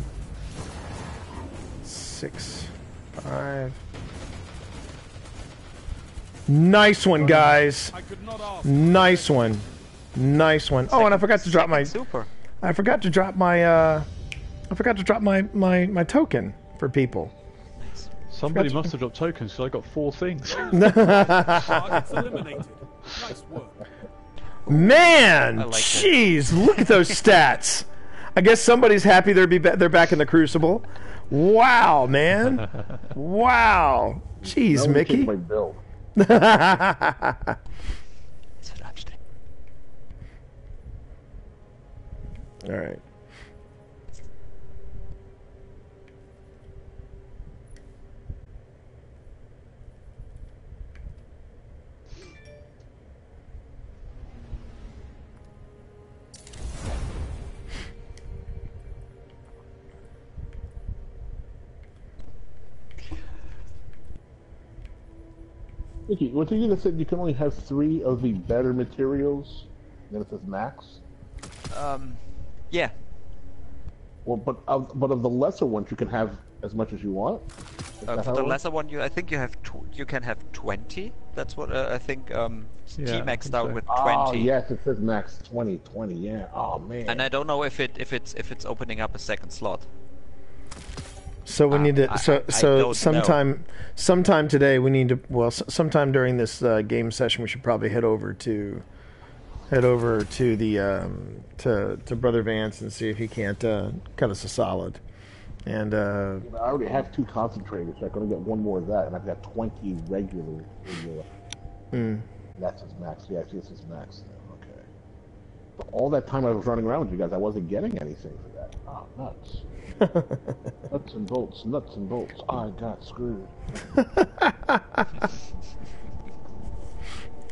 Six, five. Nice one, guys. I could not ask. Nice one. Nice one. Oh, and I forgot to drop my. super. I forgot to drop my. uh I forgot to drop my my my token for people. Somebody to- must have dropped tokens because I got four things. (laughs) Nice. Man, I like jeez, look at those stats. I guess somebody's happy they're be ba- they're back in the Crucible. Wow, man. (laughs) Wow. Jeez, That (laughs) would right. Michi, what you just said you can only have three of the better materials. Then it says max. Um, yeah. Well, but of but of the lesser ones, you can have as much as you want. Is Uh, that for how the lesser one, you I think you have tw- you can have twenty. That's what uh, I think. Um, Yeah, Tee I maxed think out so. with Oh twenty. yes, it says max 20, 20, Yeah. Oh man. And I don't know if it if it's if it's opening up a second slot. So we Uh, need to. I- So I- I so don't know. sometime sometime today we need to. Well, s- sometime during this uh, game session we should probably head over to head over to the um, to to Brother Vance and see if he can't uh, cut us a solid. And uh, I already have two concentrators, so I'm gonna get one more of that, and I've got twenty regular. regular. mm, That's his max. Yeah, actually, this is max. Now. All that time I was running around with you guys, I wasn't getting anything for that. Oh, nuts. (laughs) nuts and bolts, nuts and bolts. I got screwed. (laughs) all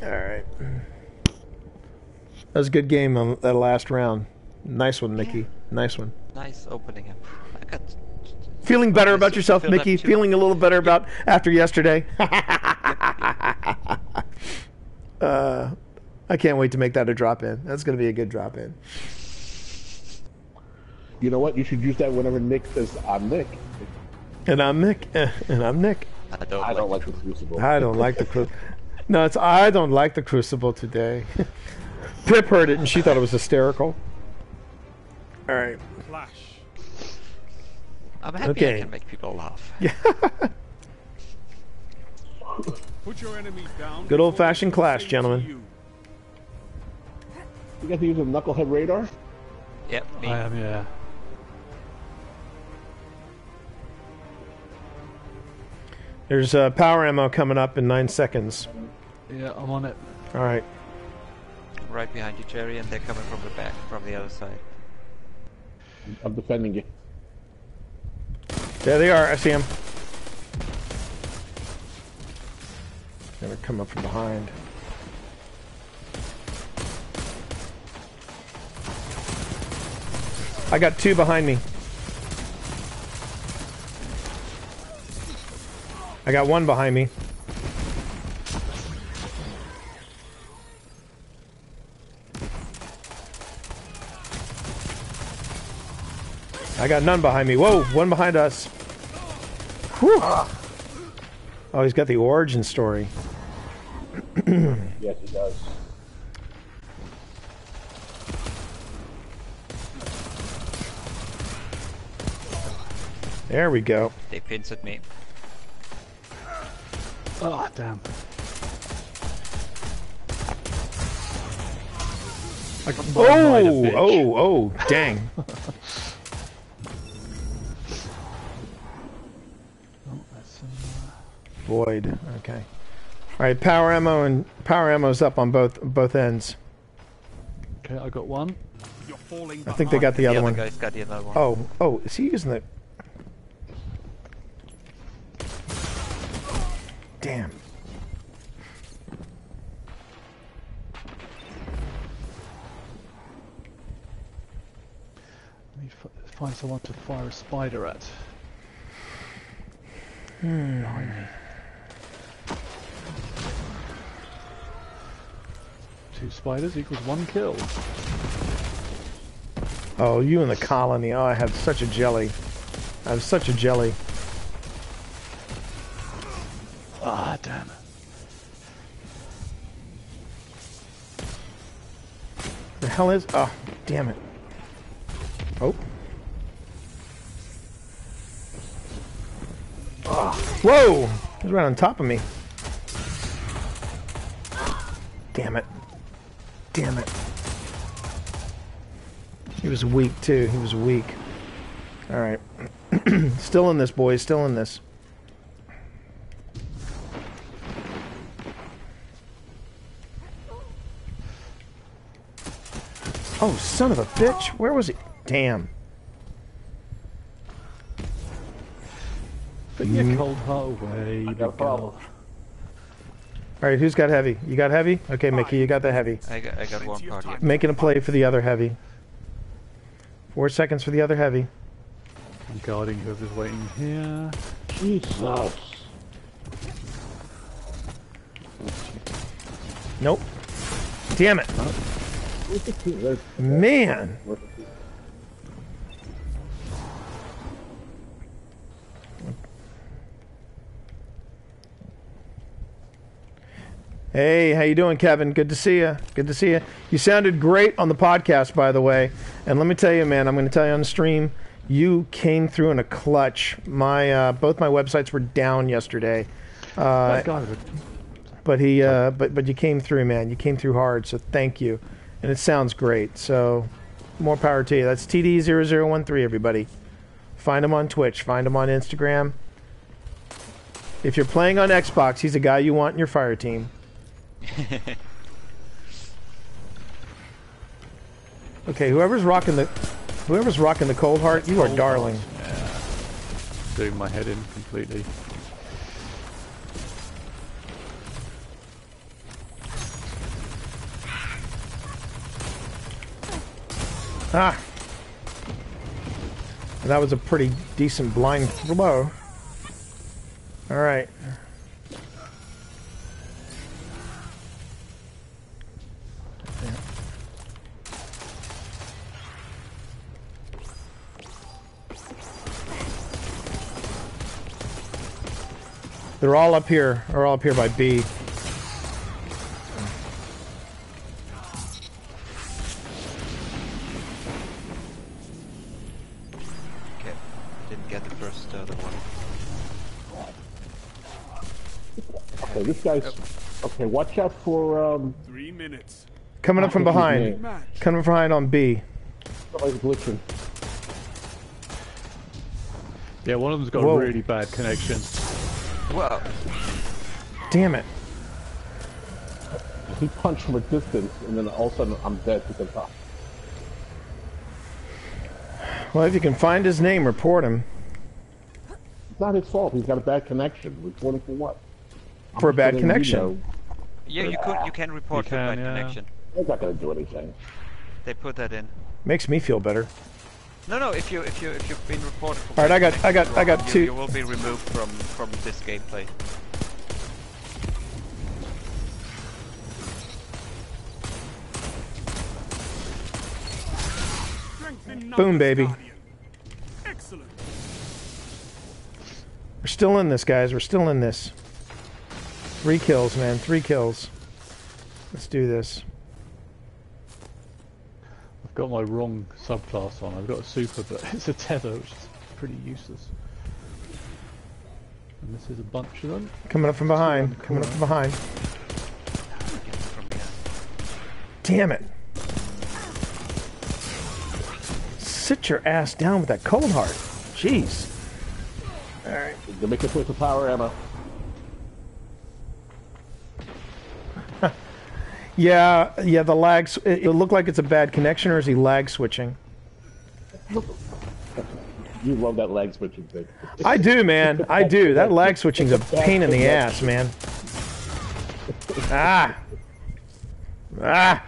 right. That was a good game on that last round. Nice one, Michi. Nice one. Nice opening up. I got. Feeling better about yourself, filled Michi? Feeling a little better about after yesterday? (laughs) uh, I can't wait to make that a drop in. That's going to be a good drop in. You know what? You should use that whenever Nick says, I'm Nick. And I'm Nick. (laughs) And I'm Nick. I don't. I don't like like the Crucible. I don't like the crucible. (laughs) No, it's I don't like the crucible today. (laughs) Pip heard it and she thought it was hysterical. All right. Flash. I'm happy Okay. I can make people laugh. Yeah. Put your enemies down. Good old-fashioned before clash, say to gentlemen. You. You got to use a knucklehead radar? Yep. Me. I am, yeah. There's uh, power ammo coming up in nine seconds. Yeah, I'm on it. All right. right behind you, Jerry, and they're coming from the back, from the other side. I'm defending you. There they are. I see them. Gonna come up from behind. I got two behind me. I got one behind me. I got none behind me. Whoa, one behind us. Whew. Oh, he's got the origin story. (clears throat) yes, he does. There we go. They pins at me. Oh, damn. I got my minor Oh, bitch. oh, oh, dang. Oh, that's, (laughs) Void. Okay. All right, power ammo and power ammo's up on both both ends. Okay, I got one. You're falling I think they got the The other other one. guy's got the other one. Oh, oh, is he using the? Damn. To f- find someone to fire a spider at. Me. Two spiders equals one kill. Oh, you and the colony. Oh, I have such a jelly. I have such a jelly. Ah, damn. it. The hell is? Oh, damn it. Oh. Ah, whoa! He's right on top of me. Damn it. Damn it. He was weak too. He was weak. All right. (clears throat) still in this, boys. Still in this. Oh, son of a bitch! Where was he? Damn. Put your mm-hmm. cold heart away, Got a problem. All right, who's got heavy? You got heavy? Okay, Michi, you got the heavy. I got, I got one Plenty party. Making a play for the other heavy. Four seconds for the other heavy. I'm guarding whoever's waiting here. Jesus. Nope. Damn it. Where's the team? There's- Man. where's the team? Hey, how you doing, Kevin? Good to see you. Good to see you. You sounded great on the podcast, by the way. And let me tell you, man, I'm going to tell you on the stream, you came through in a clutch. My uh, both my websites were down yesterday, uh, That guy was a but he, uh, but but you came through, man. You came through hard. So thank you. And it sounds great. So more power to you. That's TD0013, everybody. Find him on Twitch. Find him on Instagram. If you're playing on Xbox, he's a guy you want in your fire team. (laughs) Okay, whoever's rocking the whoever's rocking the cold heart, you are darling. doing my head in completely. Ah. That was a pretty decent blind blow. All right. They're all up here. They're all up here by B. this guy's. Okay, watch out for um. Three minutes. Coming up from behind. Coming from behind on B. Somebody's glitching. Yeah, one of them's got Whoa. a really bad connection. Well, Damn it. He punched from a distance, and then all of a sudden I'm dead because I, Well, if you can find his name, report him it's not his fault. He's got a bad connection. Reporting for what? I'm for a bad connection. yeah, you could you can report You for can, bad yeah. connection. They're not gonna do anything. They put that in. Makes me feel better. No, no. If you if you if you've been reported for All right, I got- I got- connection, I got two- You will be removed from from this gameplay. Boom, baby. Guardian. We're still in this, guys. We're still in this. Three kills, man. Three kills. Let's do this. I've got my wrong subclass on. I've got a super, but (laughs) it's a tether, which is pretty useless. And this is a bunch of them. Coming up from behind. Coming up from behind. Get from behind. Damn it. Sit your ass down with that cold heart. Jeez. Alright. They make a switch to power ammo. Yeah, yeah, the lag. It, it looked like it's a bad connection, or is he lag switching? You love that lag switching thing. I do, man. I do. That (laughs) lag switching's a pain in the ass, man. Ah. Ah.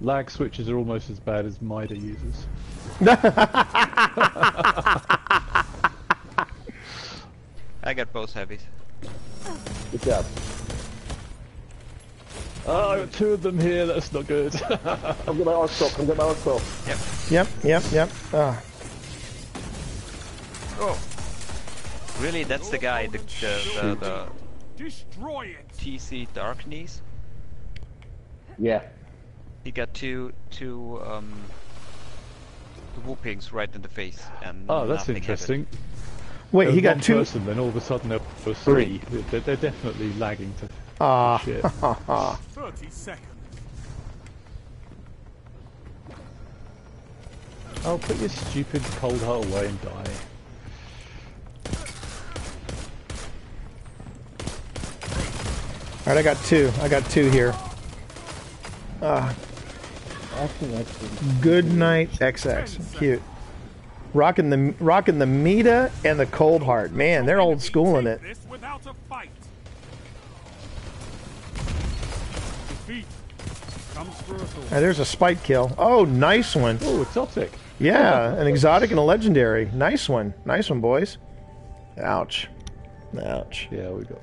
Lag switches are almost as bad as MIDA users. (laughs) (laughs) I got both heavies. Good job. Oh, I've got two of them here. That's not good. (laughs) I'm getting my arc scope. I'm getting my arc scope. Yep, yep, yep. Ah. Oh. Really? That's the guy, the the, the, the Destroy it. TC Dark Knees? Yeah. He got two two um whoopings right in the face and oh, that's nothing interesting. Wait, There he got two. person, then all of a sudden there was three. They're, they're definitely lagging to Ah. shit. 30 seconds. Oh, put your stupid cold heart away and die. All right, I got two. I got two here. Ah. Good night, XX. Cute. Rocking the rocking the MIDA and the Cold Heart. Man, they're old school in it. This without a fight. Defeat comes for us all. There's a spike kill. Oh, nice one. Oh, exotic. Yeah, an exotic and a legendary. Nice one. Nice one, boys. Ouch. Ouch. Yeah, we got.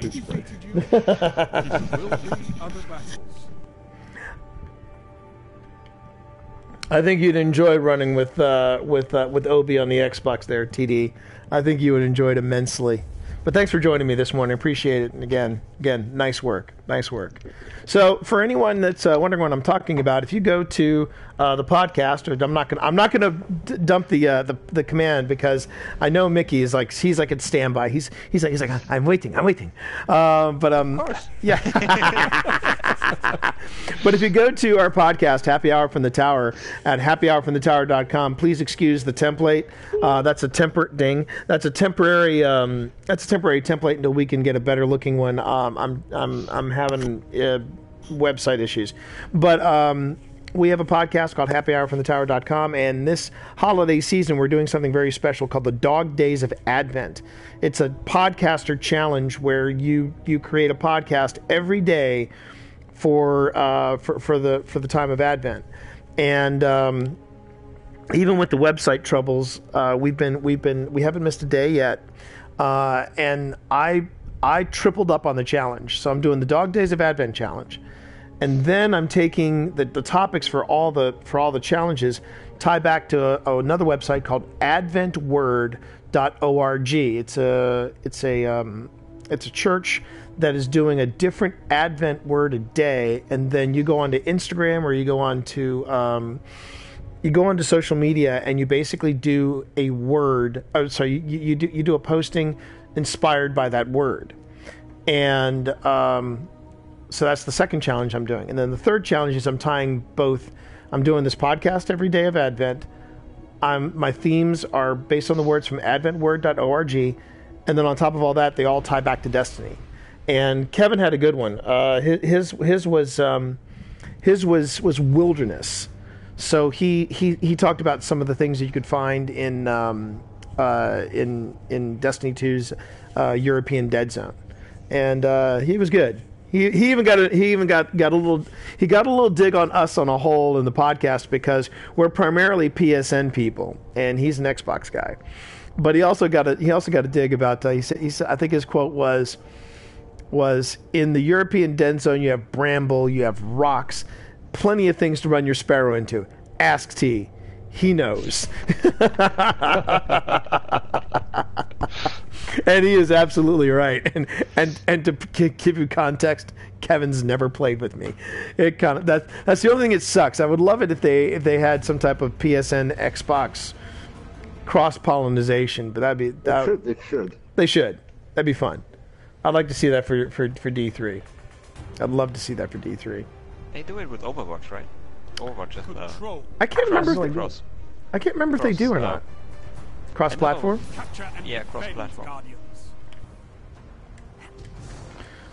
food spray. Defeated you. you will win other battles. I think you'd enjoy running with uh, with uh, with Obi on the Xbox there, TD. I think you would enjoy it immensely. But thanks for joining me this morning. Appreciate it. And again, again, nice work, nice work. So, for anyone that's uh, wondering what I'm talking about, if you go to uh, the podcast, or I'm not gonna, I'm not gonna d- dump the, uh, the the command because I know Michi is like he's like at standby. He's he's like he's like I'm waiting, I'm waiting. Uh, but um, yeah. (laughs) But if you go to our podcast, Happy Hour from the Tower, at happyhourfromthetower.com, please excuse the template. Uh, that's a temper ding. That's a temporary. Um, that's a temporary template until we can get a better looking one. Um, I'm I'm I'm having uh, website issues, but. Um, we have a podcast called happyhourfromthetower.com and this holiday season we're doing something very special called the dog days of advent it's a podcaster challenge where you you create a podcast every day for uh, for for the for the time of Advent, and um, even with the website troubles, uh, we've been we've been we haven't missed a day yet, uh, and I I tripled up on the challenge. So I'm doing the Dog Days of Advent challenge, and then I'm taking the, the topics for all the for all the challenges tie back to a, another website called AdventWord.org. It's a it's a um, it's a church that is doing a different Advent word a day, and then you go onto Instagram or you go on to um, you go onto social media and you basically do a word. Oh, sorry, you, you do you do a posting inspired by that word, and um, so that's the second challenge I'm doing. And then the third challenge is I'm tying both. I'm doing this podcast every day of Advent. I'm, my themes are based on the words from adventword.org. And then on top of all that, they all tie back to Destiny. And Kevin had a good one. Uh, his, his was um, his was was wilderness. So he, he he talked about some of the things that you could find in um, uh, in in Destiny 2's uh, European Dead Zone, and uh, he was good. He, he even got a, he even got, got a little he got a little dig on us on a whole in the podcast because we're primarily PSN people and he's an Xbox guy, but he also got a he also got a dig about uh, he said he said I think his quote was was in the European Dead Zone you have bramble you have rocks plenty of things to run your sparrow into ask Tee he knows (laughs) and he is absolutely right. And and and to g- give you context, Kevin's never played with me. It kind of that that's the only thing that sucks. I would love it if they if they had some type of PSN Xbox cross pollination, but that'd be It that, should. It should. they should. That'd be fun. I'd like to see that for for for D three. I'd love to see that for D three. They do it with Overwatch, right? Overwatch is uh, Control. I can't remember. If they, cross. I can't remember if they do or Cross, uh, not. Cross platform. Yeah, cross-platform.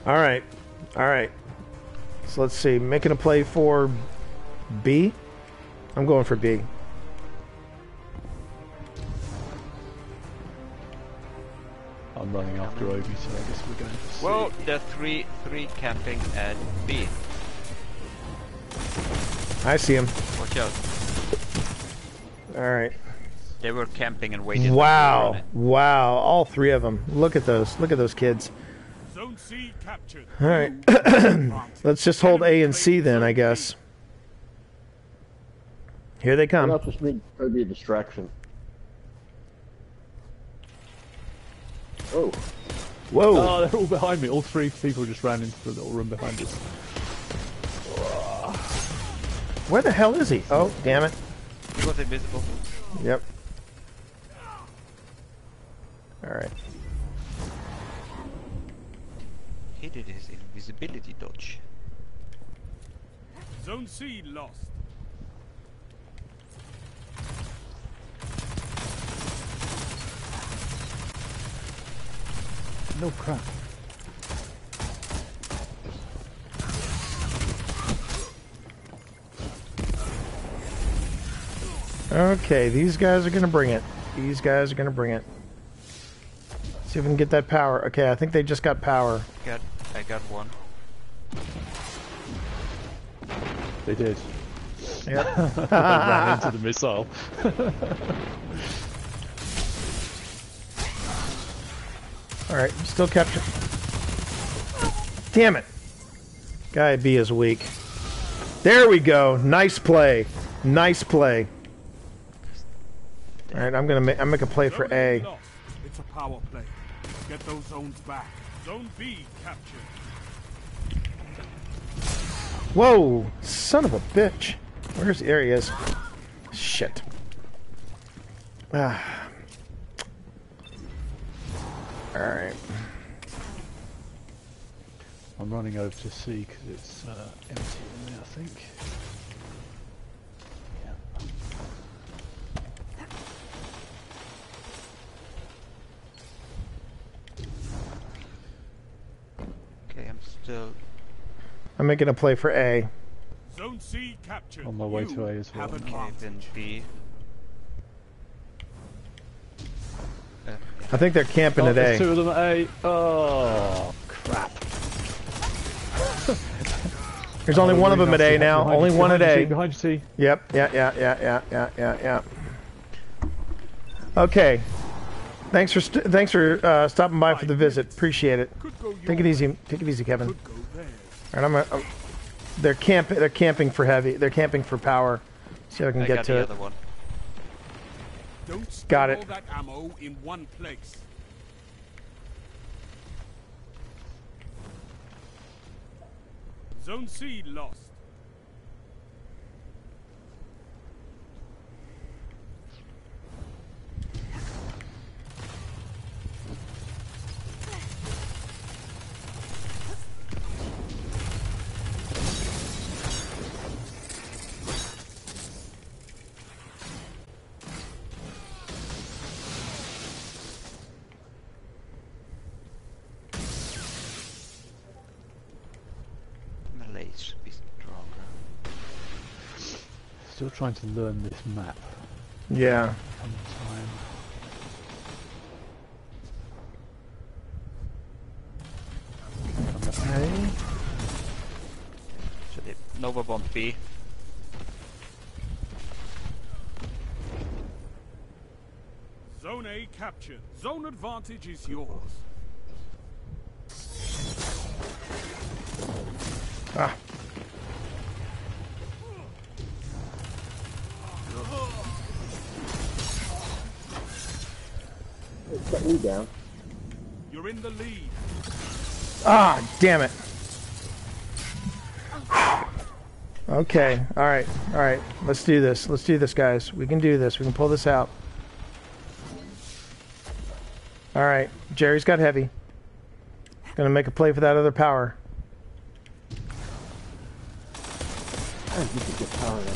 All right, all right. So let's see. Making a play for B. I'm going for B. I'm running after Obi, so I guess we're going to C. Well, there are three three camping at B. I see him. Watch out. All right. They were camping and waiting. Wow, wow. All three of them. Look at those. Look at those kids. Zone C captured. All right. (clears throat) Let's just hold A and C then, I guess. Here they What come. else just need be a distraction? Oh, Whoa. Oh, they're all behind me. All three people just ran into the little room behind us. Where the hell is he? Oh, damn it. He was invisible. Yep. All right. He did his invisibility dodge. Zone C lost. No crap. Okay, these guys are gonna bring it. These guys are gonna bring it. See if we can get that power. Okay, I think they just got power. Got I got one. They did. Yep. (laughs) They ran into the missile. (laughs) All right, still capture. Damn it. Guy B is weak. There we go. Nice play. Nice play. All right, I'm gonna make. I'm make a play for A. It's a power play. Get those zones back. Zone B captured. Whoa, son of a bitch. Where's he? Shit. Ah. All right. I'm running over to C because it's uh, empty in there, I think. Okay, I'm still. I'm making a play for A. Zone C captured. On my way You to A as well. Have Okay, advantage. then B. I think they're camping Oh, at there's two of them at A. Oh, crap. (laughs) There's only one of them at A now. Behind Only you, one at behind you, A. Behind you, Tee. Yep. Yeah. Yeah. Yeah. Yeah. Yeah. Yeah. Yeah. Okay. Thanks for st- thanks for uh, stopping by for the visit. Appreciate it. Take it easy. Take it easy, Kevin. Could go there. All right, I'm, I'm, they're camp. They're camping for heavy. They're camping for power. See if I can I get got to the it. other one. Don't Got it. all that ammo in one place. Zone C lost. Melee should be stronger. Still trying to learn this map. Yeah. Come time. A. So they Nova bomb B. Zone A captured. Zone advantage is yours. Ah. Shut me down. You're in the lead. Ah, damn it. Okay, all right, all right. Let's do this. Let's do this, guys. We can do this. We can pull this out. All right, Jerry's got heavy. Gonna make a play for that other power. Man, you could get power in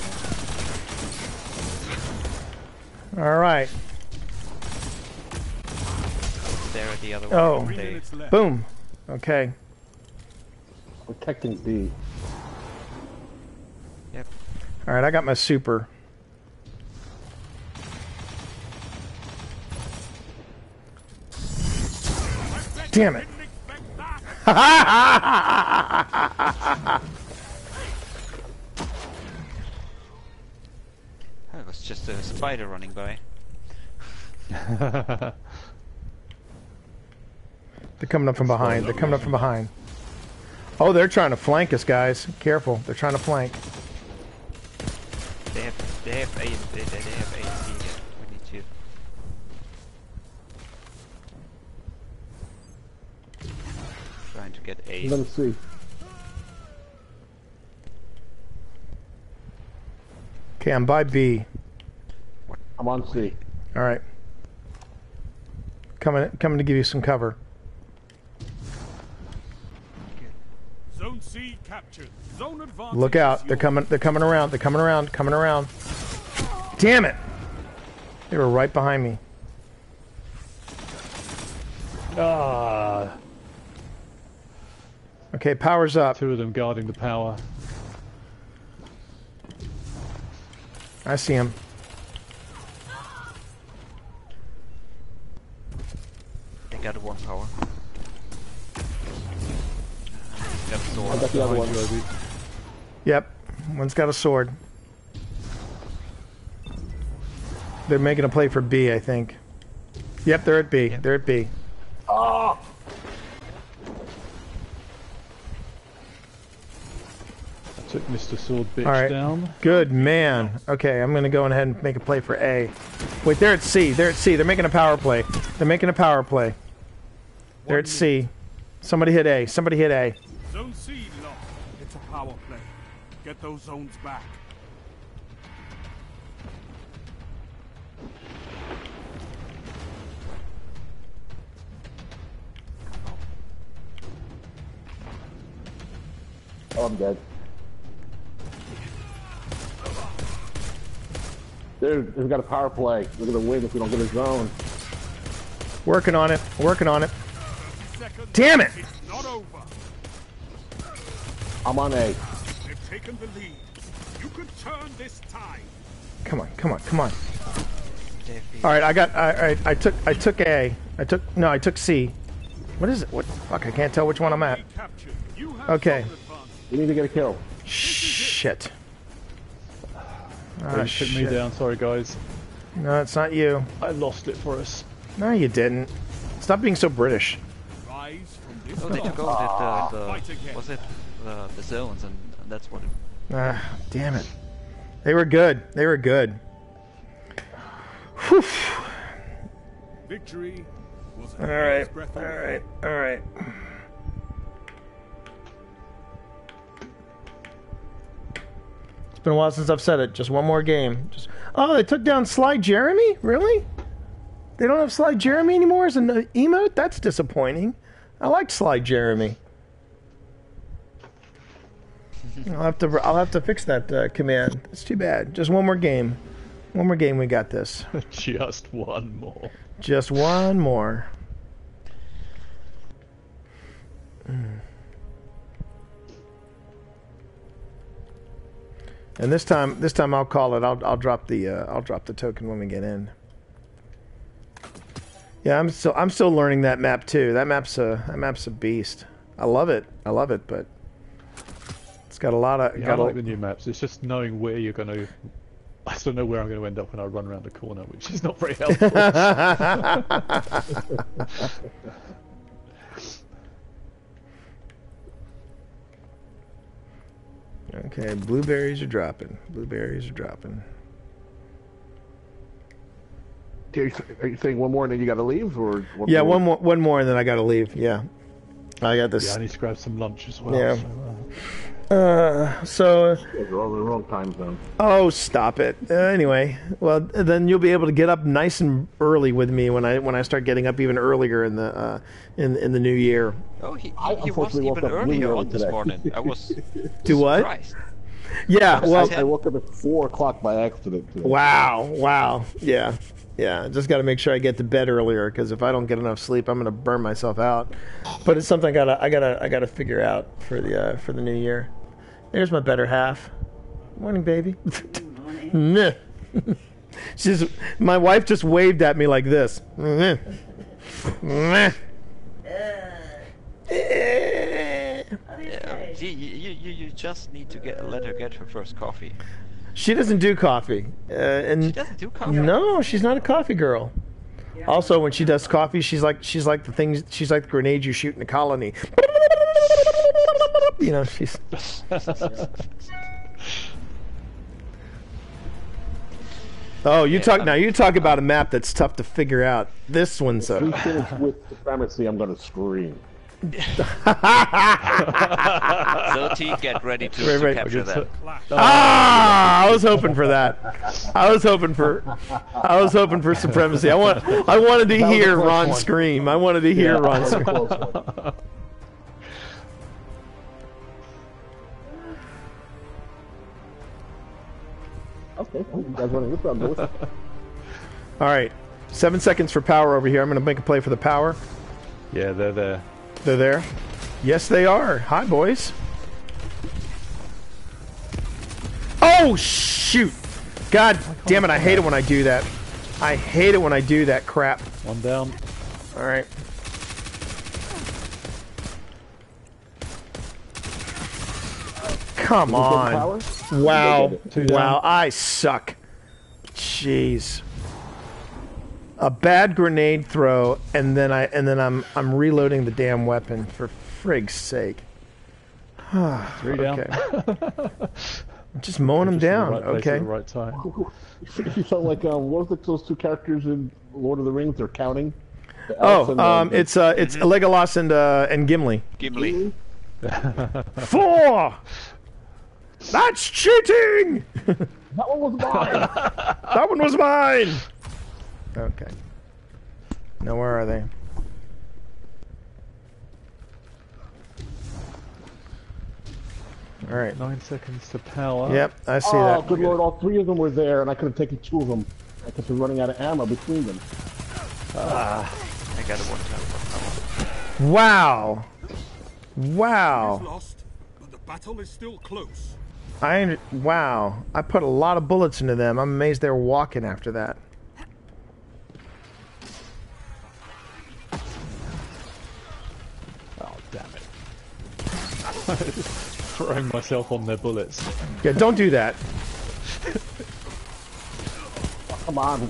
there. All right. At the other Oh. one. Three They, minutes left. Boom. Okay. Protecting B. yep. All right, I got my super. Damn it. Didn't (laughs) expect that. Oh, it was just a spider running by. (laughs) They're coming up from behind. They're coming up from behind. Oh, they're trying to flank us, guys. Careful. They're trying to flank. They have they have A they, they they have AC. We need to trying to get A. Let us see. Okay, I'm by B. I'm on C. All right. Coming, coming to give you some cover. Zone C captured. Zone advantage. Look out! They're coming. They're coming around. They're coming around. Coming around. Damn it! They were right behind me. Ah, Okay, power's up. two of them guarding the power. I see him. They got one power. He's got a I sword. got the other one. You, Yep. One's got a sword. They're making a play for B, I think. Yep, they're at B. Yep. They're at B. Ah! I took Mr. Sword Bitch All right. down. Good man. Okay, I'm gonna go ahead and make a play for A. Wait, they're at C. They're at C. They're making a power play. They're making a power play. They're at C. Somebody hit A. Somebody hit A. Zone C lost. It's a power play. Get those zones back. Oh, I'm dead. Dude, we've got a power play. We're gonna win if we don't get a zone. Working on it. Working on it. Damn it! It's not over. I'm on A. They've taken the lead. You could turn this tide. Come on. Come on. Come on. They have B. All right, I got. I, I, I took. I took A. I took. No, I took C. What is it? What? Fuck! I can't tell which one I'm at. B captured. You have Okay. We need to get a kill. Shit. They Ah, took me down. Sorry, guys. No, it's not you. I lost it for us. No, you didn't. Stop being so British. Rise from this Oh, they took loss. over the, the, Fight the was it the, the zones and, and that's what it Ah, damn it. They were good. They were good. Whew. Victory was a All hair's right. breadth All away. right. All right. It's been a while since I've said it. Just one more game. Just oh, they took down Sly Jeremy. Really? They don't have Sly Jeremy anymore as an uh, emote. That's disappointing. I liked Sly Jeremy. (laughs) I'll have to. I'll have to fix that uh, command. It's too bad. Just one more game. One more game. We got this. (laughs) Just one more. Just one more. And this time, this time I'll call it. I'll I'll drop the uh, I'll drop the token when we get in. Yeah, I'm still I'm still learning that map too. That map's a that map's a beast. I love it. I love it, but got a lot of Yeah, I got a, like the new maps. It's just knowing where you're going (laughs) to. I still know where I'm going to end up when I run around the corner, which is not very helpful. (laughs) Okay, blueberries are dropping. Blueberries are dropping. Are you, are you saying one more and then you got to leave, or one Yeah, more? one more, one more, and then I got to leave. Yeah, I got this. Yeah, I need to grab some lunch as well. Yeah. so, uh, Uh, so, Yeah, all the wrong time zone. oh, stop it. Uh, anyway, well, then you'll be able to get up nice and early with me when I when I start getting up even earlier in the uh, in in the new year. Oh, he, I he, he (laughs) was woke even up really earlier early on this morning. I was Do what? Yeah. Well, I, I woke up at four o'clock by accident. Today. Wow, wow, yeah, yeah. Just got to make sure I get to bed earlier because if I don't get enough sleep, I'm gonna burn myself out. But it's something I gotta, I gotta, I gotta figure out for the uh, for the new year. There's my better half. Morning, baby. (laughs) Meh. (laughs) She's my wife just waved at me like this. Meh. Meh. Yeah, you, you, you, you just need to get let her get her first coffee. She doesn't do coffee, uh, and She doesn't do coffee. No, she's not a coffee girl. Also, when she does coffee, she's like she's like the things she's like the grenade you shoot in a colony. You know, she's Oh, you talk now. You talk about a map that's tough to figure out. This one's We a with supremacy. I'm going to scream. So Tee, get ready to, Right, to right. capture that. ah. I was hoping for that. I was hoping for. I was hoping for supremacy. I want. I wanted to was hear Ron one. scream. I wanted to hear Yeah, Ron that was a scream. (laughs) close one. Okay, you guys want to get this? All right, seven seconds for power over here. I'm going to make a play for the power. yeah, they're there. They're there. Yes, they are. Hi, boys. Oh shoot! God damn it! I hate it when I do that. I hate it when I do that crap. One down. All right. Come on. Wow. Look at Two down. Wow, I suck. Jeez. A bad grenade throw and then I and then I'm I'm reloading the damn weapon for frig's sake. (sighs) Three down. Okay. (laughs) Just mowing them Just in the down. right okay. At the right time. (laughs) You sound like um, what was it, those two characters in Lord of the Rings? They're counting. The Oh, and um, the- it's uh, it's Legolas and uh, and Gimli. Gimli. Four. That's cheating. that one was mine. (laughs) That one was mine. Okay. Now where are they? All right. Nine seconds to power. Yep, I see oh, that. good lord! All three of them were there, and I could have taken two of them. I kept running out of ammo between them. Ah. I got a one time. Wow. He's Wow. lost, but the battle is still close. I wow. I put a lot of bullets into them. I'm amazed they're walking after that. Oh damn it! (laughs) Throwing myself on their bullets. Yeah, don't do that. Come on!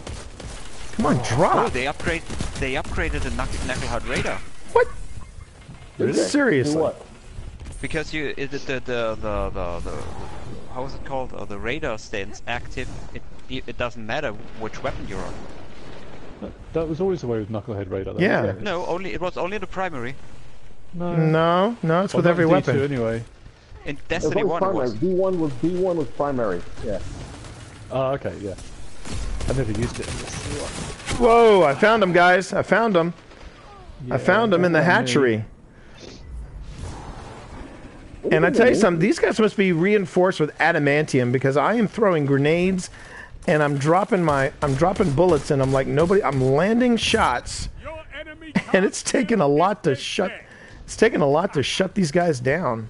Come on, Oh, drop. they upgrade. They upgraded the knuck- Knucklehead radar What? Did they? Seriously? What? because you it, the, the the the the the how is it called? Uh, the radar stands active. It it doesn't matter which weapon you're on. That was always the way with Knucklehead Radar. though, Yeah. wasn't it? No, only it was only in the primary. No. No, no, it's Well, with every D2 weapon. anyway. In It was Destiny always One, it primary. was. B one was B one was primary. Yeah. Oh, okay, yeah. I never used it. Whoa, I found them, guys. I found them. I found them in the hatchery. me. Hatchery. And I tell you something, these guys must be reinforced with adamantium because I am throwing grenades and I'm dropping my I'm dropping bullets and I'm like nobody I'm landing shots (laughs) and it's taken a lot to shut it's taken a lot to shut these guys down.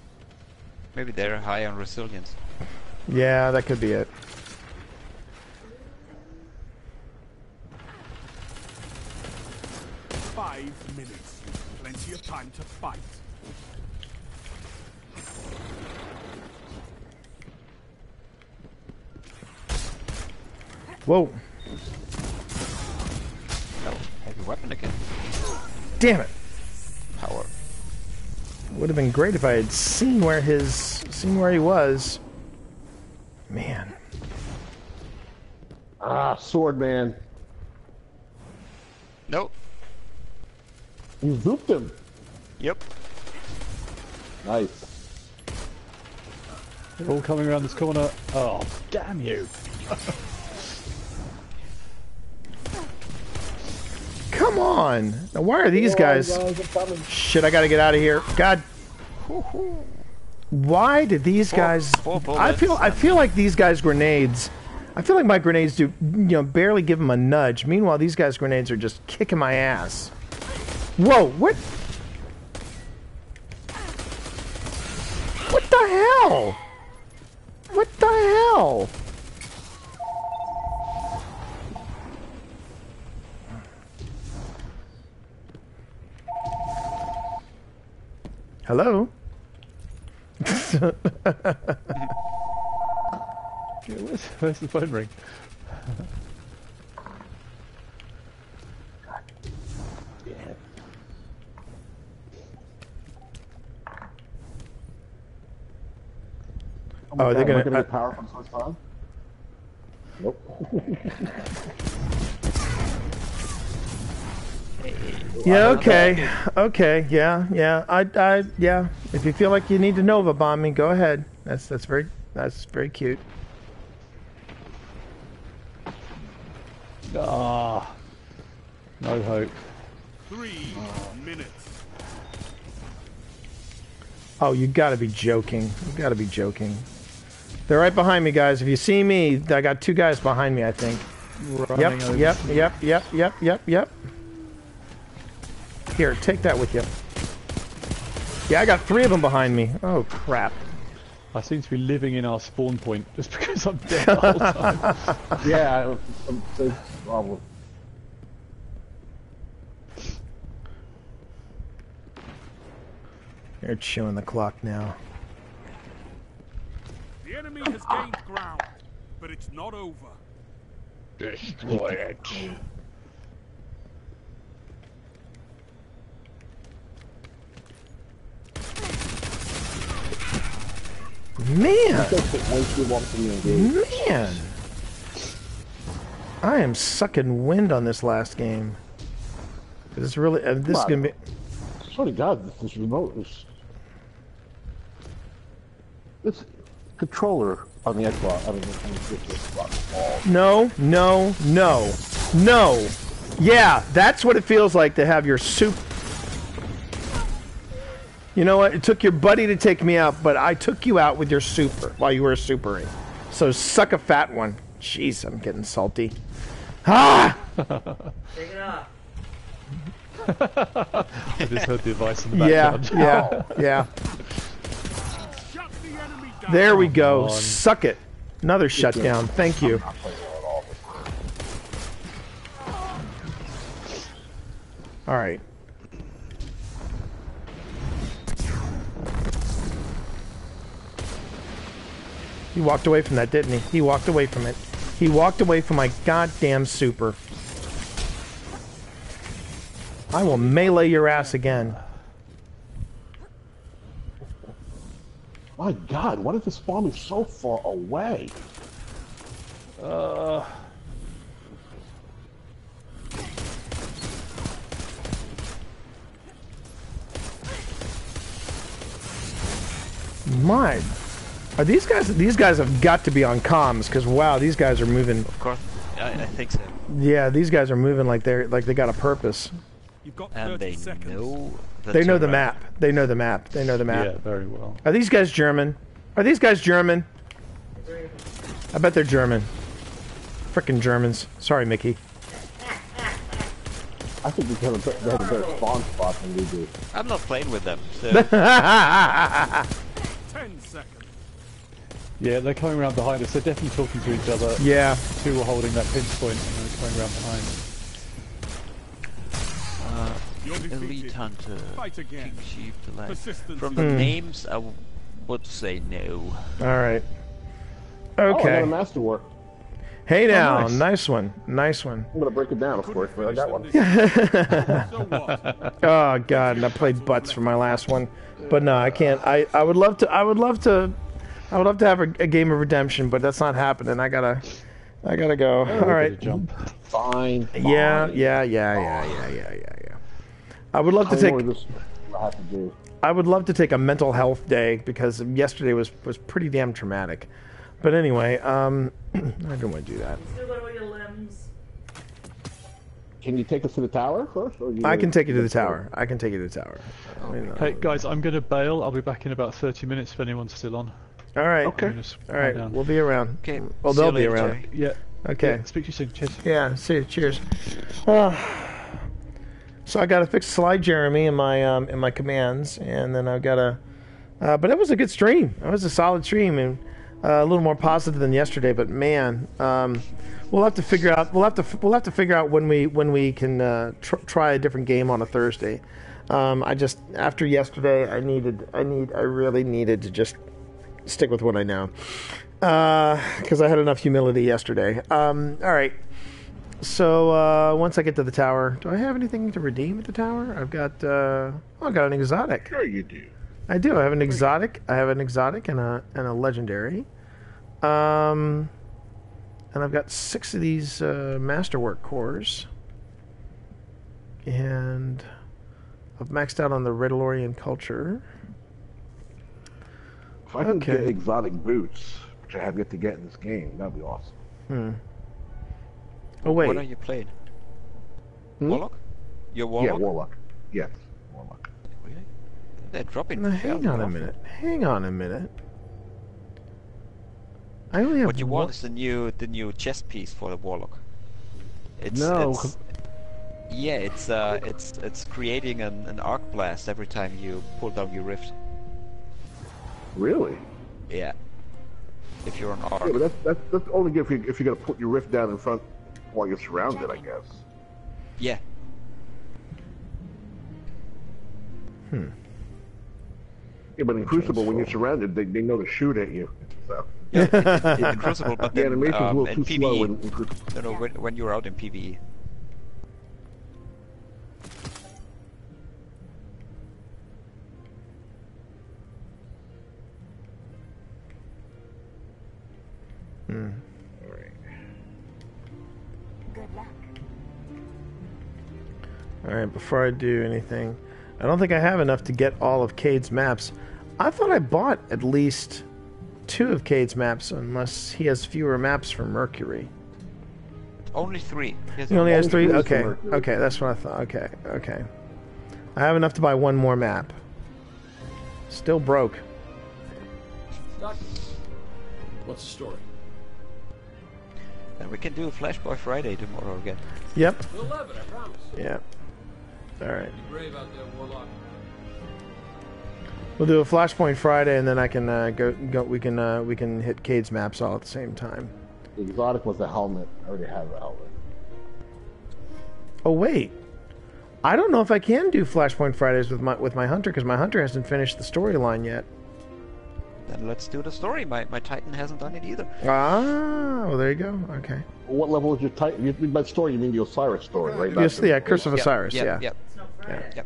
Maybe they're high on resilience. Yeah, that could be it. Five minutes. Plenty of time to fight. Whoa. Oh, heavy weapon again. Damn it. Power. Would have been great if I had seen where his seen where he was. Man. Ah, sword man. Nope. You zooped him. Yep. Nice. They're all coming around this corner. Oh, damn you! (laughs) Come on. Now, why are these guys? Shit, I gotta get out of here. God. Why did these Four- guys? four I feel. I feel like these guys' grenades. I feel like my grenades do, you know, barely give them a nudge. Meanwhile, these guys' grenades are just kicking my ass. Whoa! What? What the hell? What the hell? Hello? (laughs) Yeah, Where's, where's the phone ring? Oh, my Oh, they're God, am I gonna- gonna uh, get power from switch on? Nope. (laughs) Yeah, okay. Okay, yeah, yeah. I I yeah. If you feel like you need to Nova bomb me, go ahead. That's that's very that's very cute. Ah, no hope. Three minutes. Oh, you gotta be joking. You gotta be joking. They're right behind me, guys. If you see me, I got two guys behind me, I think. Running Yep, over yep, to- yep, yep, yep, yep, yep. Here, take that with you. Yeah, I got three of them behind me. Oh, crap. I seem to be living in our spawn point just (laughs) because I'm dead the whole (laughs) time. Yeah, I- I'm, I'm, I'm, They're chewing the clock now. The enemy has gained ground, but it's not over. Destroy it. Man! takes way too long to be engaged. Man! I am sucking wind on this last game. This really, uh, this is on. gonna be. Swear to God, this, this remote is. This controller on the Xbox. I mean, Xbox. No, no, no, no. Yeah, that's what it feels like to have your soup. You know what? It took your buddy to take me out, but I took you out with your super while you were supering. So suck a fat one. Jeez, I'm getting salty. Ah! take it off. (laughs) I just heard the advice in the Yeah, background. yeah, (laughs) yeah. Shut the enemy down. There we go. Suck it. Another shutdown. Thank you. All right. He walked away from that, didn't he? He walked away from it. He walked away from my goddamn super. I will melee your ass again. My God, why did this spawn me so far away? Uh, My, are these guys? These guys have got to be on comms because wow, these guys are moving. Of course, I, I think so. Yeah, these guys are moving like they're like they got a purpose. You've got And 30 they seconds. know. They know the map. They know the map. They know the map. yeah, very well. Are these guys German? Are these guys German? I bet they're German. Frickin' Germans. Sorry, Michi. I think we have a, be- they have a better spawn spot than we do. I'm not playing with them. So yeah, 10 seconds. (laughs) Yeah, they're coming around behind us. They're definitely talking to each other. Yeah. Two were holding that pinch point and they're coming around behind. uh, elite hunter, Fight again. king sheep, delight. Persistence From the Hmm. names, I w- would say no. All right. Oh, I got Okay. a masterwork. hey now, nice. nice one, nice one. I'm gonna break it down, of course, but I got one. So (laughs) what? Oh god, and I played butts for my last one, but no, I can't. I, I would love to. I would love to. I would love to have a, a game of redemption, but that's not happening. I gotta I gotta go. All Get a right. jump. Fine. Yeah, fine. yeah, yeah, yeah, yeah, yeah, yeah, yeah. I would love to I take. this I have to do. I would love to take a mental health day because yesterday was was pretty damn traumatic. But anyway, um, I don't want to do that. Still got all your limbs. Can you take us to the tower first? Or you I can take you to the tower. I can take you to the tower. I Hey guys, I'm gonna bail. I'll be back in about 30 minutes if anyone's still on. All right. Okay. I'm gonna s- All right. down. We'll be around. Okay. Well, see they'll be later, around. Jerry. Yeah. Okay. Yeah, speak to you soon. Cheers. Yeah. See. you. Cheers. Uh, so I got to fix slide Jeremy in my um, in my commands, and then I've got to. Uh, but it was a good stream. It was a solid stream, and uh, a little more positive than yesterday. But man, um, we'll have to figure out. We'll have to. We'll have to figure out when we when we can uh, tr- try a different game on a Thursday. Um, I just after yesterday, I needed. I need. I really needed to just stick with what I know because I had enough humility yesterday. Um, all right. So uh, once I get to the tower, do I have anything to redeem at the tower? I've got. Uh, oh, I got an exotic. Sure you do. I do. I have an exotic. I have an exotic and a and a legendary. Um, and I've got six of these uh, masterwork cores. And I've maxed out on the Radiolarian culture. If I can Okay. get exotic boots, which I have yet to get in this game, that'd be awesome. Hmm. Oh wait. What are you playing? Hmm? Warlock? You're Warlock? Yeah, Warlock. Yes, Warlock. Really? They're dropping. Now, hang on a often. minute. Hang on a minute. I only have What you want is the new the new chess piece for the Warlock. It's, No. It's, yeah, it's uh, it's it's creating an, an arc blast every time you pull down your rift. Really? Yeah. If you're an arc. Yeah, but that's that's, that's only good if you if you're gonna put your rift down in front while you're surrounded, I guess. Yeah. Hmm. Yeah, but in Crucible, when you're surrounded, they, they know to shoot at you. So Yeah, in, in, in Crucible, but (laughs) the then animation's a um, little in too slow PvE. in, in Crucible. No, no, when, when you're out in E. PvE. Good luck. All right, before I do anything, I don't think I have enough to get all of Cayde's maps. I thought I bought at least two of Cayde's maps, unless he has fewer maps for Mercury. Only three. Yes, He only has three. three Okay, okay, that's what I thought. Okay, okay. I have enough to buy one more map. Still broke. Doctor, what's the story? And we can do a Flashpoint Friday tomorrow again. Yep. We'll love it, I promise. Yeah. All right. Be brave out there, Warlock. We'll do a Flashpoint Friday, and then I can uh, go. Go. We can. Uh, we can hit Cayde's maps all at the same time. The exotic was the helmet. I already have the helmet. Oh wait, I don't know if I can do Flashpoint Fridays with my with my hunter because my hunter hasn't finished the storyline yet. Then let's do the story. My my Titan hasn't done it either. Ah, well there you go. Okay. What level is your Titan? You, by story, you mean the Osiris story, right? Yes, Not yeah, Curse of Osiris. Yep, Yeah. Yep. It's not Friday. Yep.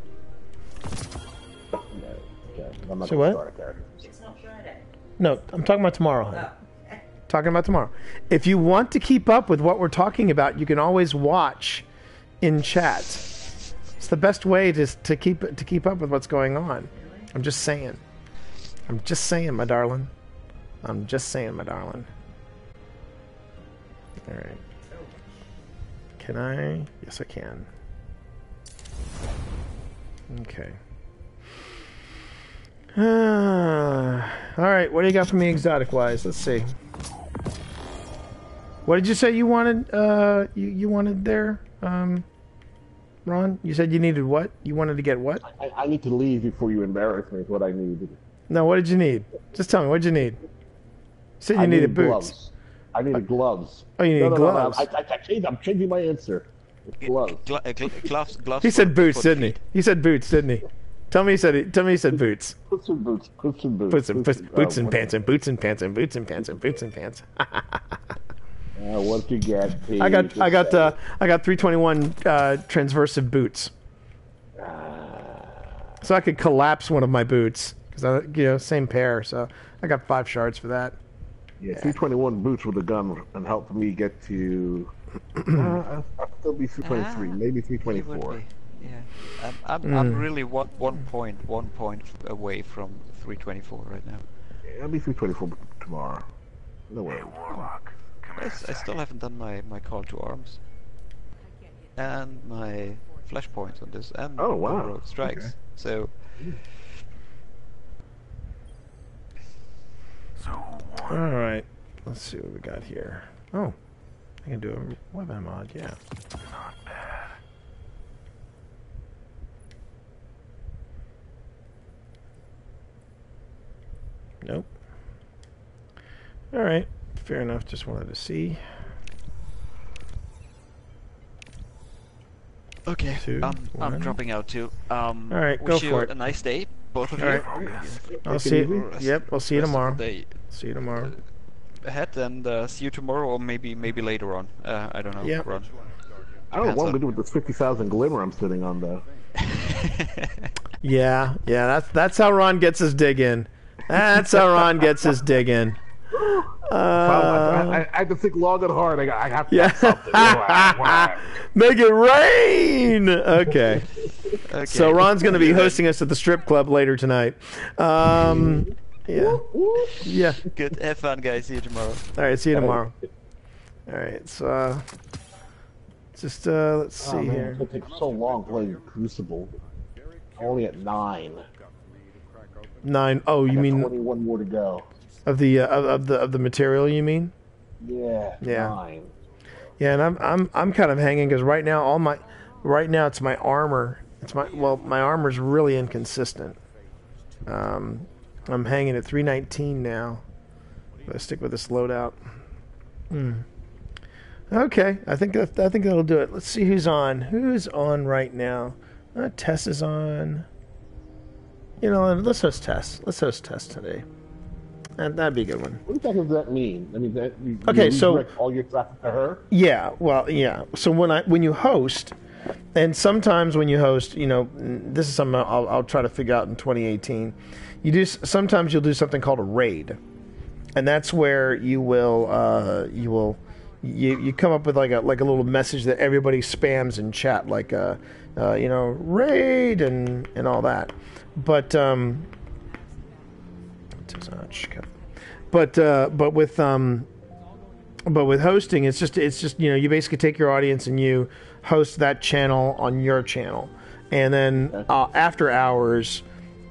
Yeah, okay. I'm not So what? start a character. It's not Friday. No, I'm talking about tomorrow. Honey. Oh. Talking about tomorrow. If you want to keep up with what we're talking about, you can always watch in chat. It's the best way to to keep to keep up with what's going on. I'm just saying. I'm just saying, my darling. I'm just saying, my darling. All right. Can I? Yes, I can. Okay. (sighs) all right. What do you got for me, exotic wise? Let's see. What did you say you wanted? Uh, you you wanted there, um, Ron? You said you needed what? You wanted to get what? I, I need to leave before you embarrass me. Is what I need. No. What did you need? Just tell me. What did you need? You said you I needed need boots. gloves. I needed gloves. Oh, you no, need no, no, gloves. No, I, I, I changed, I'm changing my answer. It's gloves. Glo- uh, gl- gloves, gloves. He said boots, for didn't he? feet. He said boots, didn't he? Tell me he said. He, tell me he said boots. Boots and boots. Boots and boots. Boots and boots, and- boots uh, and pants and boots and pants and boots and pants and boots and pants. (laughs) Uh, what you get? Pete? I got I got uh. I got 321 uh, transversive boots, so I could collapse one of my boots because I you know same pair. So I got five shards for that. Yeah, 321 boots with a gun and helped me get to. (clears throat) uh, I'll I'll still be 323, Ah, maybe 324. Yeah, I'm I'm, I'm Mm. really one one point one point away from 324 right now. Yeah, I'll be 324 tomorrow. No way. warlock. I still haven't done my my call to arms and my flashpoint on this and Oh, wow. overload strikes. Okay. So All right. Let's see what we got here. Oh, I can do a web mod. Yeah. Not bad. Nope. All right. Fair enough. Just wanted to see. okay, Two, I'm. I'm dropping out too. Um, All right, go for it. a nice day, both of All you. right. I'll see you. Yep. I'll see you tomorrow. day See you tomorrow. ahead, and uh, see you tomorrow, or maybe maybe later on. Uh, I don't know. Yeah. Ron. I don't know what I'm gonna do with this 50,000 glimmer I'm sitting on though. (laughs) Yeah. Yeah. That's that's how Ron gets his dig in. That's how Ron gets his dig in. I, Uh, I, I had to think long and hard. I, got- I have to yeah. something. Wow. (laughs) Make it rain. Okay. okay. So Ron's going to be hosting us at the strip club later tonight. Um, yeah. Yeah. Good. Have fun, guys. See you tomorrow. All right. See you tomorrow. All right. So uh, just uh, let's see Oh, man, here. It's gonna take so long playing Crucible. Only at nine. Nine. Oh, you Got mean 21 more to go. Of the uh, of, of the of the material? You mean? Yeah. Yeah. Nine. Yeah, and I'm I'm I'm kind of hanging because right now all my right now it's my armor. It's my well my armor's really inconsistent. Um, I'm hanging at 319 now. Let's stick with this loadout. Hmm. Okay, I think that, I think that'll do it. Let's see who's on. Who's on right now? Uh, Tess is on. You know, let's host Tess. Let's host Tess today. That, that'd be a good one. What exactly does that mean? I mean, that you, Okay, you so- all your traffic to her. Yeah, well, yeah. So when I when you host, and sometimes when you host, you know, this is something I'll, I'll try to figure out in 2018. You do sometimes you'll do something called a raid, and that's where you will uh, you will you, you come up with like a like a little message that everybody spams in chat, like uh, uh, you know raid and and all that. But um, but uh, but with um, but with hosting, it's just it's just you know you basically take your audience and you host that channel on your channel, and then uh, after hours,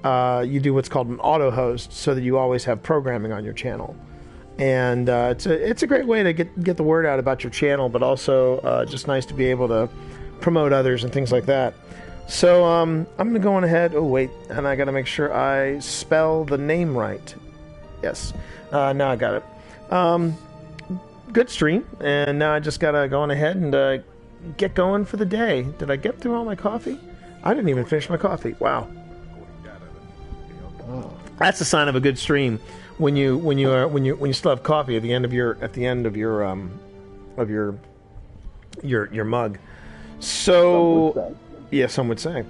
uh, you do what's called an auto host, so that you always have programming on your channel. And uh, it's a it's a great way to get get the word out about your channel, but also uh, just nice to be able to promote others and things like that. So um, I'm gonna go on ahead. Oh wait, and I gotta make sure I spell the name right. Yes, uh, now I got it. Um, good stream, and now I just gotta go on ahead and uh, get going for the day. Did I get through all my coffee? I didn't even finish my coffee. Wow, that's a sign of a good stream when you when you are when you when you still have coffee at the end of your at the end of your um of your your your mug. So yeah, some would say.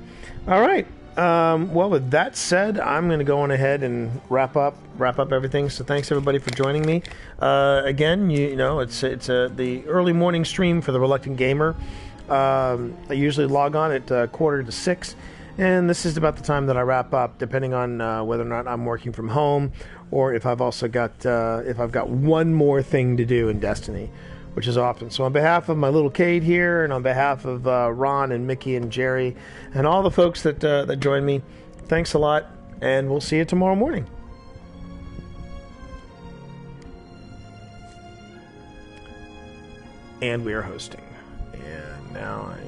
All right. Um, well, with that said, I'm going to go on ahead and wrap up wrap up everything. So thanks everybody for joining me. Uh, again, you, you know it's it's uh, the early morning stream for the Reluctant Gamer. Um, I usually log on at uh, quarter to six, and this is about the time that I wrap up, depending on uh, whether or not I'm working from home or if I've also got uh, if I've got one more thing to do in Destiny which is often. So, on behalf of my little Cayde here, and on behalf of uh, Ron and Michi and Jerry, and all the folks that uh, that joined me, thanks a lot, and we'll see you tomorrow morning. And we are hosting. And now I